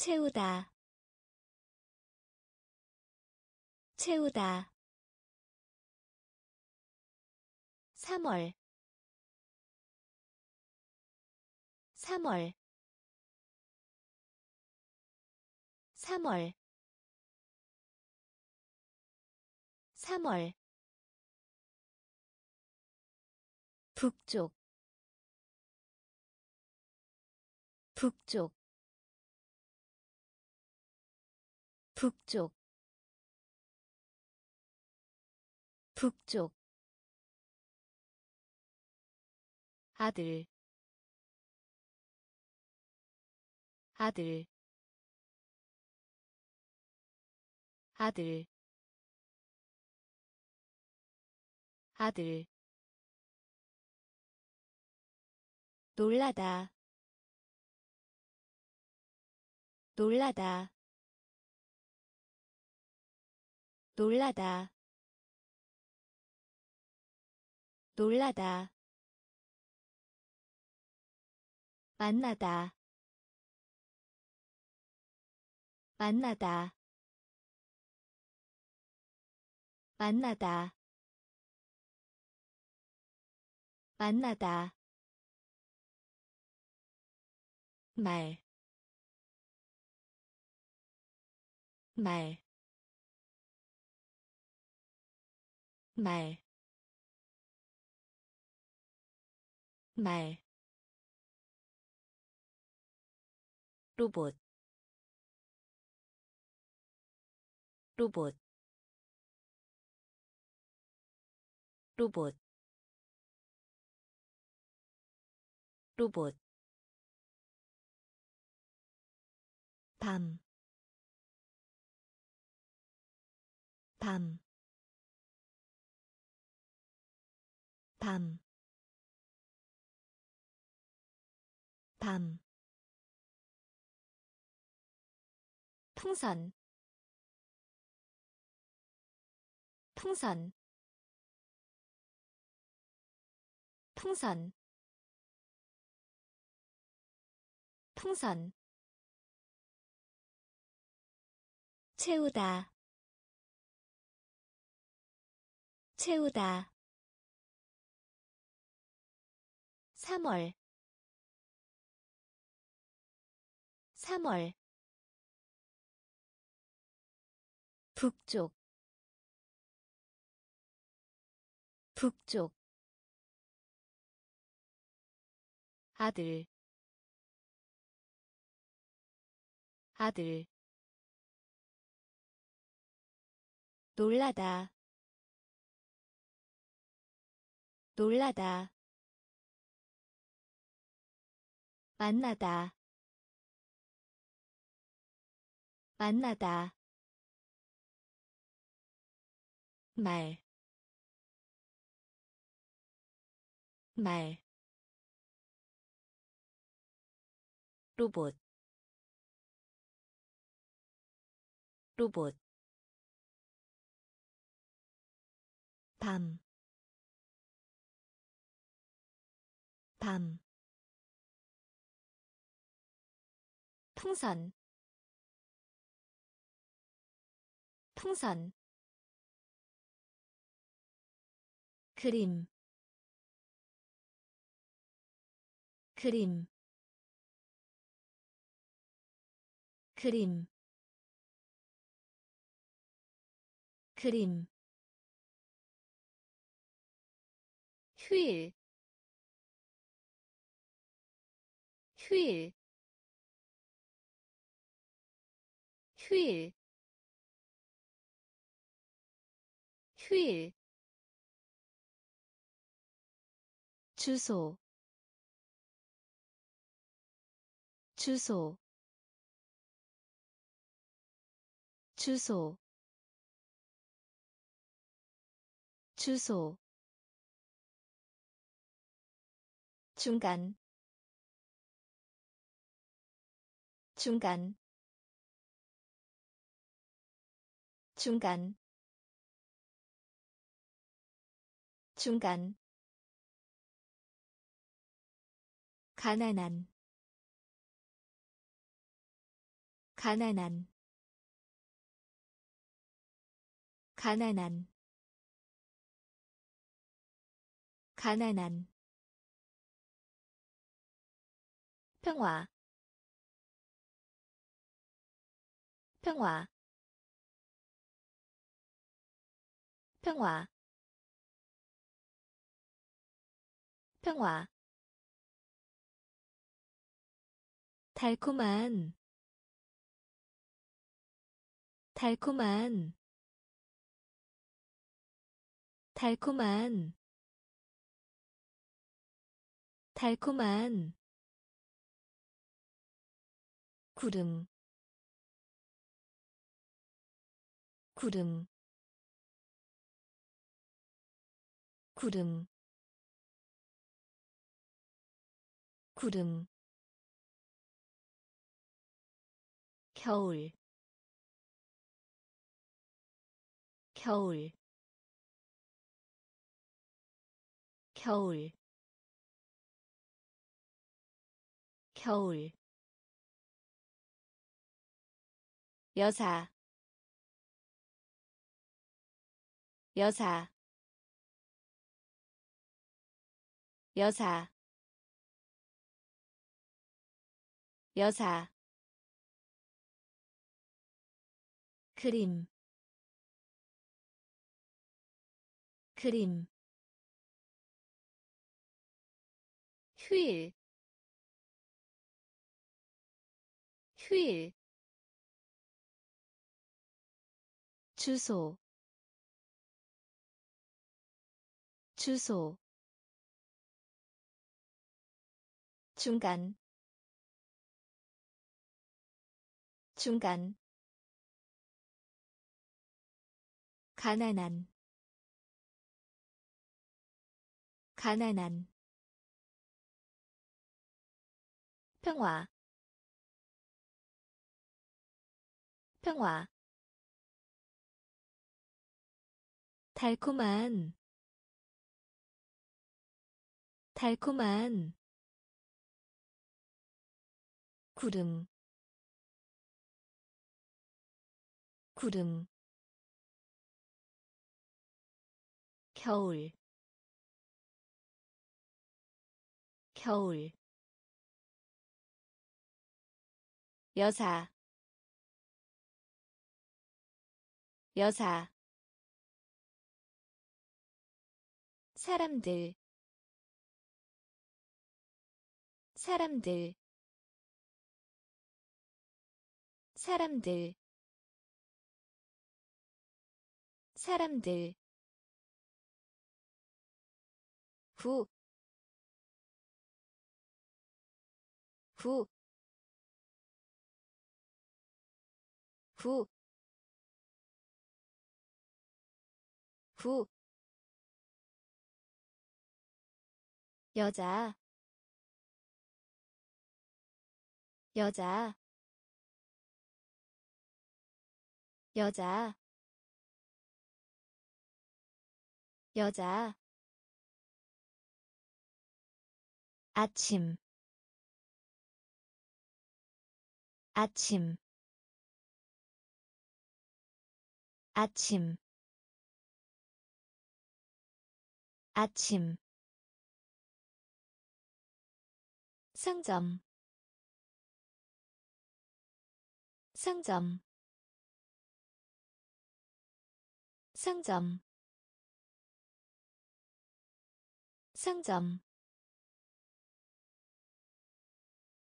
채우다. 채우다. 3월. 3월. 3월. 3월. 북쪽. 북쪽 북쪽 북쪽. 아들 아들. 아들 아들. 놀라다 놀라다 놀라다. 놀라다. 만나다. 만나다. 만나다. 만나다. 말, 말, 말, 말. 로봇. 로봇. 로봇. 로봇. 밤, 밤, 밤, 밤. 풍선. 풍선. 풍선. 풍선. 채우다. 채우다 3월. 3월. 북쪽. 북쪽. 아들. 아들. 놀라다. 놀라다 만나다. 만나다. 말, 말, 로봇, 로봇, 밤, 밤, 풍선, 풍선, 그림. 그림. 그림. 그림. 휴일. 휴일 휴일. 휴일. 주소. 주소. 주소. 주소. 중간. 중간 중간. 중간. 가난한. 가난한. 가난한. 가난한. 평화. 평화 평화. 평화. 달콤한. 달콤한. 달콤한. 달콤한. 구름. 구름 구름 구름 겨울 겨울 겨울 겨울. 여사 여사 여사 여사 그림 그림 휴일 휴일 주소 주소 중간. 중간. 가난한. 가난한. 평화. 평화. 달콤한. 달콤한 구름 구름 겨울 겨울 여사 여사 사람들 사람들 사람들 사람들 후, 후, 후, 후, 여자, 여자, 여자, 여자. 아침. 아침. 아침. 아침. 상점. 상점 상점. 상점.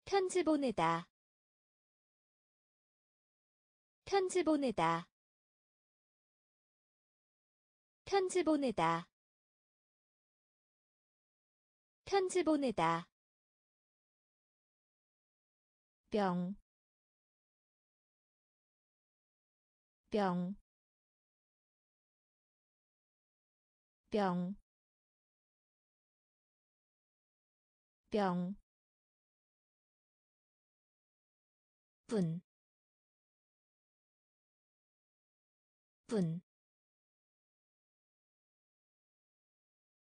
편지 보내다. 편지 보내다. 편지 보내다. 편지 보내다. 병, 병, 병, 병, 분, 분,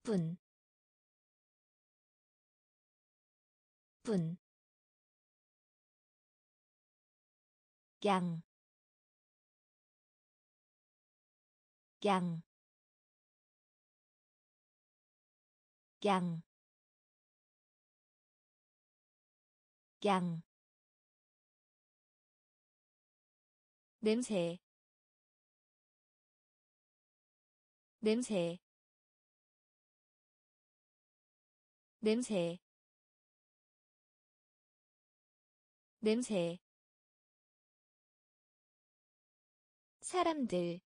분, 분, 양, 양, 양, 양. 냄새. 냄새. 냄새. 냄새. 사람들.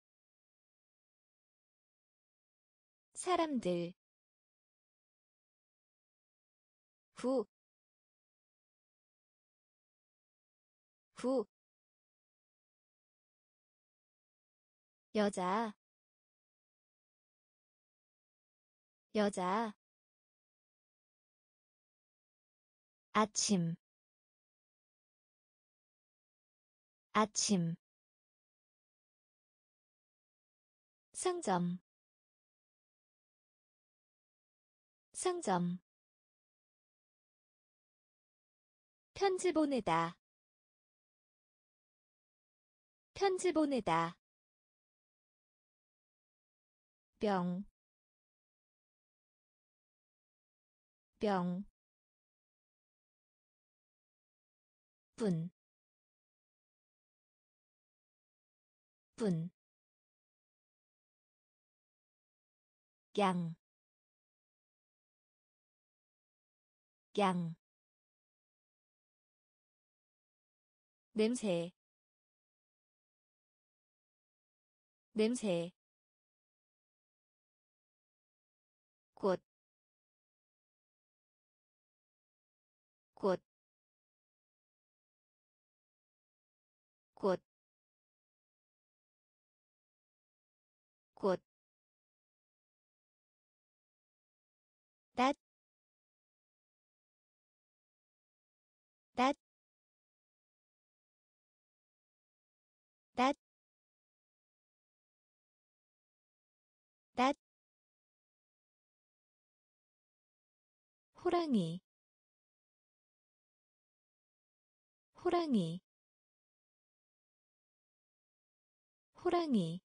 사람들 후, 후, 여자 여자 아침 아침 상점 상점 편지 보내다. 편지 보내다. 병, 병, 분, 분, 양, 양, 냄새, 냄새, 호랑이. 호랑이. 호랑이.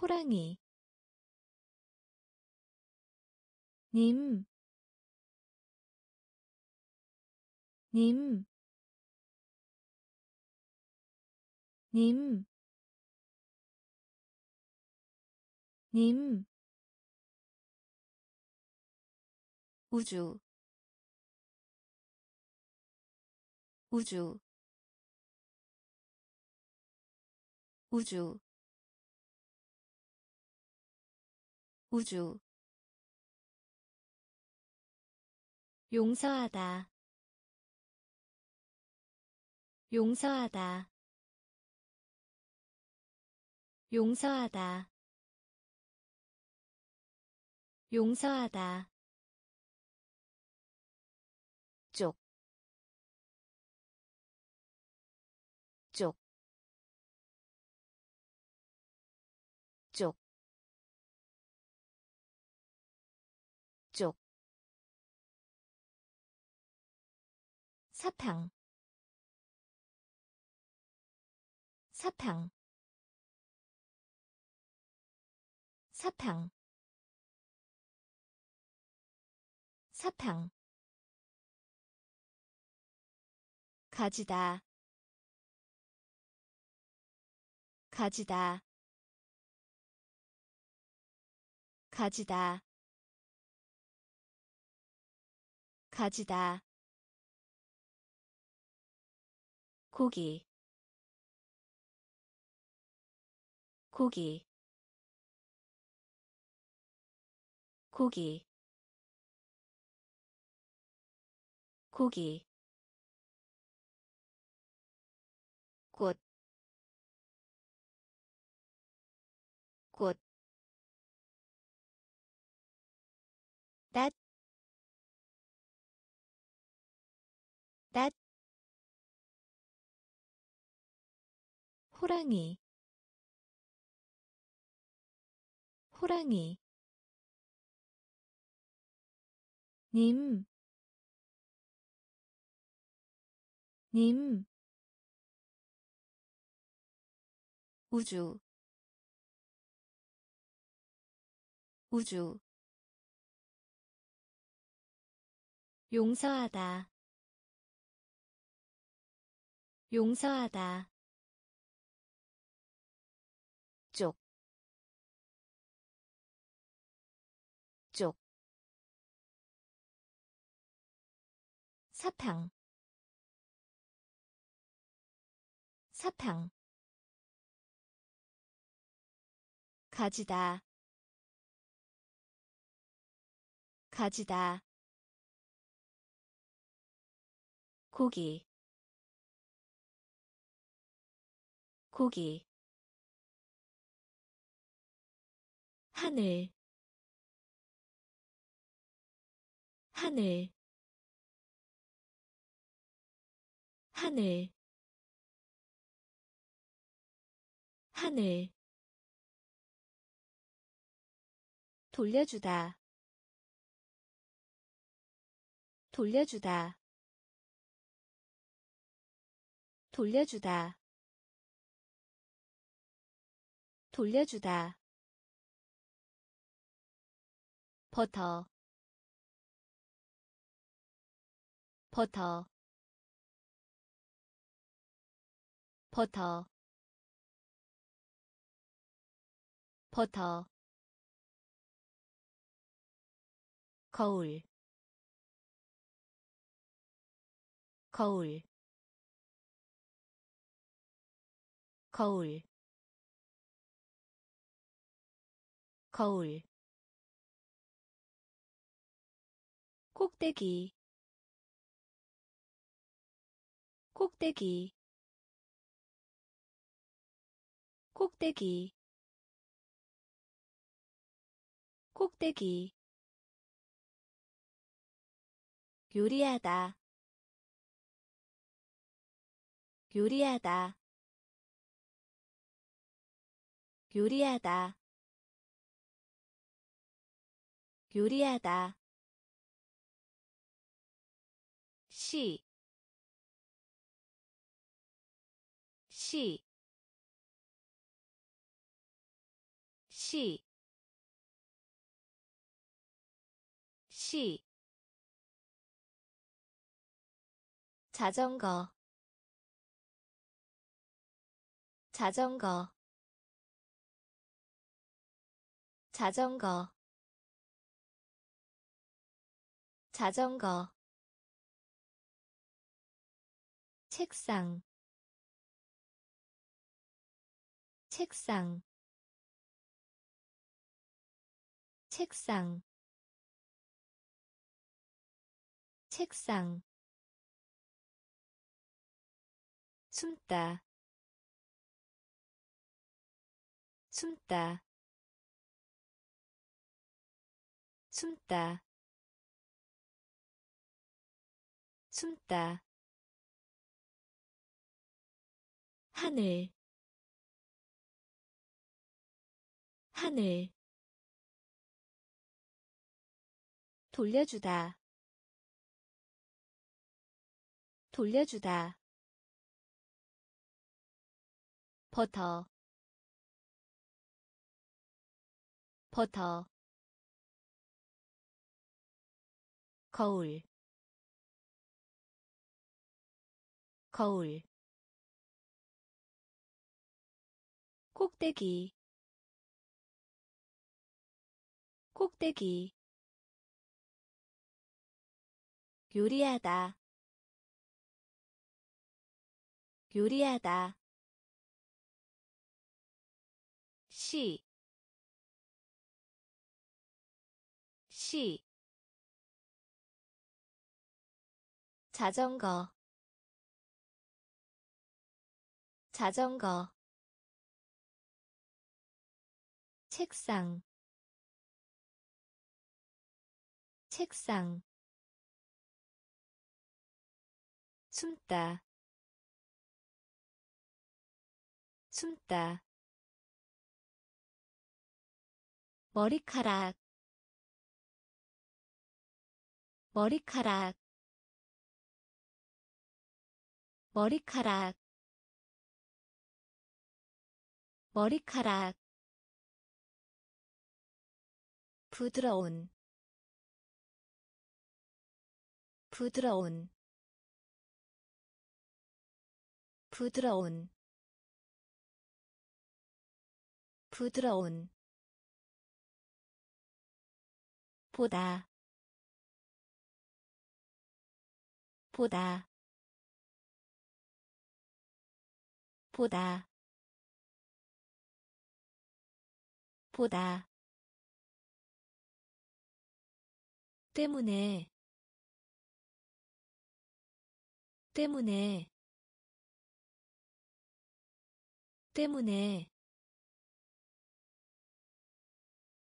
호랑이. 님, 님, 님, 님 우주 우주 우주 우주. 용서하다 용서하다 용서하다 용서하다 사탕, 사탕, 사탕, 사탕. 가지다 가지다 가지다 가지다 고기 고기 고기 고기 꽃, 호랑이, 호랑이, 님, 님, 우주. 우주. 용서하다. 용서하다 사탕, 사탕, 가지다 가지다 고기 고기 하늘 하늘 하늘 하늘 돌려주다 돌려주다 돌려주다 돌려주다. 버터 버터 버터 버터 거울 거울 거울 거울. 꼭대기 꼭대기 꼭대기 꼭대기 요리하다 요리하다 요리하다 요리하다. 시, 시, 시, 시, 자전거. 자전거. 자전거. 자전거. 책상. 책상 책상. 책상. 숨다. 숨다. 숨다. 숨다. 하늘. 하늘 돌려주다. 돌려주다. 버터. 버터. 거울. 거울. 꼭대기. 꼭대기 요리하다. 요리하다. 시, 시, 자전거, 자전거, 책상, 책상, 숨다, 숨다. 머리카락. 머리카락. 머리카락. 머리카락. 부드러운. 부드러운 부드러운 부드러운 보다 보다 보다 보다. 때문에 때문에 때문에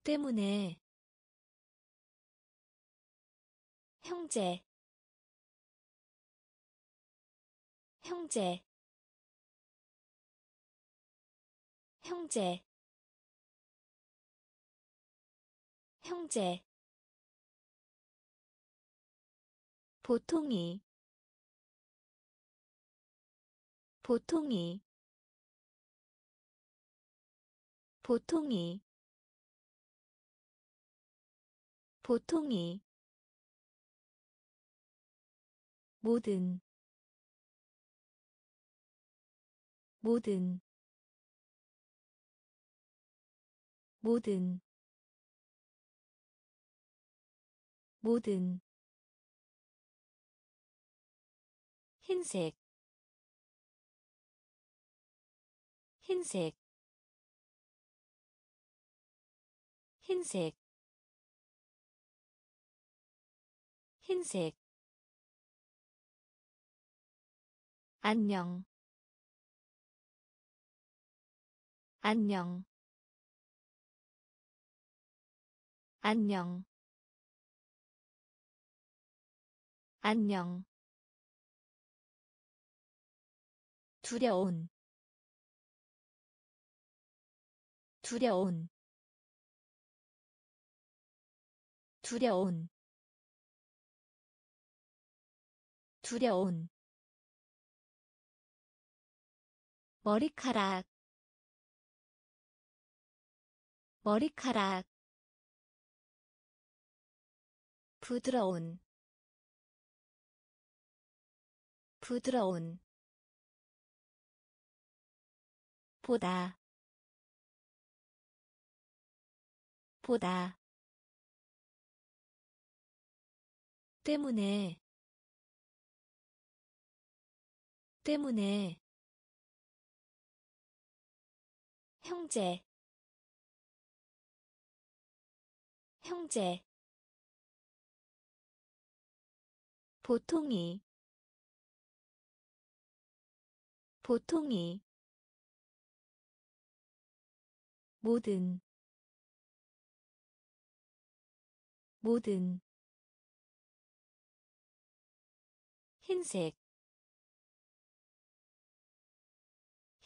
때문에 형제 형제 형제 형제. 보통이 보통이 보통이 보통이 모든 모든 모든 모든. 흰색 흰색 흰색 흰색. 안녕. 안녕. 안녕. 안녕. 두려운. 두려운 두려운 두려운 머리카락 머리카락 부드러운 부드러운 보다 보다 때문에 때문에 형제 형제 보통이 보통이 모든 모든 흰색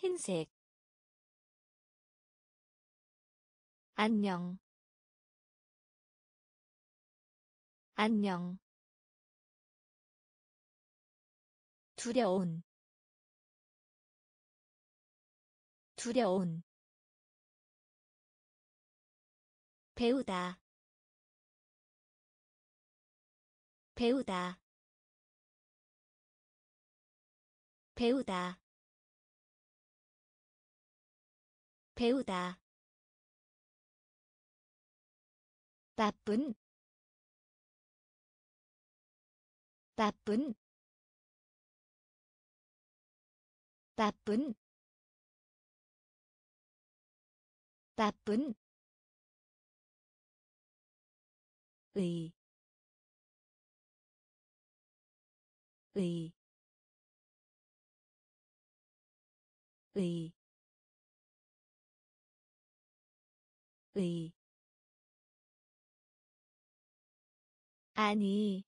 흰색. 안녕. 안녕. 두려운. 두려운. 배우다. 배우다 배우다. 배우다. 나쁜. 나쁜. 나쁜. 나쁜. 의, 의, 의, 의, 아니,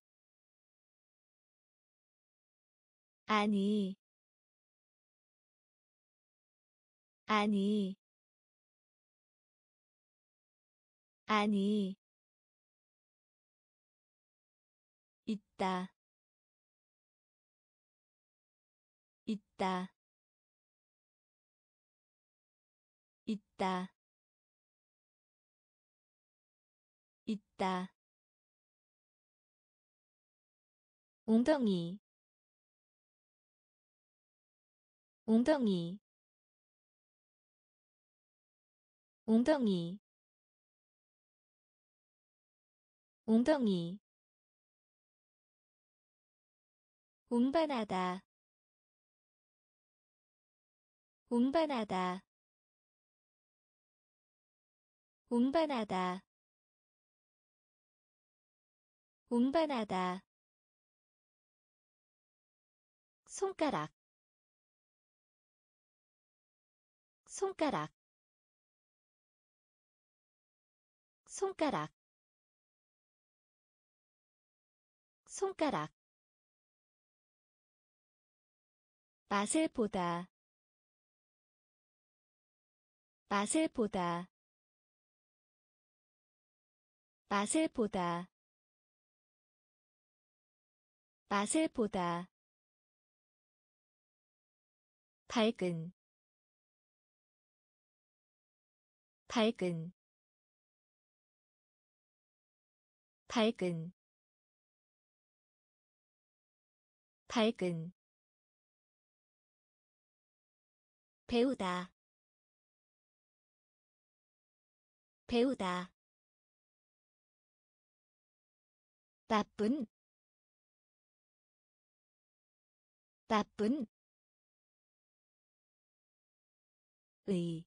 아니, 아니, 아니, 있다. 있다 있다. 있다. 웅덩이. 웅덩이. 웅덩이. 웅덩이. 운반하다. 운반하다 운반하다. 운반하다. 손가락. 손가락. 손가락. 손가락. 맛을 보다. 맛을 보다 맛을 보다. 맛을 보다. 밝은 밝은 밝은 밝은 배우다. 배우다 나쁜 나쁜 의,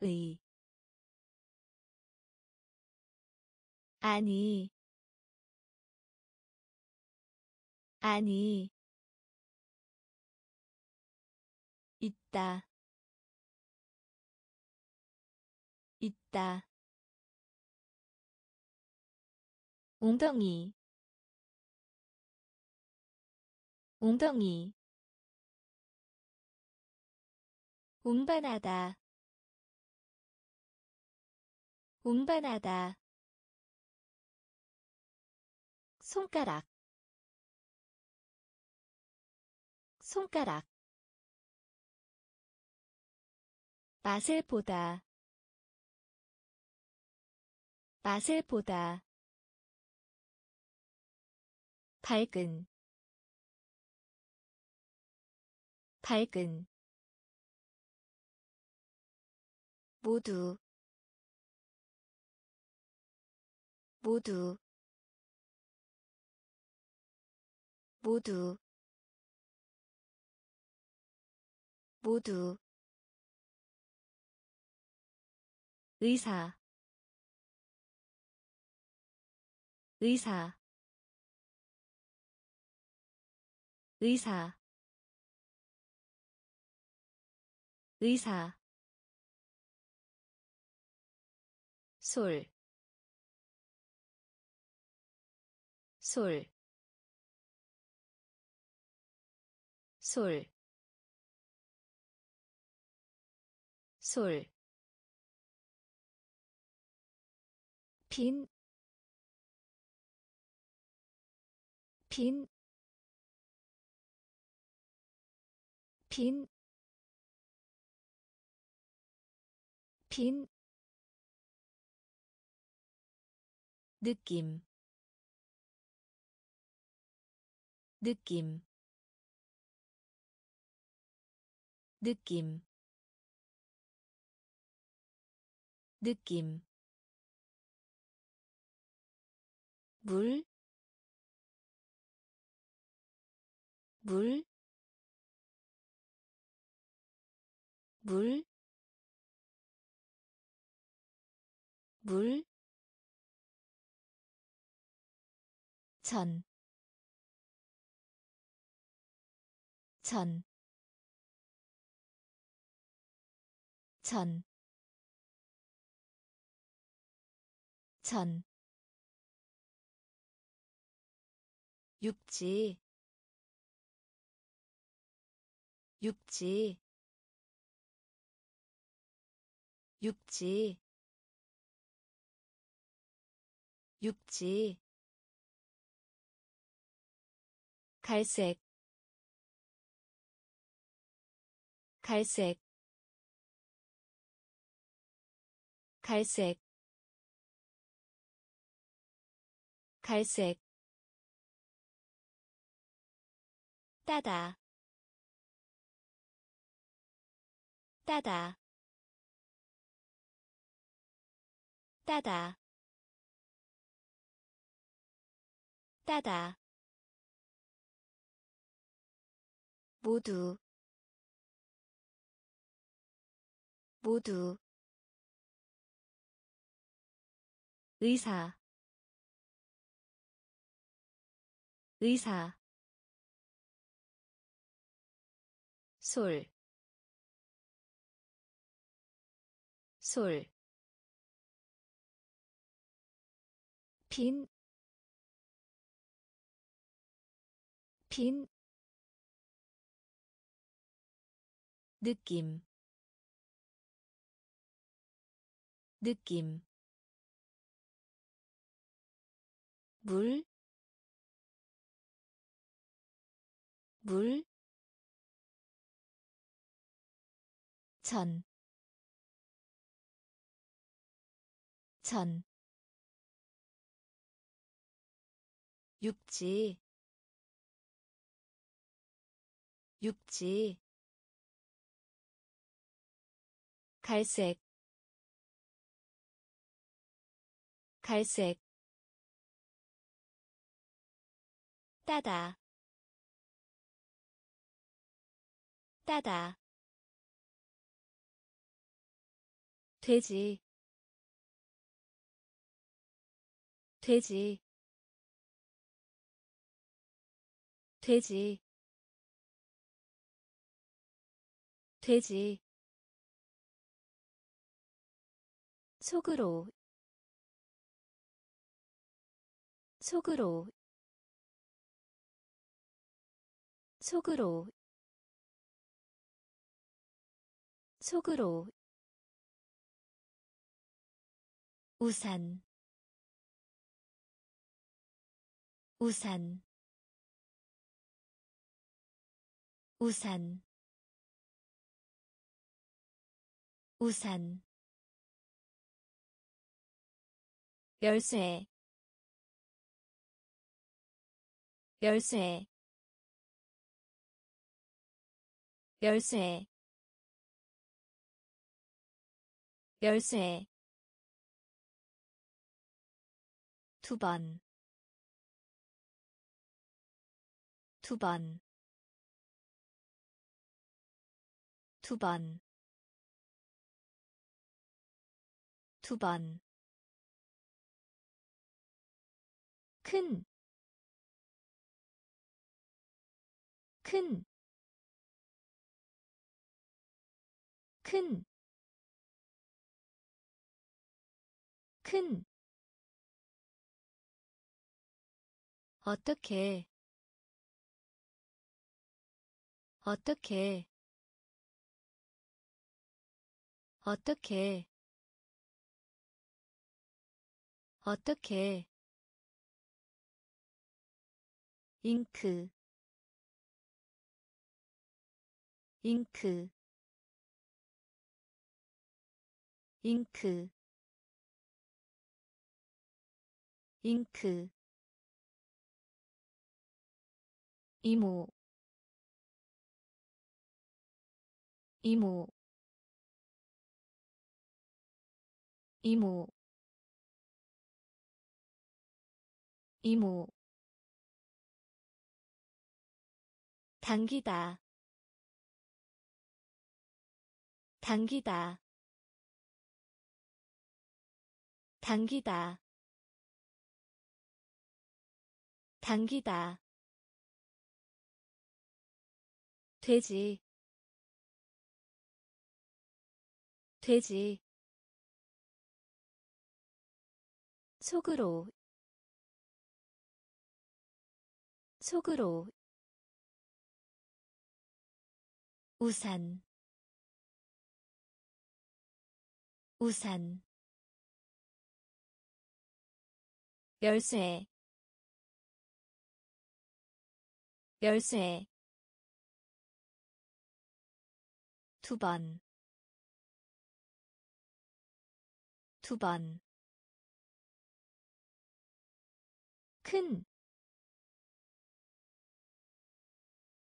의, 아니, 아니, 있다 있다 웅덩이. 웅덩이. 운반하다. 운반하다. 손가락. 손가락. 맛을 보다. 맛을 보다 밝은 밝은. 모두 모두. 모두. 모두. 의사. 의사 의사 의사 솔, 솔, 솔, 솔, 빈, 빈, 빈, 빈 느낌 느낌 느낌 느낌. 물, 물, 물, 물, 전, 전, 전, 전, 육지, 육지, 육지, 육지 갈색 갈색 갈색 갈색. 따다 따다 따다. 따다. 모두. 모두. 의사. 의사. 솔, 솔, 빈, 빈, 느낌 느낌 물, 물, 전, 전, 육지, 육지, 갈색 갈색 따다 따다 돼지 돼지 돼지. 돼지. 속으로. 속으로. 속으로. 속으로. 우산. 우산 우산 우산 열쇠 열쇠 열쇠 열쇠. 두 번, 두 번, 두 번, 두 번, 큰, 큰, 큰, 큰, 어떻게, 어떻게, 어떻게, 어떻게, 잉크. 잉크. 잉크. 잉크. 이모. 이모 이모. 이모. 당기다. 당기다. 당기다. 당기다. 돼지. 돼지 속으로 속으로 우산 우산 열쇠 열쇠 두 번, 두 번, 큰,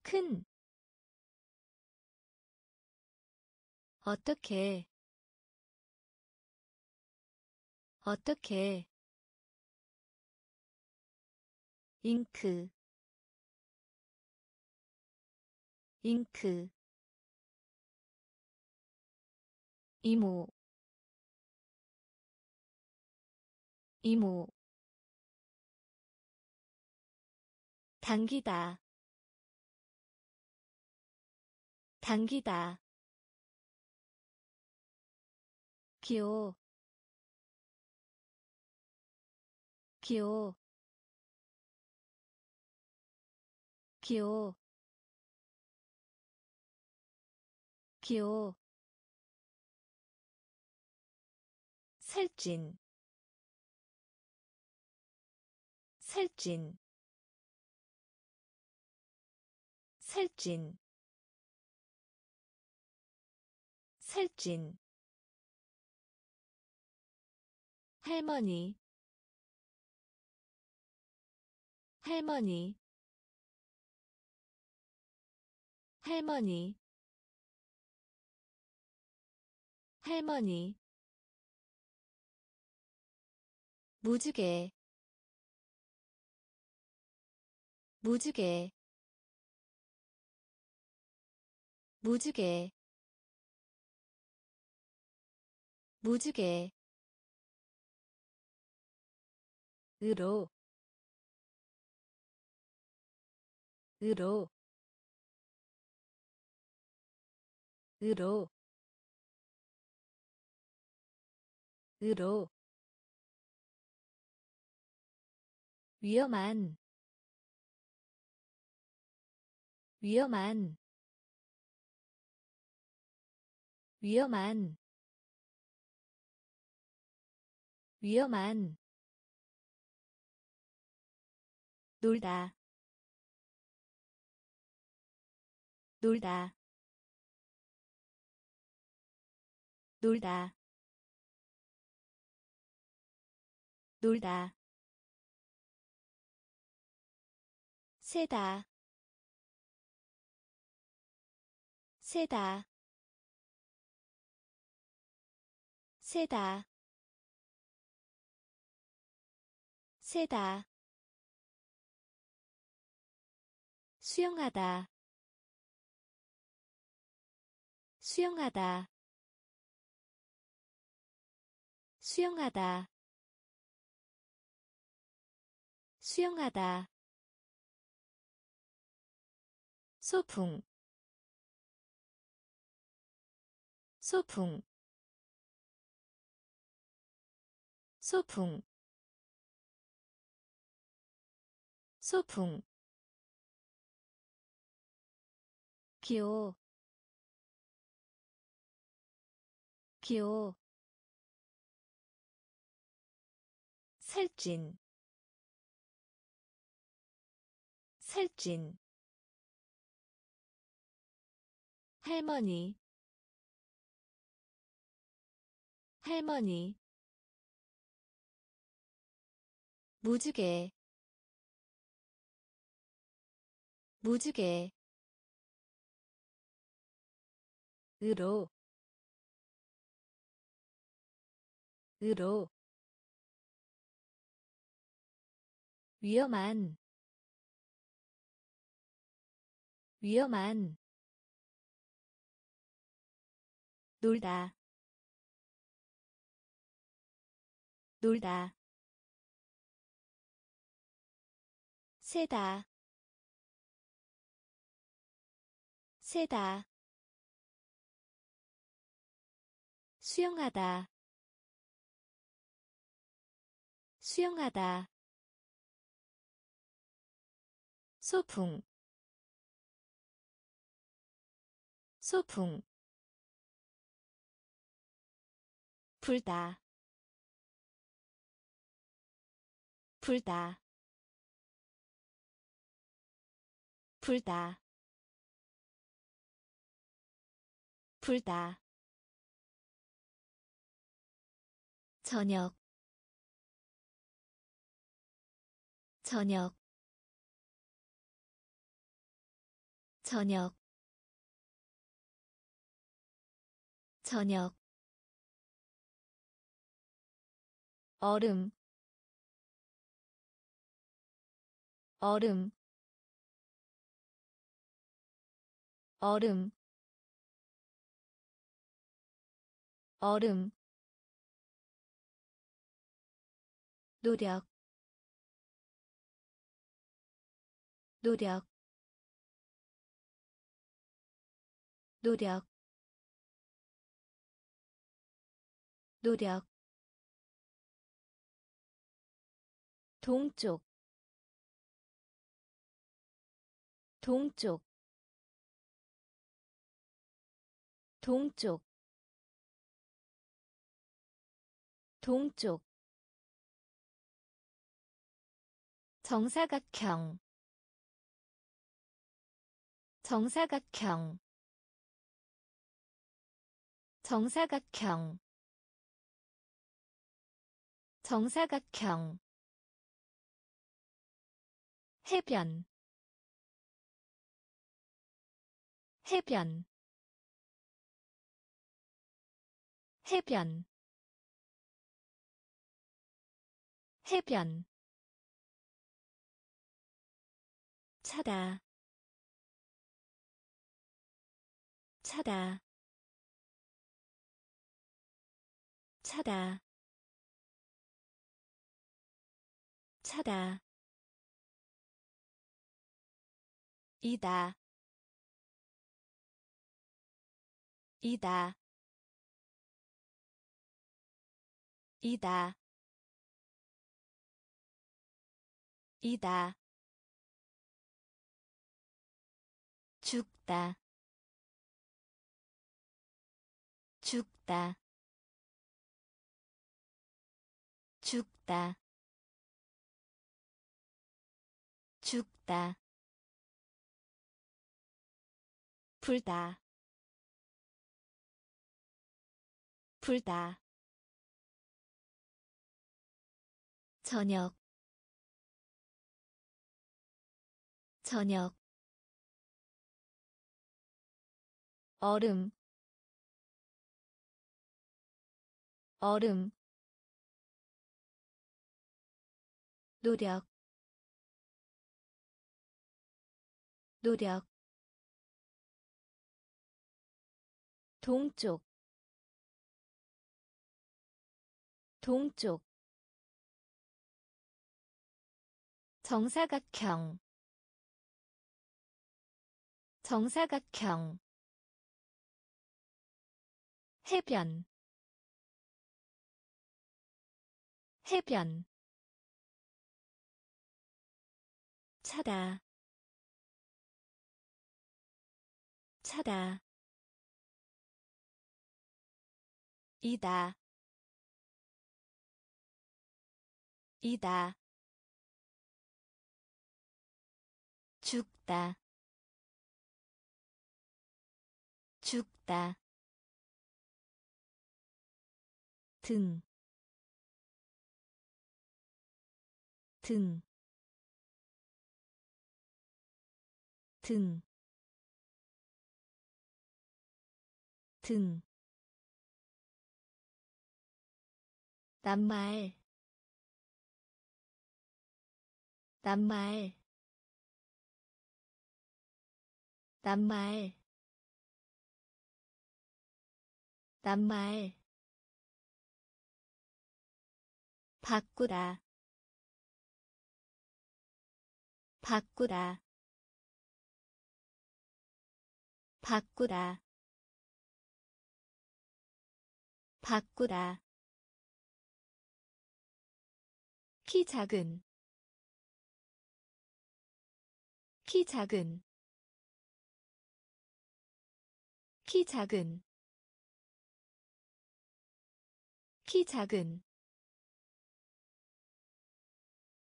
큰, 어떻게, 어떻게, 잉크, 잉크, 이모 이모 당기다. 당기다. 기호. 기호. 기호. 기호. 살찐. 살찐 살찐 살찐 할머니 할머니 할머니 할머니. 무지개 무지개 무지개 무지개 으로 으로 으로 으로. 위험한 위험한 위험한 위험한 놀다 놀다 놀다 놀다. 세다 세다 세다. 세다. 수영하다. 수영하다. 수영하다. 수영하다. 소풍. 소풍 소풍 소풍 기호 기호 살찐 살찐 할머니 할머니 무지개 무지개 으로 으로 위험한 위험한 놀다 놀다 세다. 세다. 수영하다. 수영하다. 소풍. 소풍. 불다. 불다 불다. 불다. 저녁. 저녁. 저녁. 저녁. 얼음. 얼음 얼음 얼음 노력 노력 노력 노력. 동쪽 동쪽 동쪽 동쪽 정사각형 정사각형 정사각형 정사각형. 해변 해변 해변 해변 차다 차다 차다 차다. 이다 이다 이다. 이다. 죽다. 죽다. 죽다. 죽다. 불다. 불다 저녁 저녁 얼음 얼음 노력 노력 동쪽 동쪽 정사각형. 정사각형. 해변. 해변. 차다. 차다. 이다. 이다 죽다. 죽다. 등, 등, 등, 등. 낱말. 낱말 낱말. 낱말. 바꾸다 바꾸다 바꾸다 바꾸다 키 작은. 키 작은 키 작은 키 작은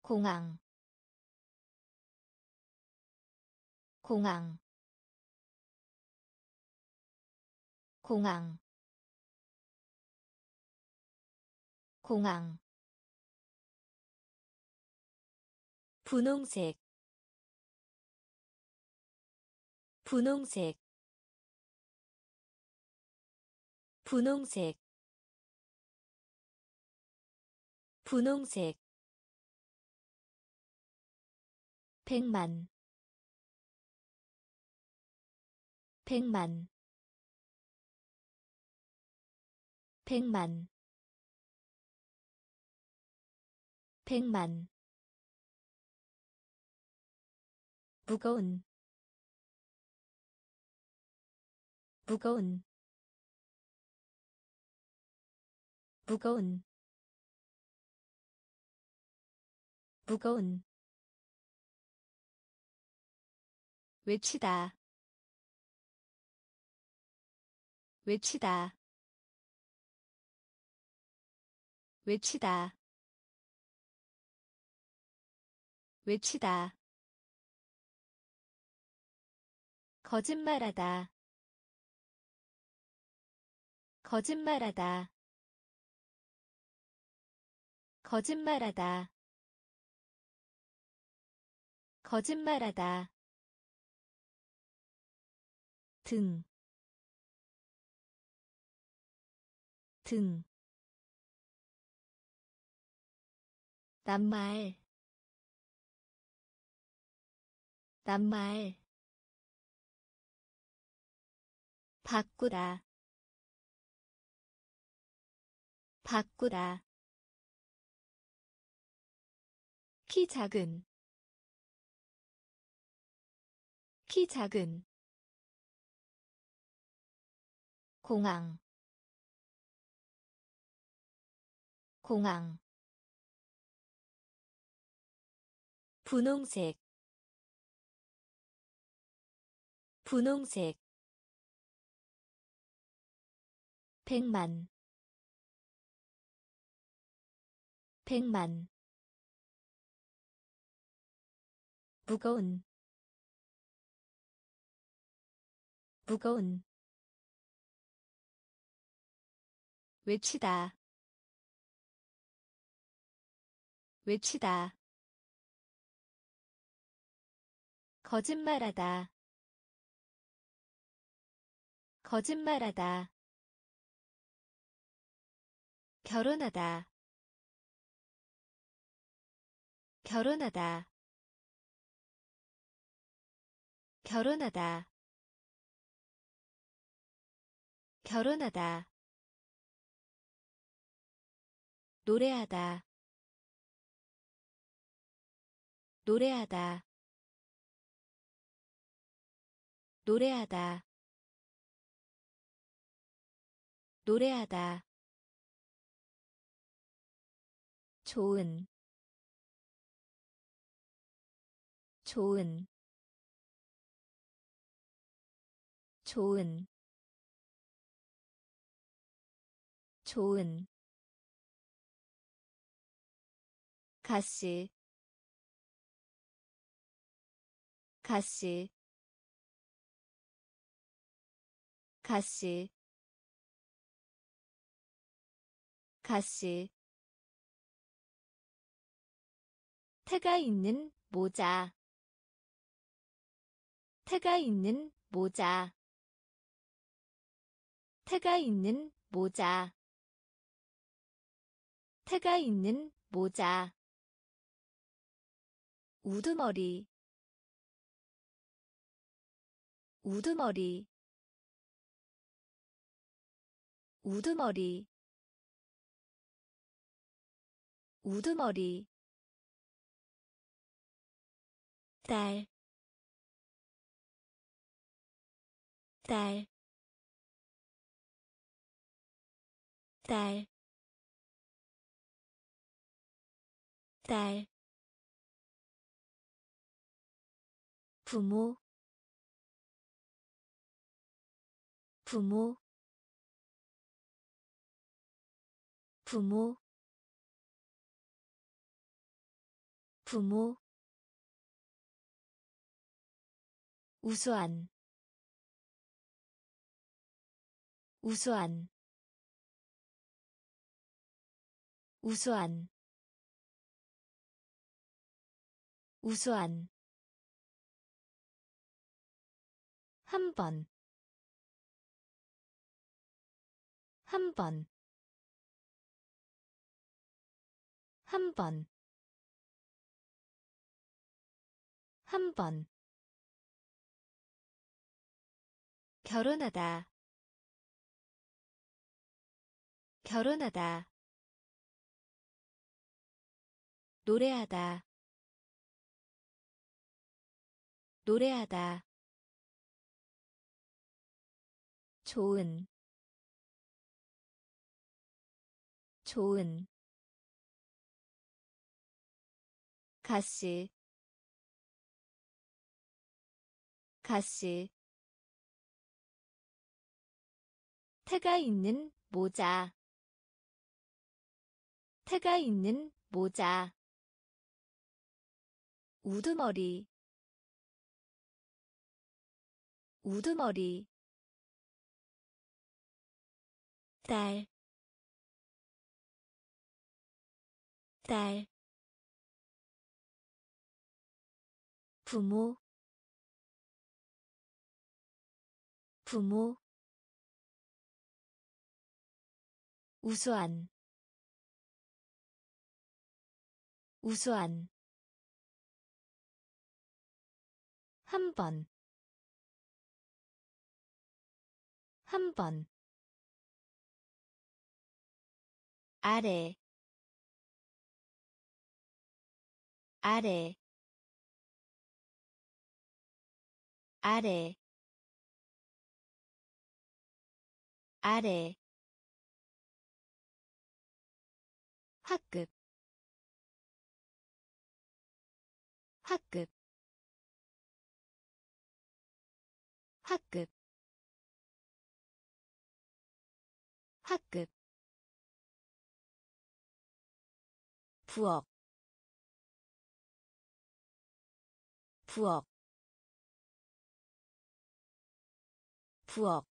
공항 공항 공항 공항. 분홍색 분홍색 분홍색 분홍색 백만 백만 백만 백만. 무거운 무거운 무거운 무거운 외치다 외치다 외치다 외치다. 거짓말하다 거짓말하다 거짓말하다. 거짓말하다. 등, 등, 낱말, 낱말, 바꾸다, 바꾸다, 키 작은, 키 작은 공항 공항 분홍색 분홍색 백만 백만 무거운 무거운 외치다 외치다 거짓말하다 거짓말하다 결혼하다 결혼하다 결혼하다. 결혼하다. 노래하다. 노래하다. 노래하다. 노래하다. 좋은. 좋은 좋은 좋은 가시 가시 가시 가시 태가 있는 모자. 태가 있는 모자 태가 있는 모자. 태가 있는 모자. 우두머리. 우두머리. 우두머리. 우두머리. 딸, 딸, 딸, 딸, 부모, 부모, 부모, 부모. 우수한. 우수한 우수한 우수한 한 번, 한 번, 한 번, 한 번. 결혼하다 결혼하다 노래하다. 노래하다. 좋은. 좋은. 가시 가시 태가 있는 모자. 태가 있는 모자 우두머리 우두머리 딸, 딸, 부모, 부모, 우수한 우수한 한 번, 한 번, 아래, 아래, 아래, 아래, 학급. 학급 학급. 학급. 부엌. 부엌. 부엌.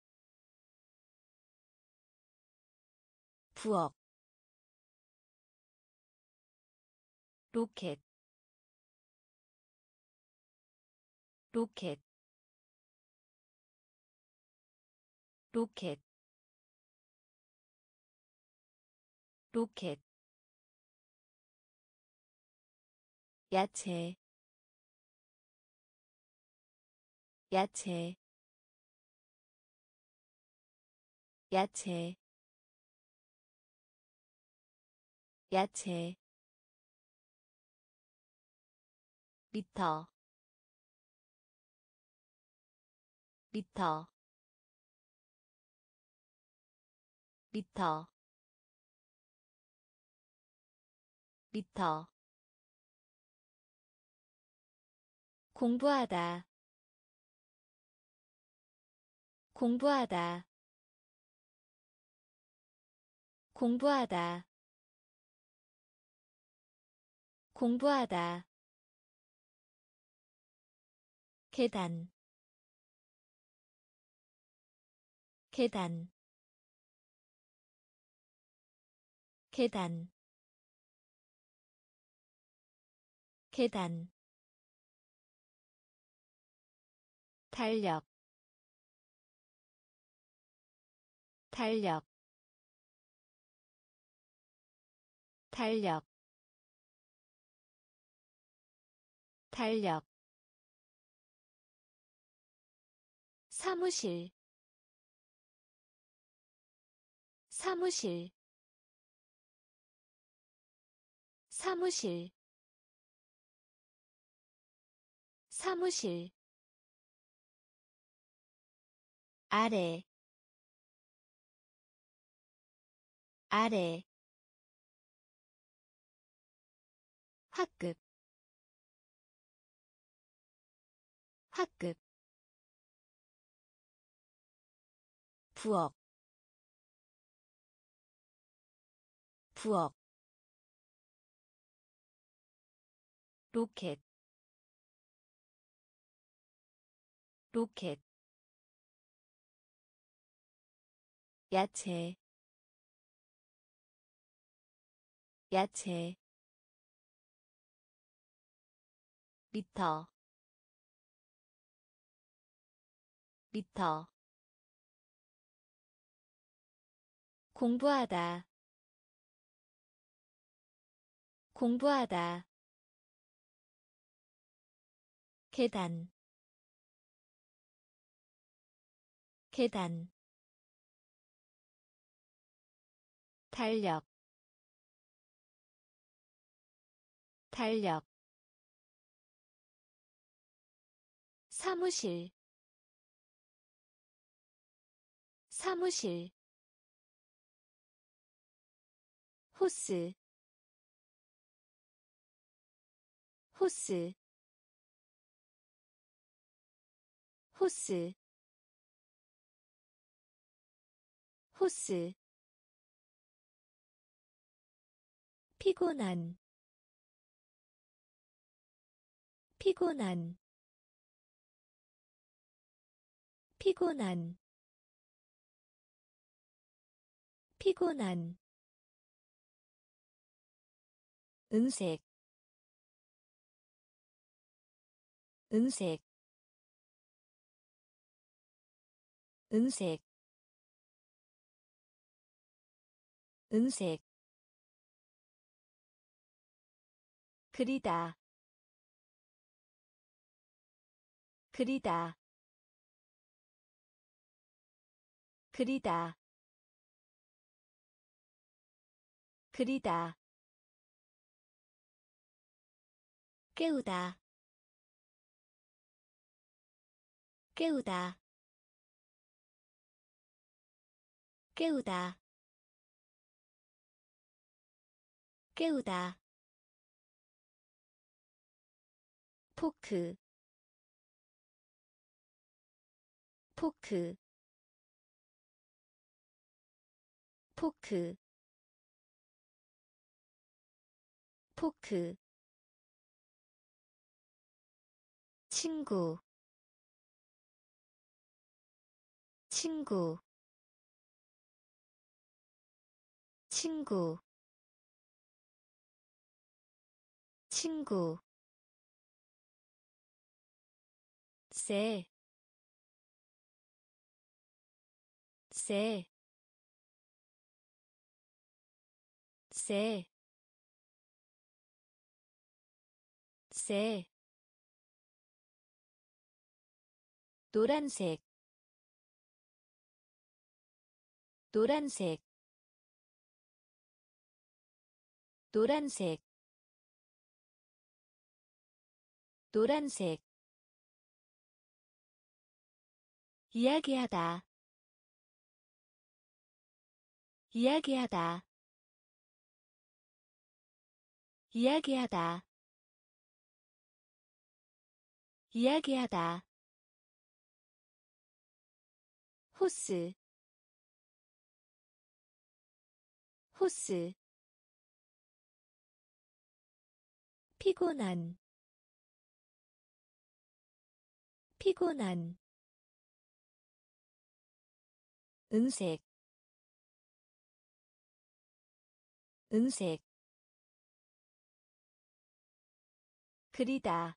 부엌. 로켓. 로켓 로켓 로켓 야채 야채 야채 야채 미터 미터 미터. 미터. 공부하다. 공부하다. 공부하다. 공부하다. 계단. 계단 계단 계단 탄력 탄력 탄력 탄력. 사무실 사무실 사무실 사무실 아래 아래 학급 학급 부엌 부엌 로켓 로켓 야채 야채 미터 미터. 공부하다 공부하다 계단 계단 탄력 탄력 사무실 사무실 호스 호스 호스 호스 피곤한 피곤한 피곤한 피곤한. 은색 은색 은색 은색. 그리다 그리다. 그리다 그리다. 깨우다 깨우다 깨우다. 깨우다. 포크. 포크. 포크. 포크. 친구. 친구 친구 친구 세, 세, 새, 새, 노란색, 노란색, 노란색, 노란색, 이야기하다 이야기하다. 이야기하다 이야기하다. 호스 호스 피곤한 피곤한 은색 은색 그리다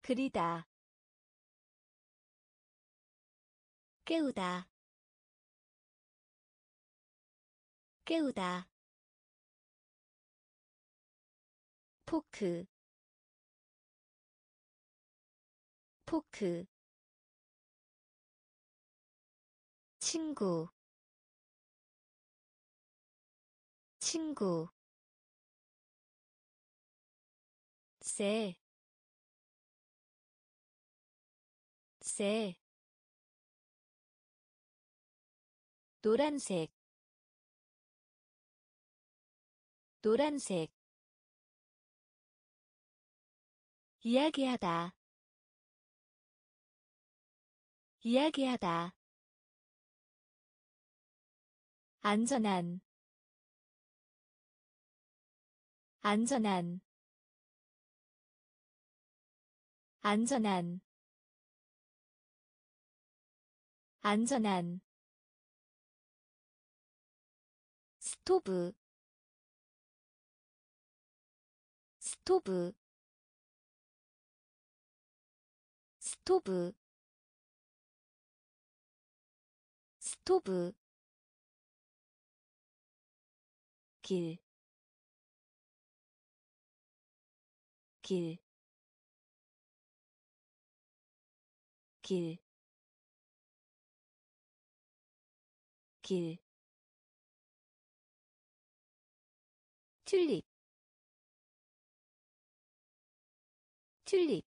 그리다 깨우다 깨우다 포크 포크 친구 친구 새, 새, 노란색, 노란색, 이야기하다, 이야기하다, 안전한, 안전한, 안전한. 안전한. 스토브. 스토브 스토브. 스토브. 길, 길, 길, 길, 튤립, 튤립,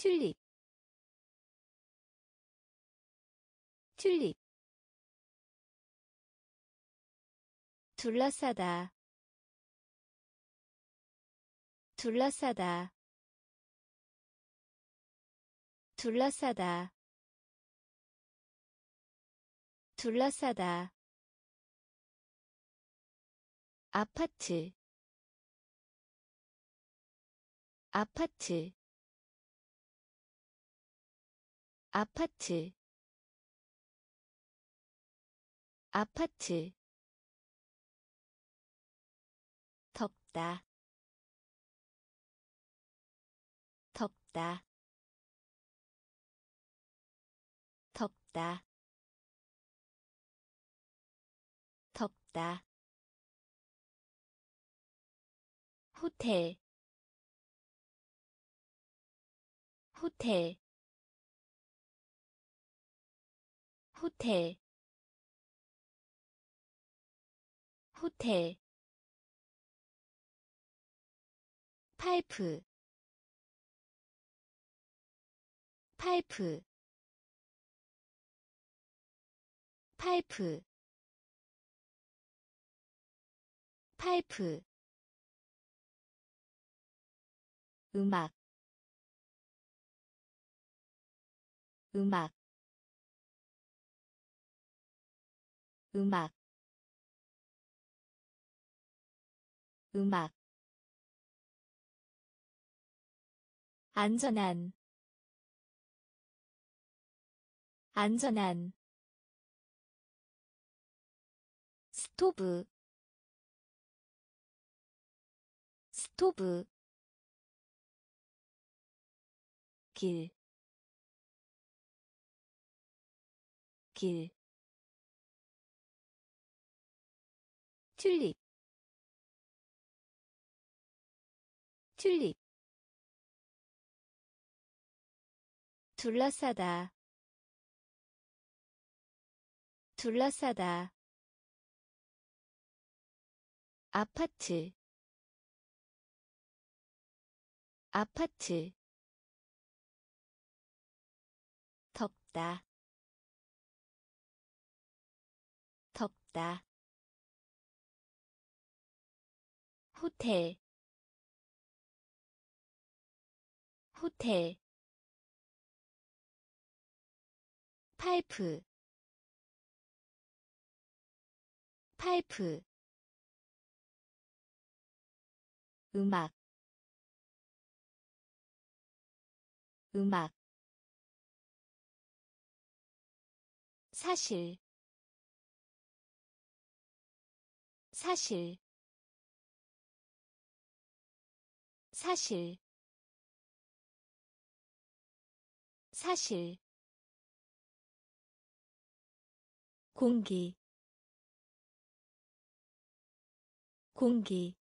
튤립, 튤립, 둘러싸다, 둘러싸다, 둘러싸다. 둘러싸다. 아파트. 아파트 아파트 아파트 덥다 덥다 덥다 덥다. 호텔 호텔 호텔 호텔 파이프 파이프 파이프 파이프. 음악 음악 음악 음악 안전한 안전한 스토브 스토브 길, 길 튤립 튤립 둘러싸다. 둘러싸다. 아파트. 아파트. 덥다. 덥다 호텔 호텔 파이프 파이프 음악 음악 사실 사실 사실. 사실. 공기. 공기.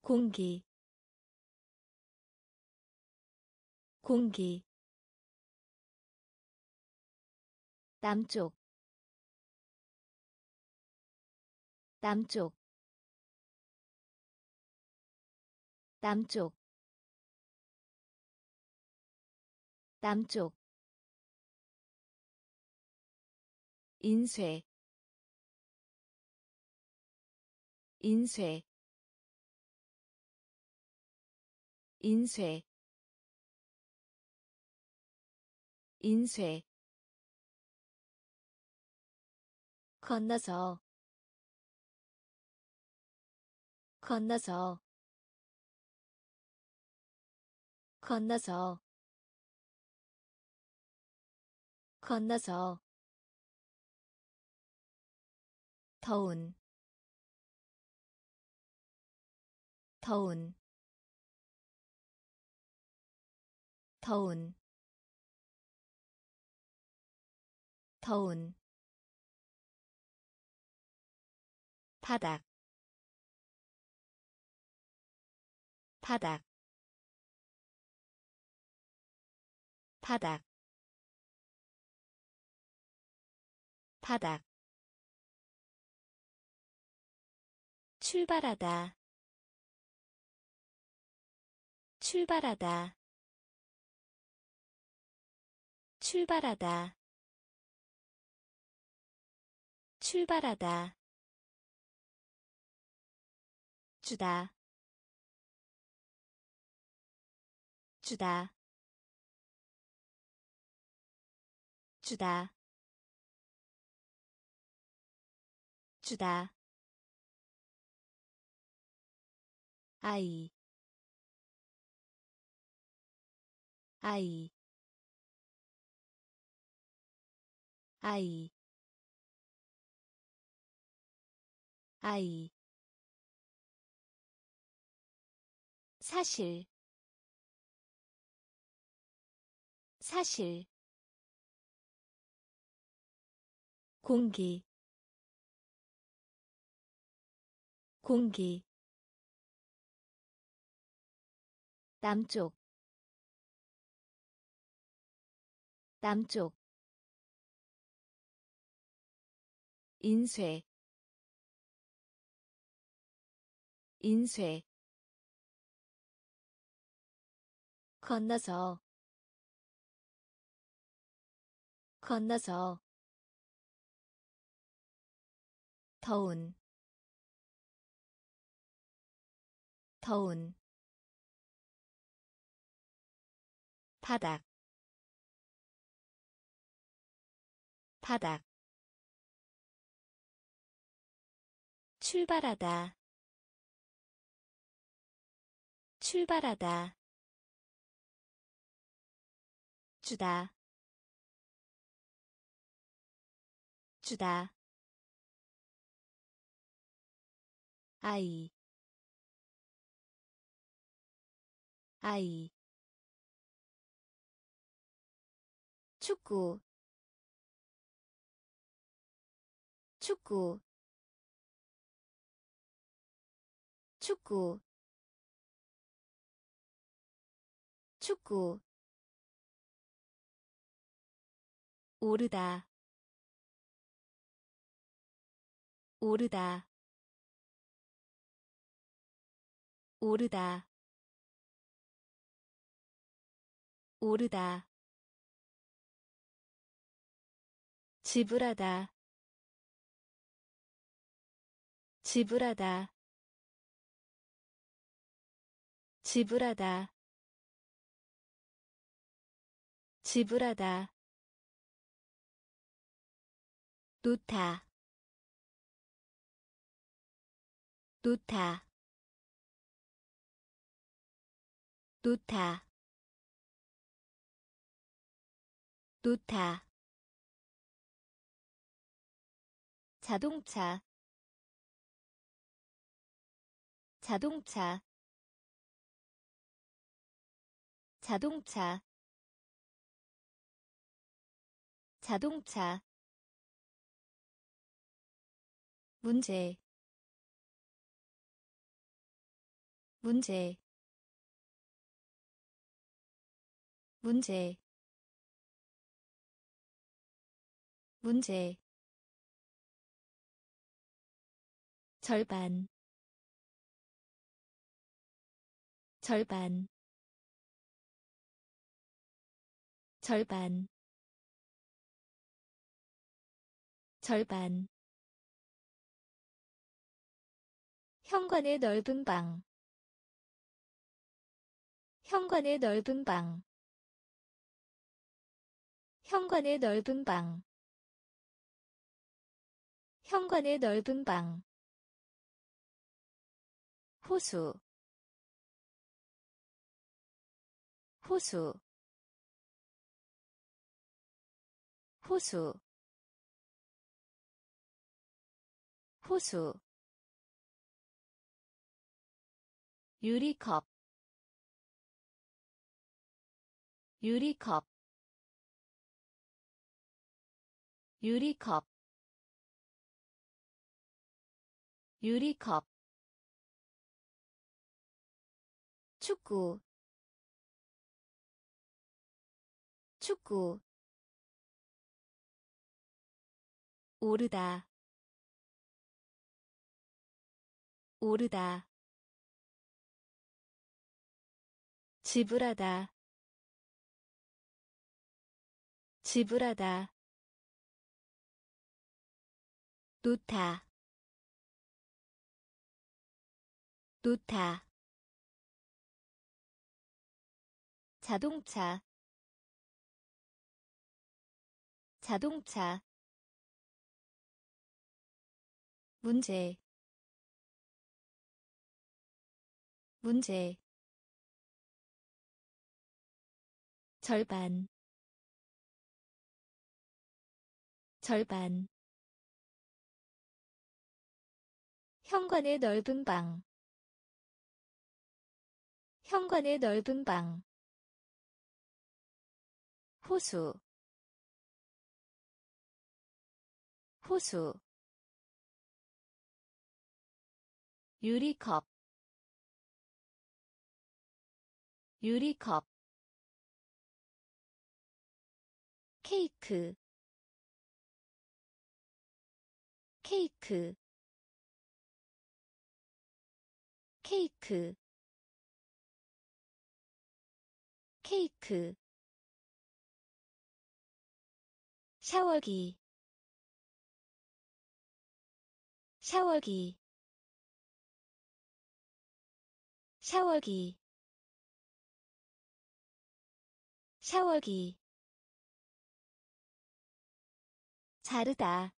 공기. 공기. 남쪽. 남쪽 남쪽 남쪽 인쇄 인쇄 인쇄 인쇄. 건너서 건너서 건너서. 건너서. 더운. 더운. 더운. 더운. 바닥. 바닥 바닥 바닥. 출발하다 출발하다. 출발하다 출발하다. 주다 주다 주다. 주다. 아이. 아이. 아이. 아이. 사실. 사실 공기 공기 남쪽 남쪽 인쇄 인쇄 건너서 건너서 더운 더운 바닥 바닥. 출발하다 출발하다. 주다 주다 아이. 아이. 축구. 축구. 축구. 축구. 오르다. 오르다 오르다. 오르다. 지불하다. 지불하다. 지불하다. 지불하다. 놓다. 놓다 놓다 놓다 자동차. 자동차. 자동차. 자동차. 문제. 문제 문제 문제 절반 절반 절반 절반. 현관의 넓은 방 현관의 넓은 방 현관의 넓은 방. 현관의 넓은 방. 호수. 호수. 호수. 호수. 유리컵. 유리컵 유리컵 유리컵 축구 축구 오르다 오르다 지불하다 지불하다 놓다 놓다 자동차. 자동차. 문제. 문제. 절반. 절반 현관의 넓은 방. 현관의 넓은 방. 호수. 호수. 유리컵. 유리컵. 케이크. 케이크 케이크 케이크 샤워기 샤워기 샤워기 샤워기. 자르다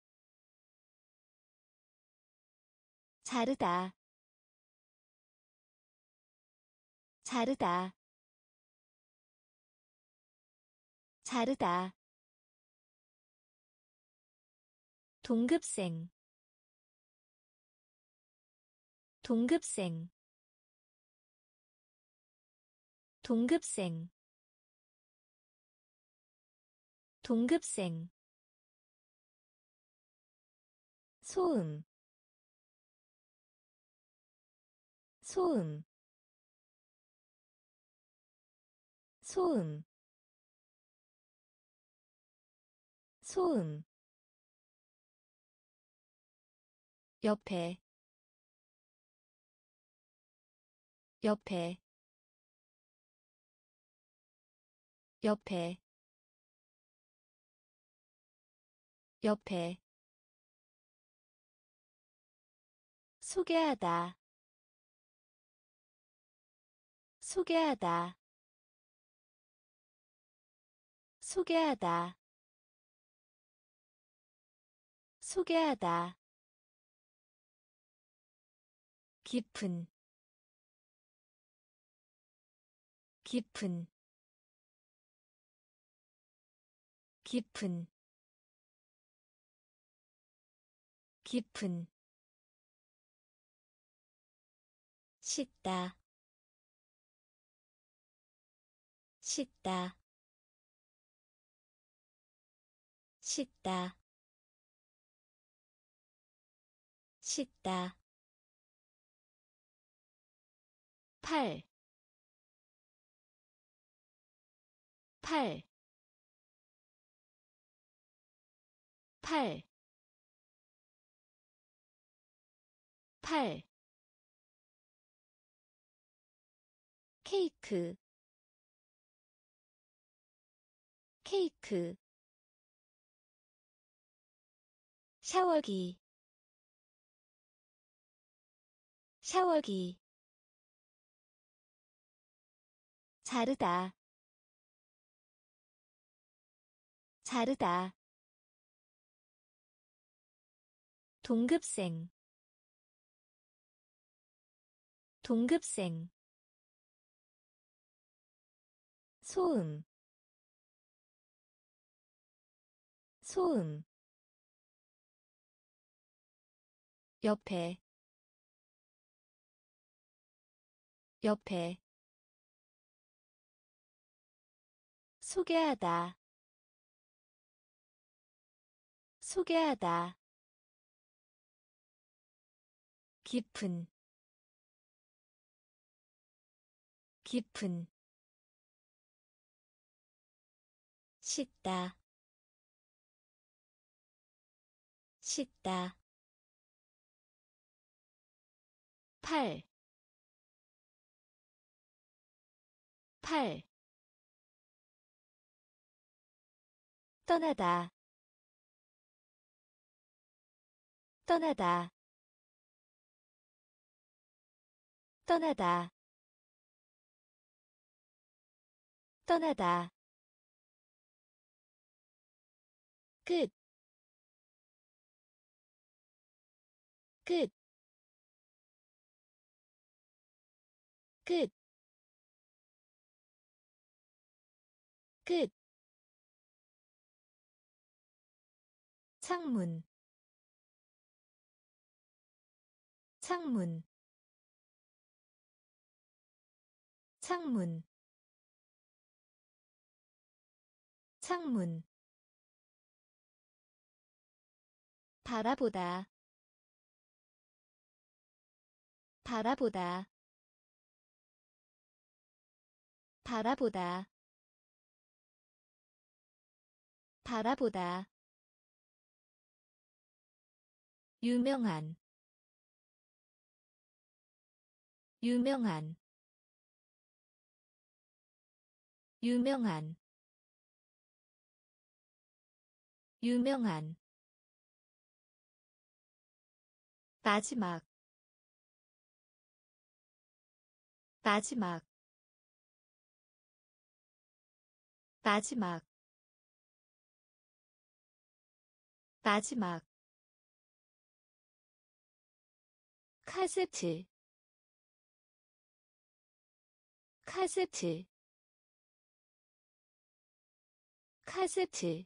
자르다 자르다. 자르다. 동급생. 동급생. 동급생. 동급생. 소음. 소음 소음 소음. 옆에 옆에 옆에. 옆에. 소개하다 소개하다 소개하다. 소개하다. 깊은. 깊은. 깊은. 깊은. 씻다. 씻다 씻다. 씻다. 팔, 팔, 팔, 팔, 케이크, 케이크, 샤워기, 샤워기 자르다 자르다 동급생 동급생 소음 소음 옆에 옆에. 소개하다. 소개하다. 깊은. 깊은. 씻다. 씻다 팔, 팔, 떠나다. 떠나다. 떠나다. 떠나다. 끝, 끝, 끝, 끝. 창문. 창문. 창문. 창문. 바라보다. 바라보다 바라보다. 바라보다. 유명한. 유명한. 유명한. 유명한. 마지막. 마지막 마지막 마지막. 카세트 카세트 카세트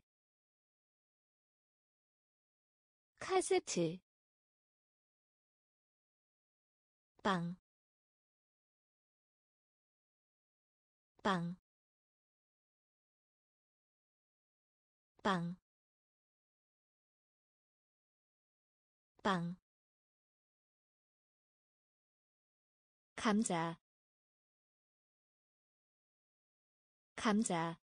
카세트. 빵, 빵, 빵, 빵, 감자, 감자,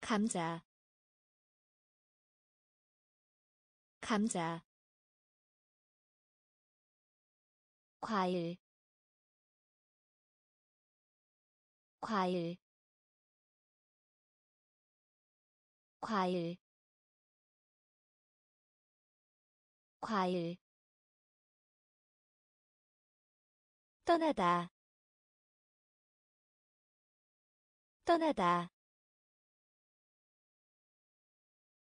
감자, 감자, 과일. 과일 과일. 과일. 떠나다. 떠나다.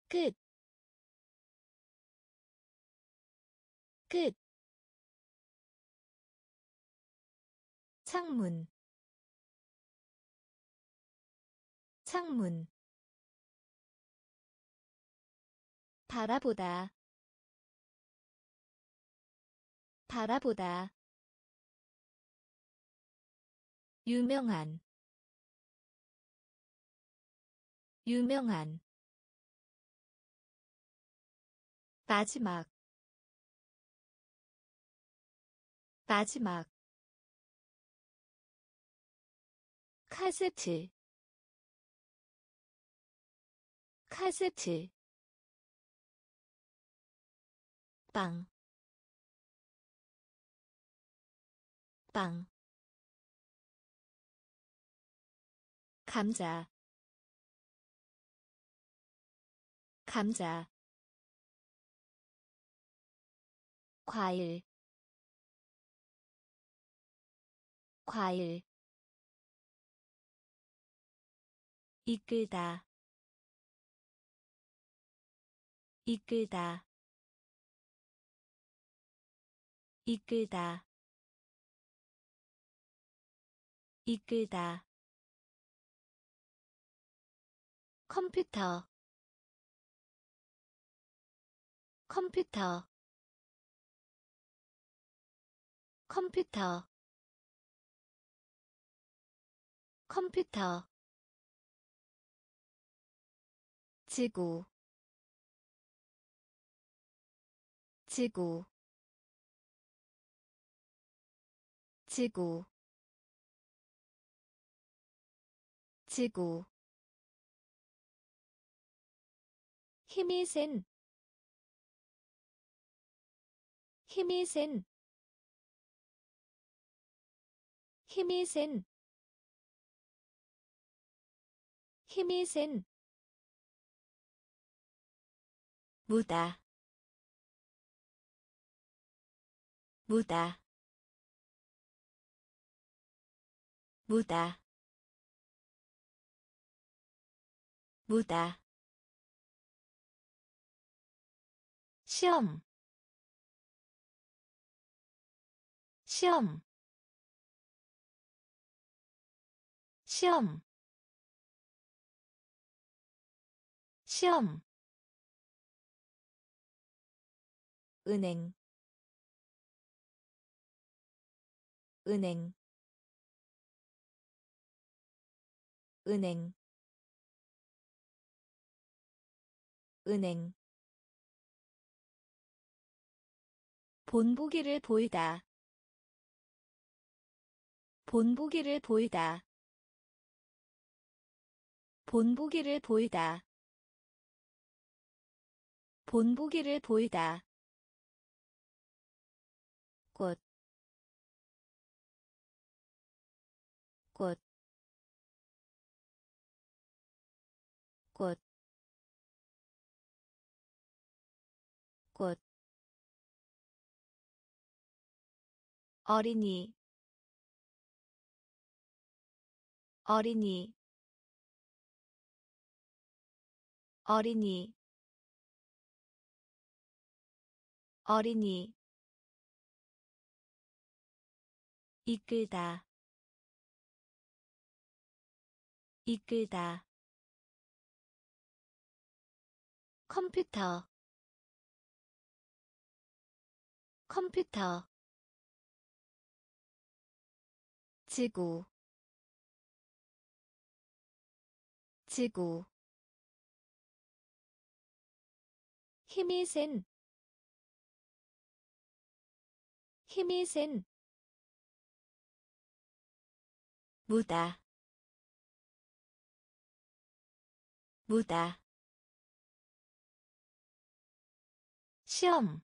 끝, 끝. 창문. 창문 바라보다. 바라보다. 유명한. 유명한. 마지막. 마지막. 카세트. 카세트 빵, 빵, 감자, 감자, 과일, 과일, 이끌다. 이끌다 이끌다. 이끌다. 컴퓨터. 컴퓨터. 컴퓨터. 컴퓨터. 지구. 지구 지구 지구. 힘이 센 힘이 센 힘이 센 힘이 센. 무다 무다 무다. 무다. 시험. 시험. 시험. 시험. 은행. 은행 은행 은행. 본보기를 보이다. 본보기를 보이다. 본보기를 보이다. 본보기를 보이다. 꽃, 꽃, 어린이, 어린이, 어린이, 어린이. 이끌다 이끌다. 컴퓨터 컴퓨터 지구 지구. 힘이 센 힘이 센. 무다 무다. 시험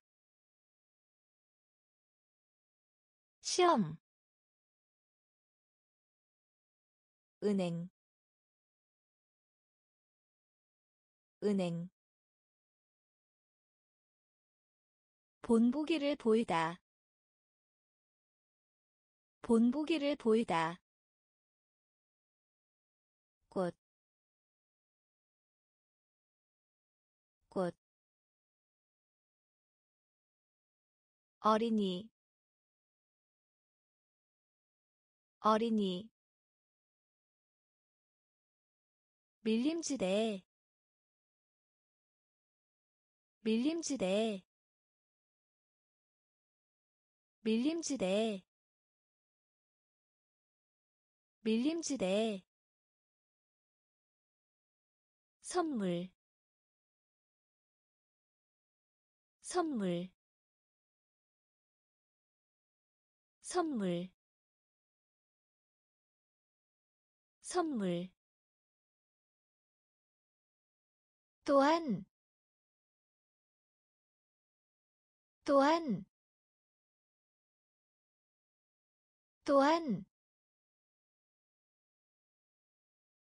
시험 은행 은행. 본보기를 보이다. 본보기를 보이다. 꽃, 꽃, 어린이, 어린이, 밀림지대, 밀림지대, 밀림지대, 밀림지대. 선물 선물 선물 선물 또한 또한 또한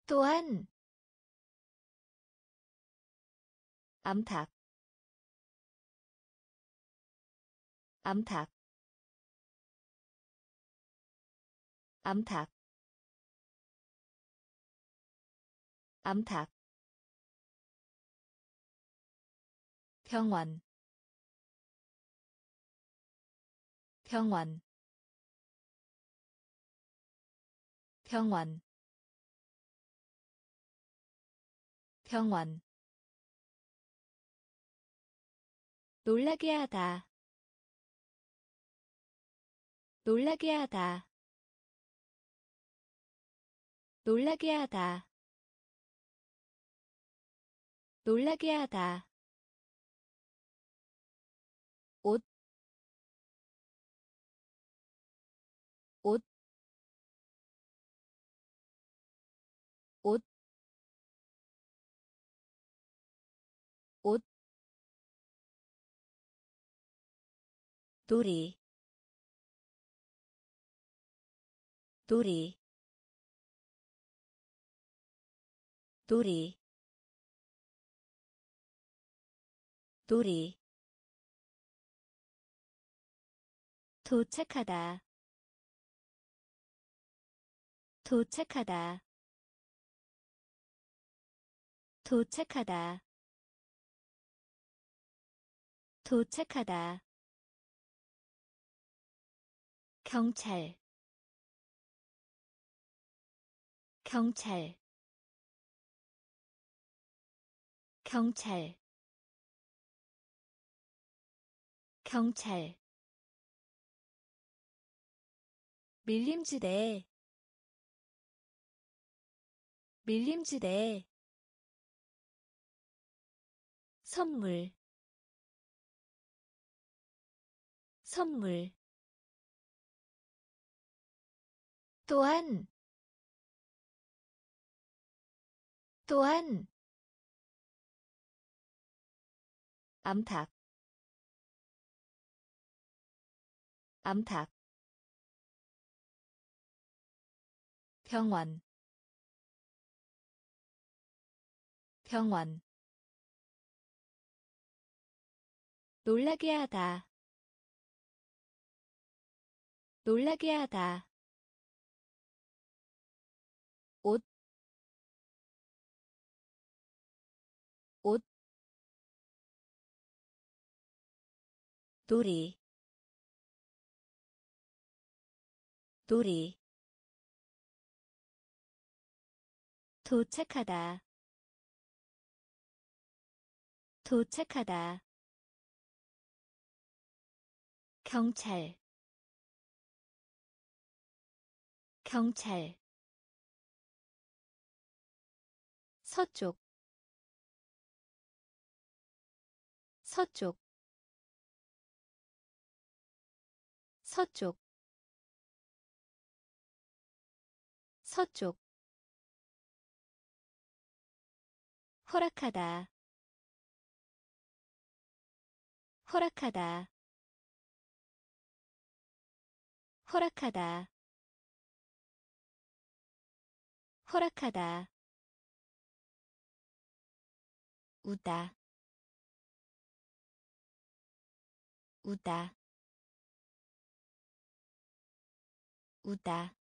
또한. 암탉 암탉 암탉 암탉 병원. 병원. 병원. 병원. 놀라게 하다. 놀라게 하다. 놀라게 하다. 놀라게 하다 도리 도리 도리 도리 도착하다. 도착하다. 도착하다. 도착하다 경찰. 경찰. 경찰. 경찰. 밀림지대. 밀림지대. 선물. 선물 또한 또한 암탉 암탉 병원 병원. 놀라게 하다 놀라게 하다 도리, 도리, 도착하다, 도착하다. 경찰 경찰 서쪽 서쪽 서쪽. 서쪽. 허락하다. 허락하다. 허락하다. 허락하다. 우다. 우다 우다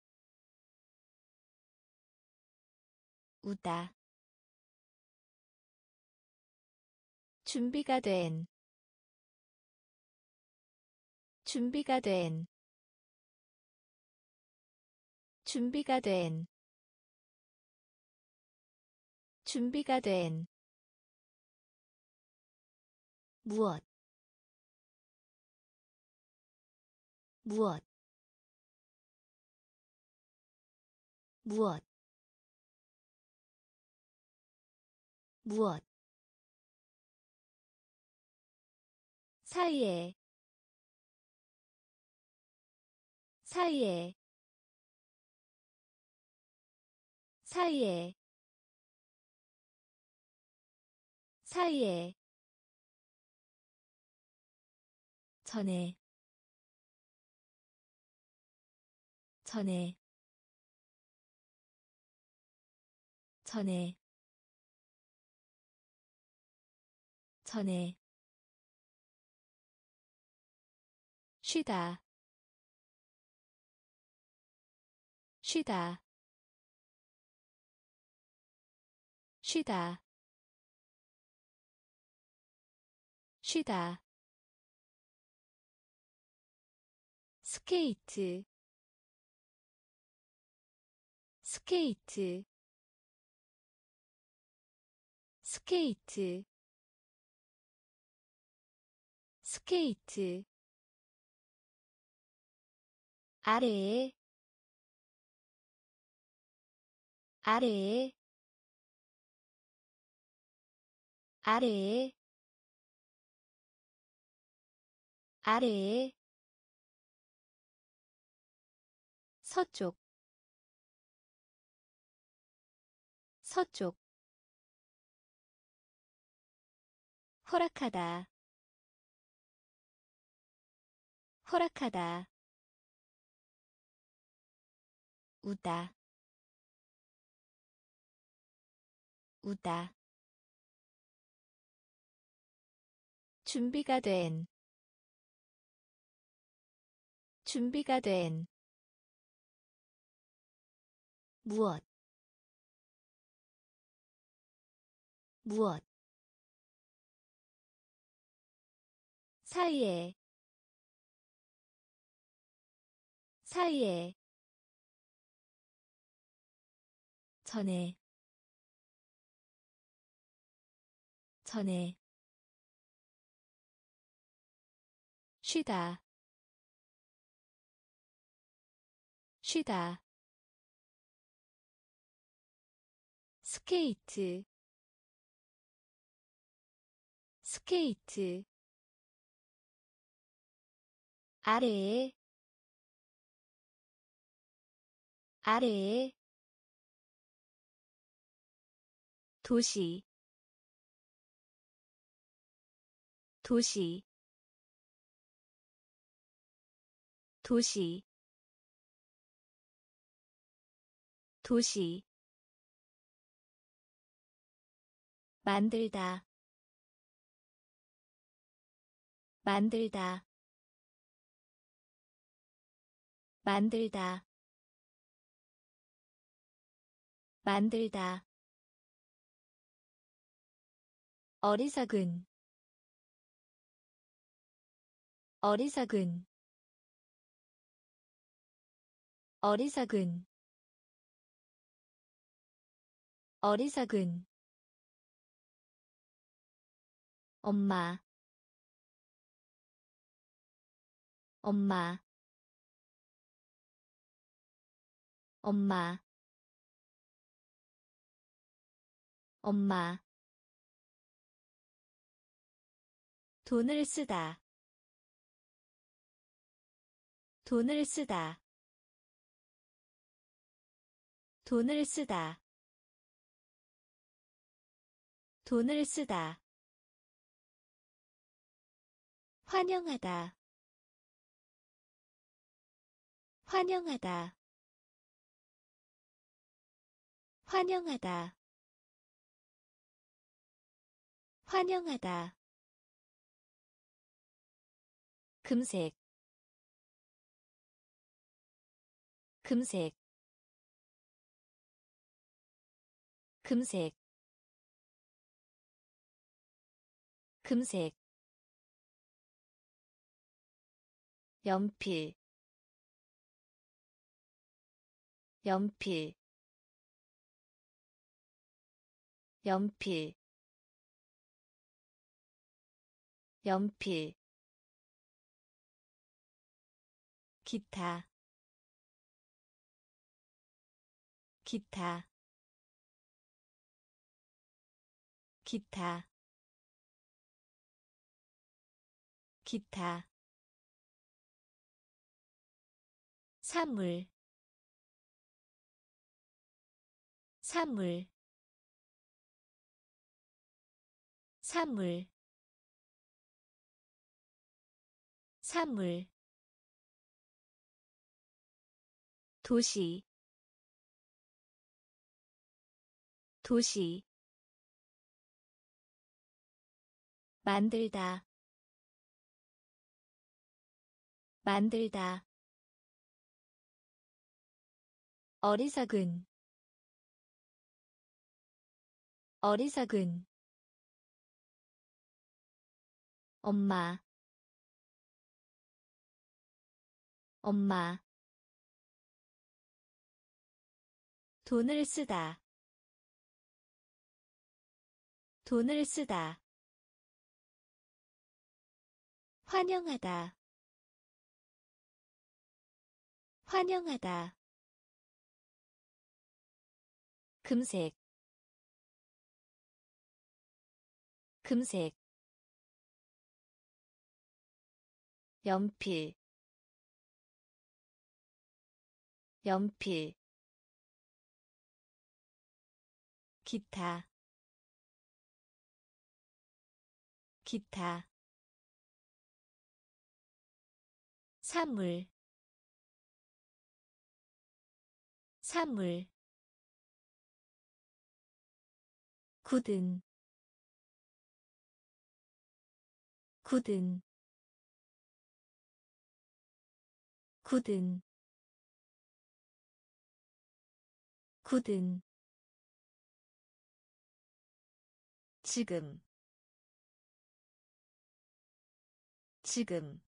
우다. 준비가 된 준비가 된 준비가 된 준비가 된. 무엇 무엇 무엇? 무엇? 사이에. 사이에. 사이에. 사이에. 전에. 전에 전에 전에 쉬다 쉬다 쉬다 쉬다. 스케이트 스케이트 스케이트 스케이트 아래에 아래에 아래에 아래에 서쪽 서쪽 허락하다. 허락하다. 우다. 우다. 준비가 된. 준비가 된. 무엇? 무엇 사이에 사이에 전에 전에 쉬다 쉬다 스케이트 스케이트 아래에 아래에 도시 도시 도시 도시. 만들다 만들다 만들다. 만들다. 어리석은. 어리석은. 어리석은. 어리석은. 엄마. 엄마 엄마 엄마. 돈을 쓰다 돈을 쓰다. 돈을 쓰다 돈을 쓰다. 환영하다 환영하다 환영하다. 환영하다. 금색. 금색. 금색. 금색. 연필. 연필 연필 연필 기타 기타 기타 기타. 사물 사물 사물 사물 도시 도시 만들다 만들다 어리석은 어리석은 엄마 엄마. 돈을 쓰다 돈을 쓰다. 환영하다 환영하다. 금색 금색 연필 연필 기타 기타 사물 사물 굳은 굳은 굳은 굳은. 지금 지금.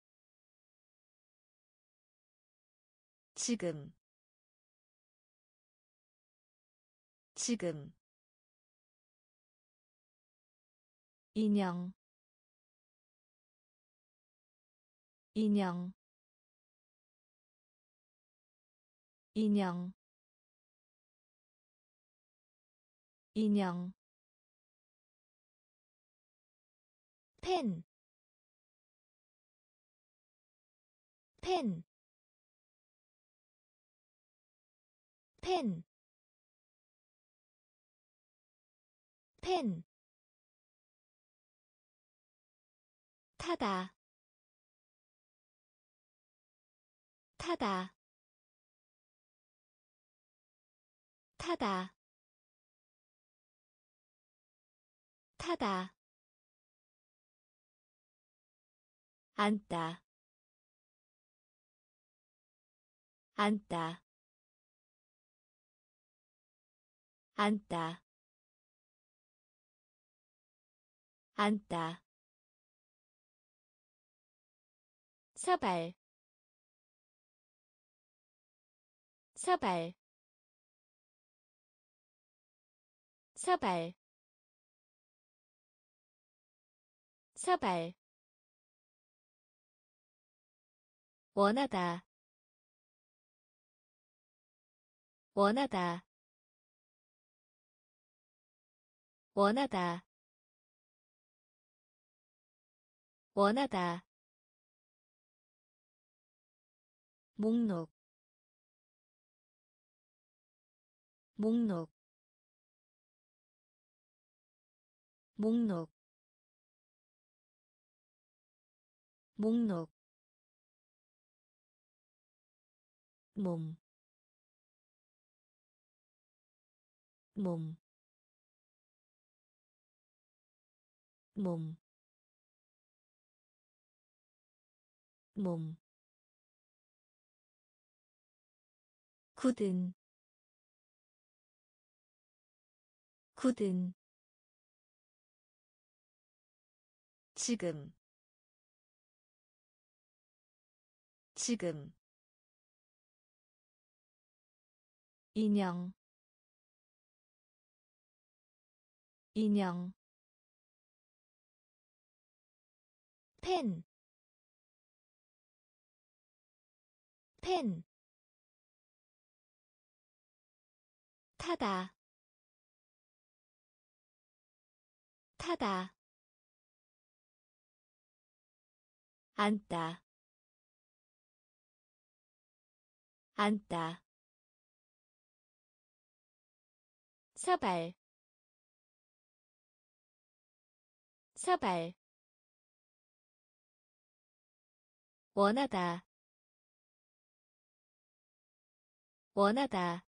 지금. 지금. 인형. 인형 인형 인형 펜, 펜, 펜, 펜, 타다, 타다, 타다, 타다. 앉다. 앉다. 앉다. 앉다. 서발. 서발 서발 서발. 원하다 원하다. 원하다 원하다. 목록 목록 목록 목록 몸, 몸, 몸, 몸. 굳은 굳은 지금. 지금. 인형. 인형. 펜, 펜, 타다, 타다, 앉다, 앉다. 서발. 서발. 원하다. 원하다.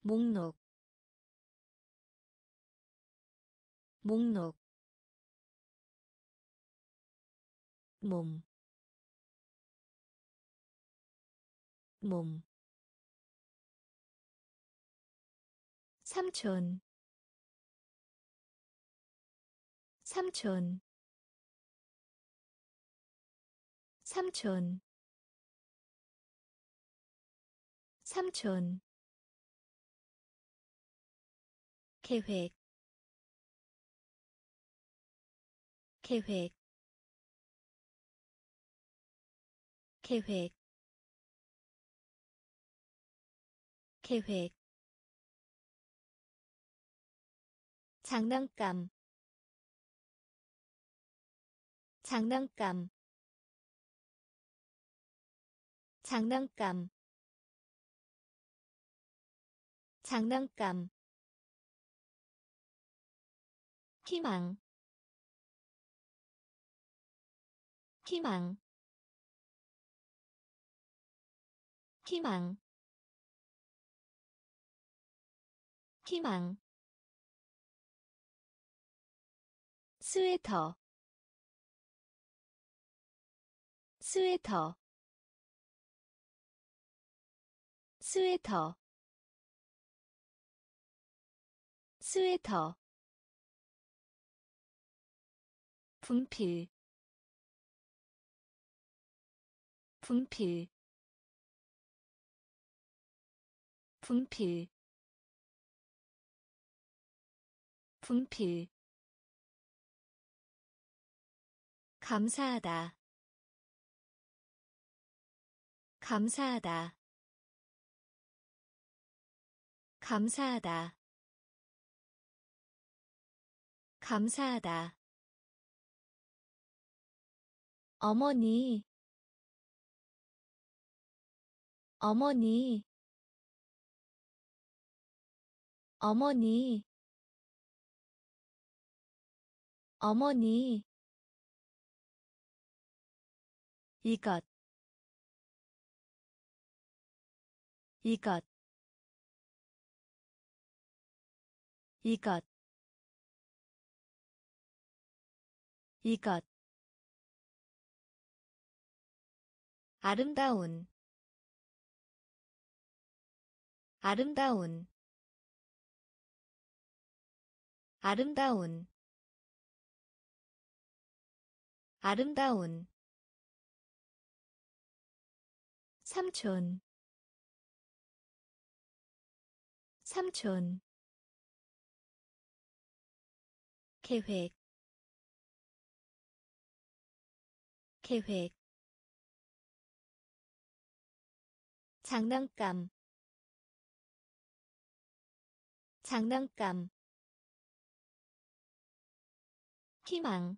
목록. 목록 몸, 몸, 삼촌, 삼촌, 삼촌, 삼촌, 계획. 계획 계획 계획 장난감 장난감 장난감 장난감 희망 희망 희망. 희망. 스웨터. 스웨터. 스웨터. 스웨터. 분필. 분필 분필. 분필. 감사하다. 감사하다. 감사하다. 감사하다. 어머니. 어머니 어머니. 어머니. 이것. 이것. 이것. 이것. 아름다운. 아름다운 아름다운 아름다운 삼촌 삼촌 계획 계획 장난감 장난감 희망.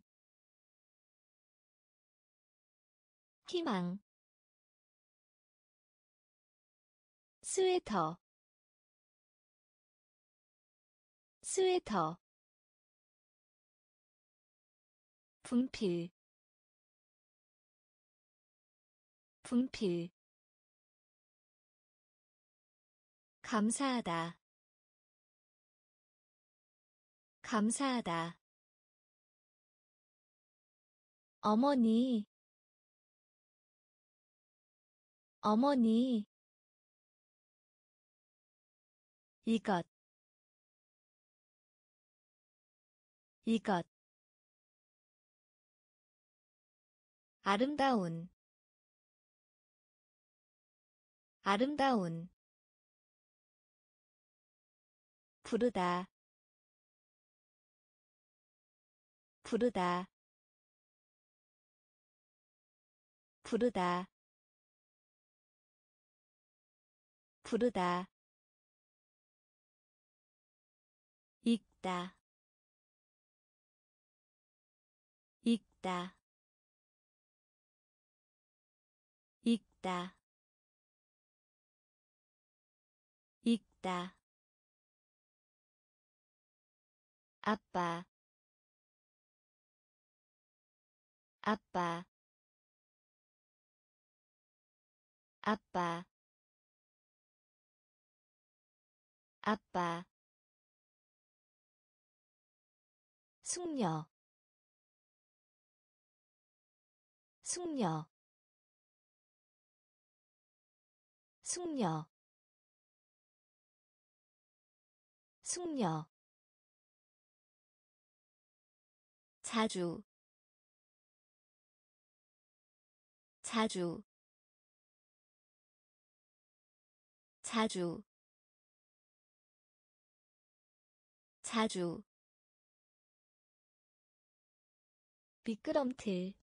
희망. 스웨터. 스웨터. 분필. 분필. 감사하다. 감사하다 어머니. 어머니. 이것. 이것. 아름다운. 아름다운. 부르다. 부르다 부르다. 부르다. 읽다. 읽다. 읽다. 읽다. 아빠. 아빠 아빠 아빠 숙녀 숙녀 숙녀 숙녀. 자주 자주 자주 자주 미끄럼틀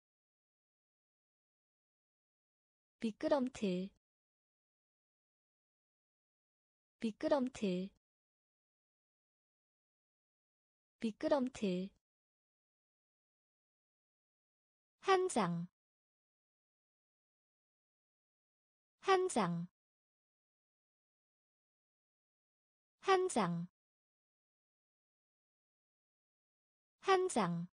미끄럼틀 미끄럼틀 미끄럼틀. 한 장, 한 장, 한 장, 한 장.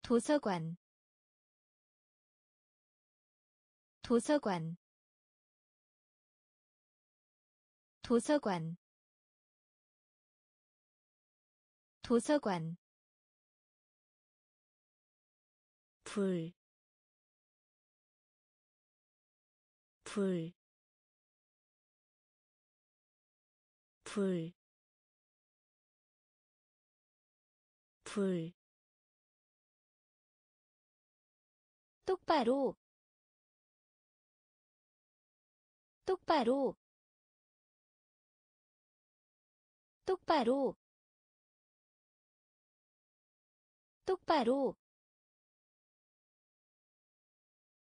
도서관, 도서관, 도서관, 도서관. 불, 불, 불, 불. 똑바로, 똑바로, 똑바로, 똑바로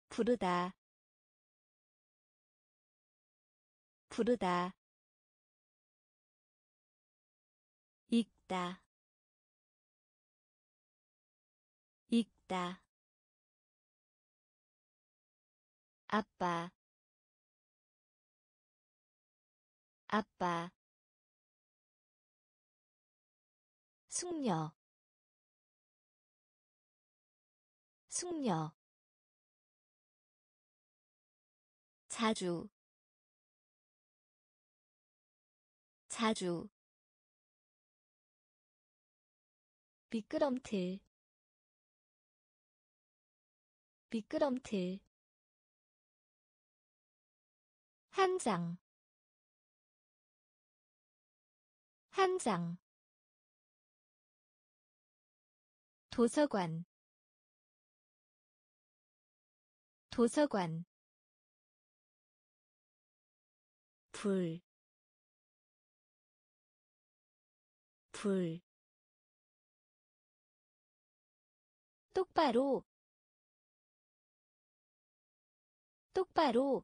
부르다 부르다 읽다. 읽다. 아빠. 아빠. 숙녀. 숙녀. 자주. 자주 미끄럼틀 미끄럼틀 한 장, 한 장. 도서관, 도서관. 불, 불. 똑바로, 똑바로.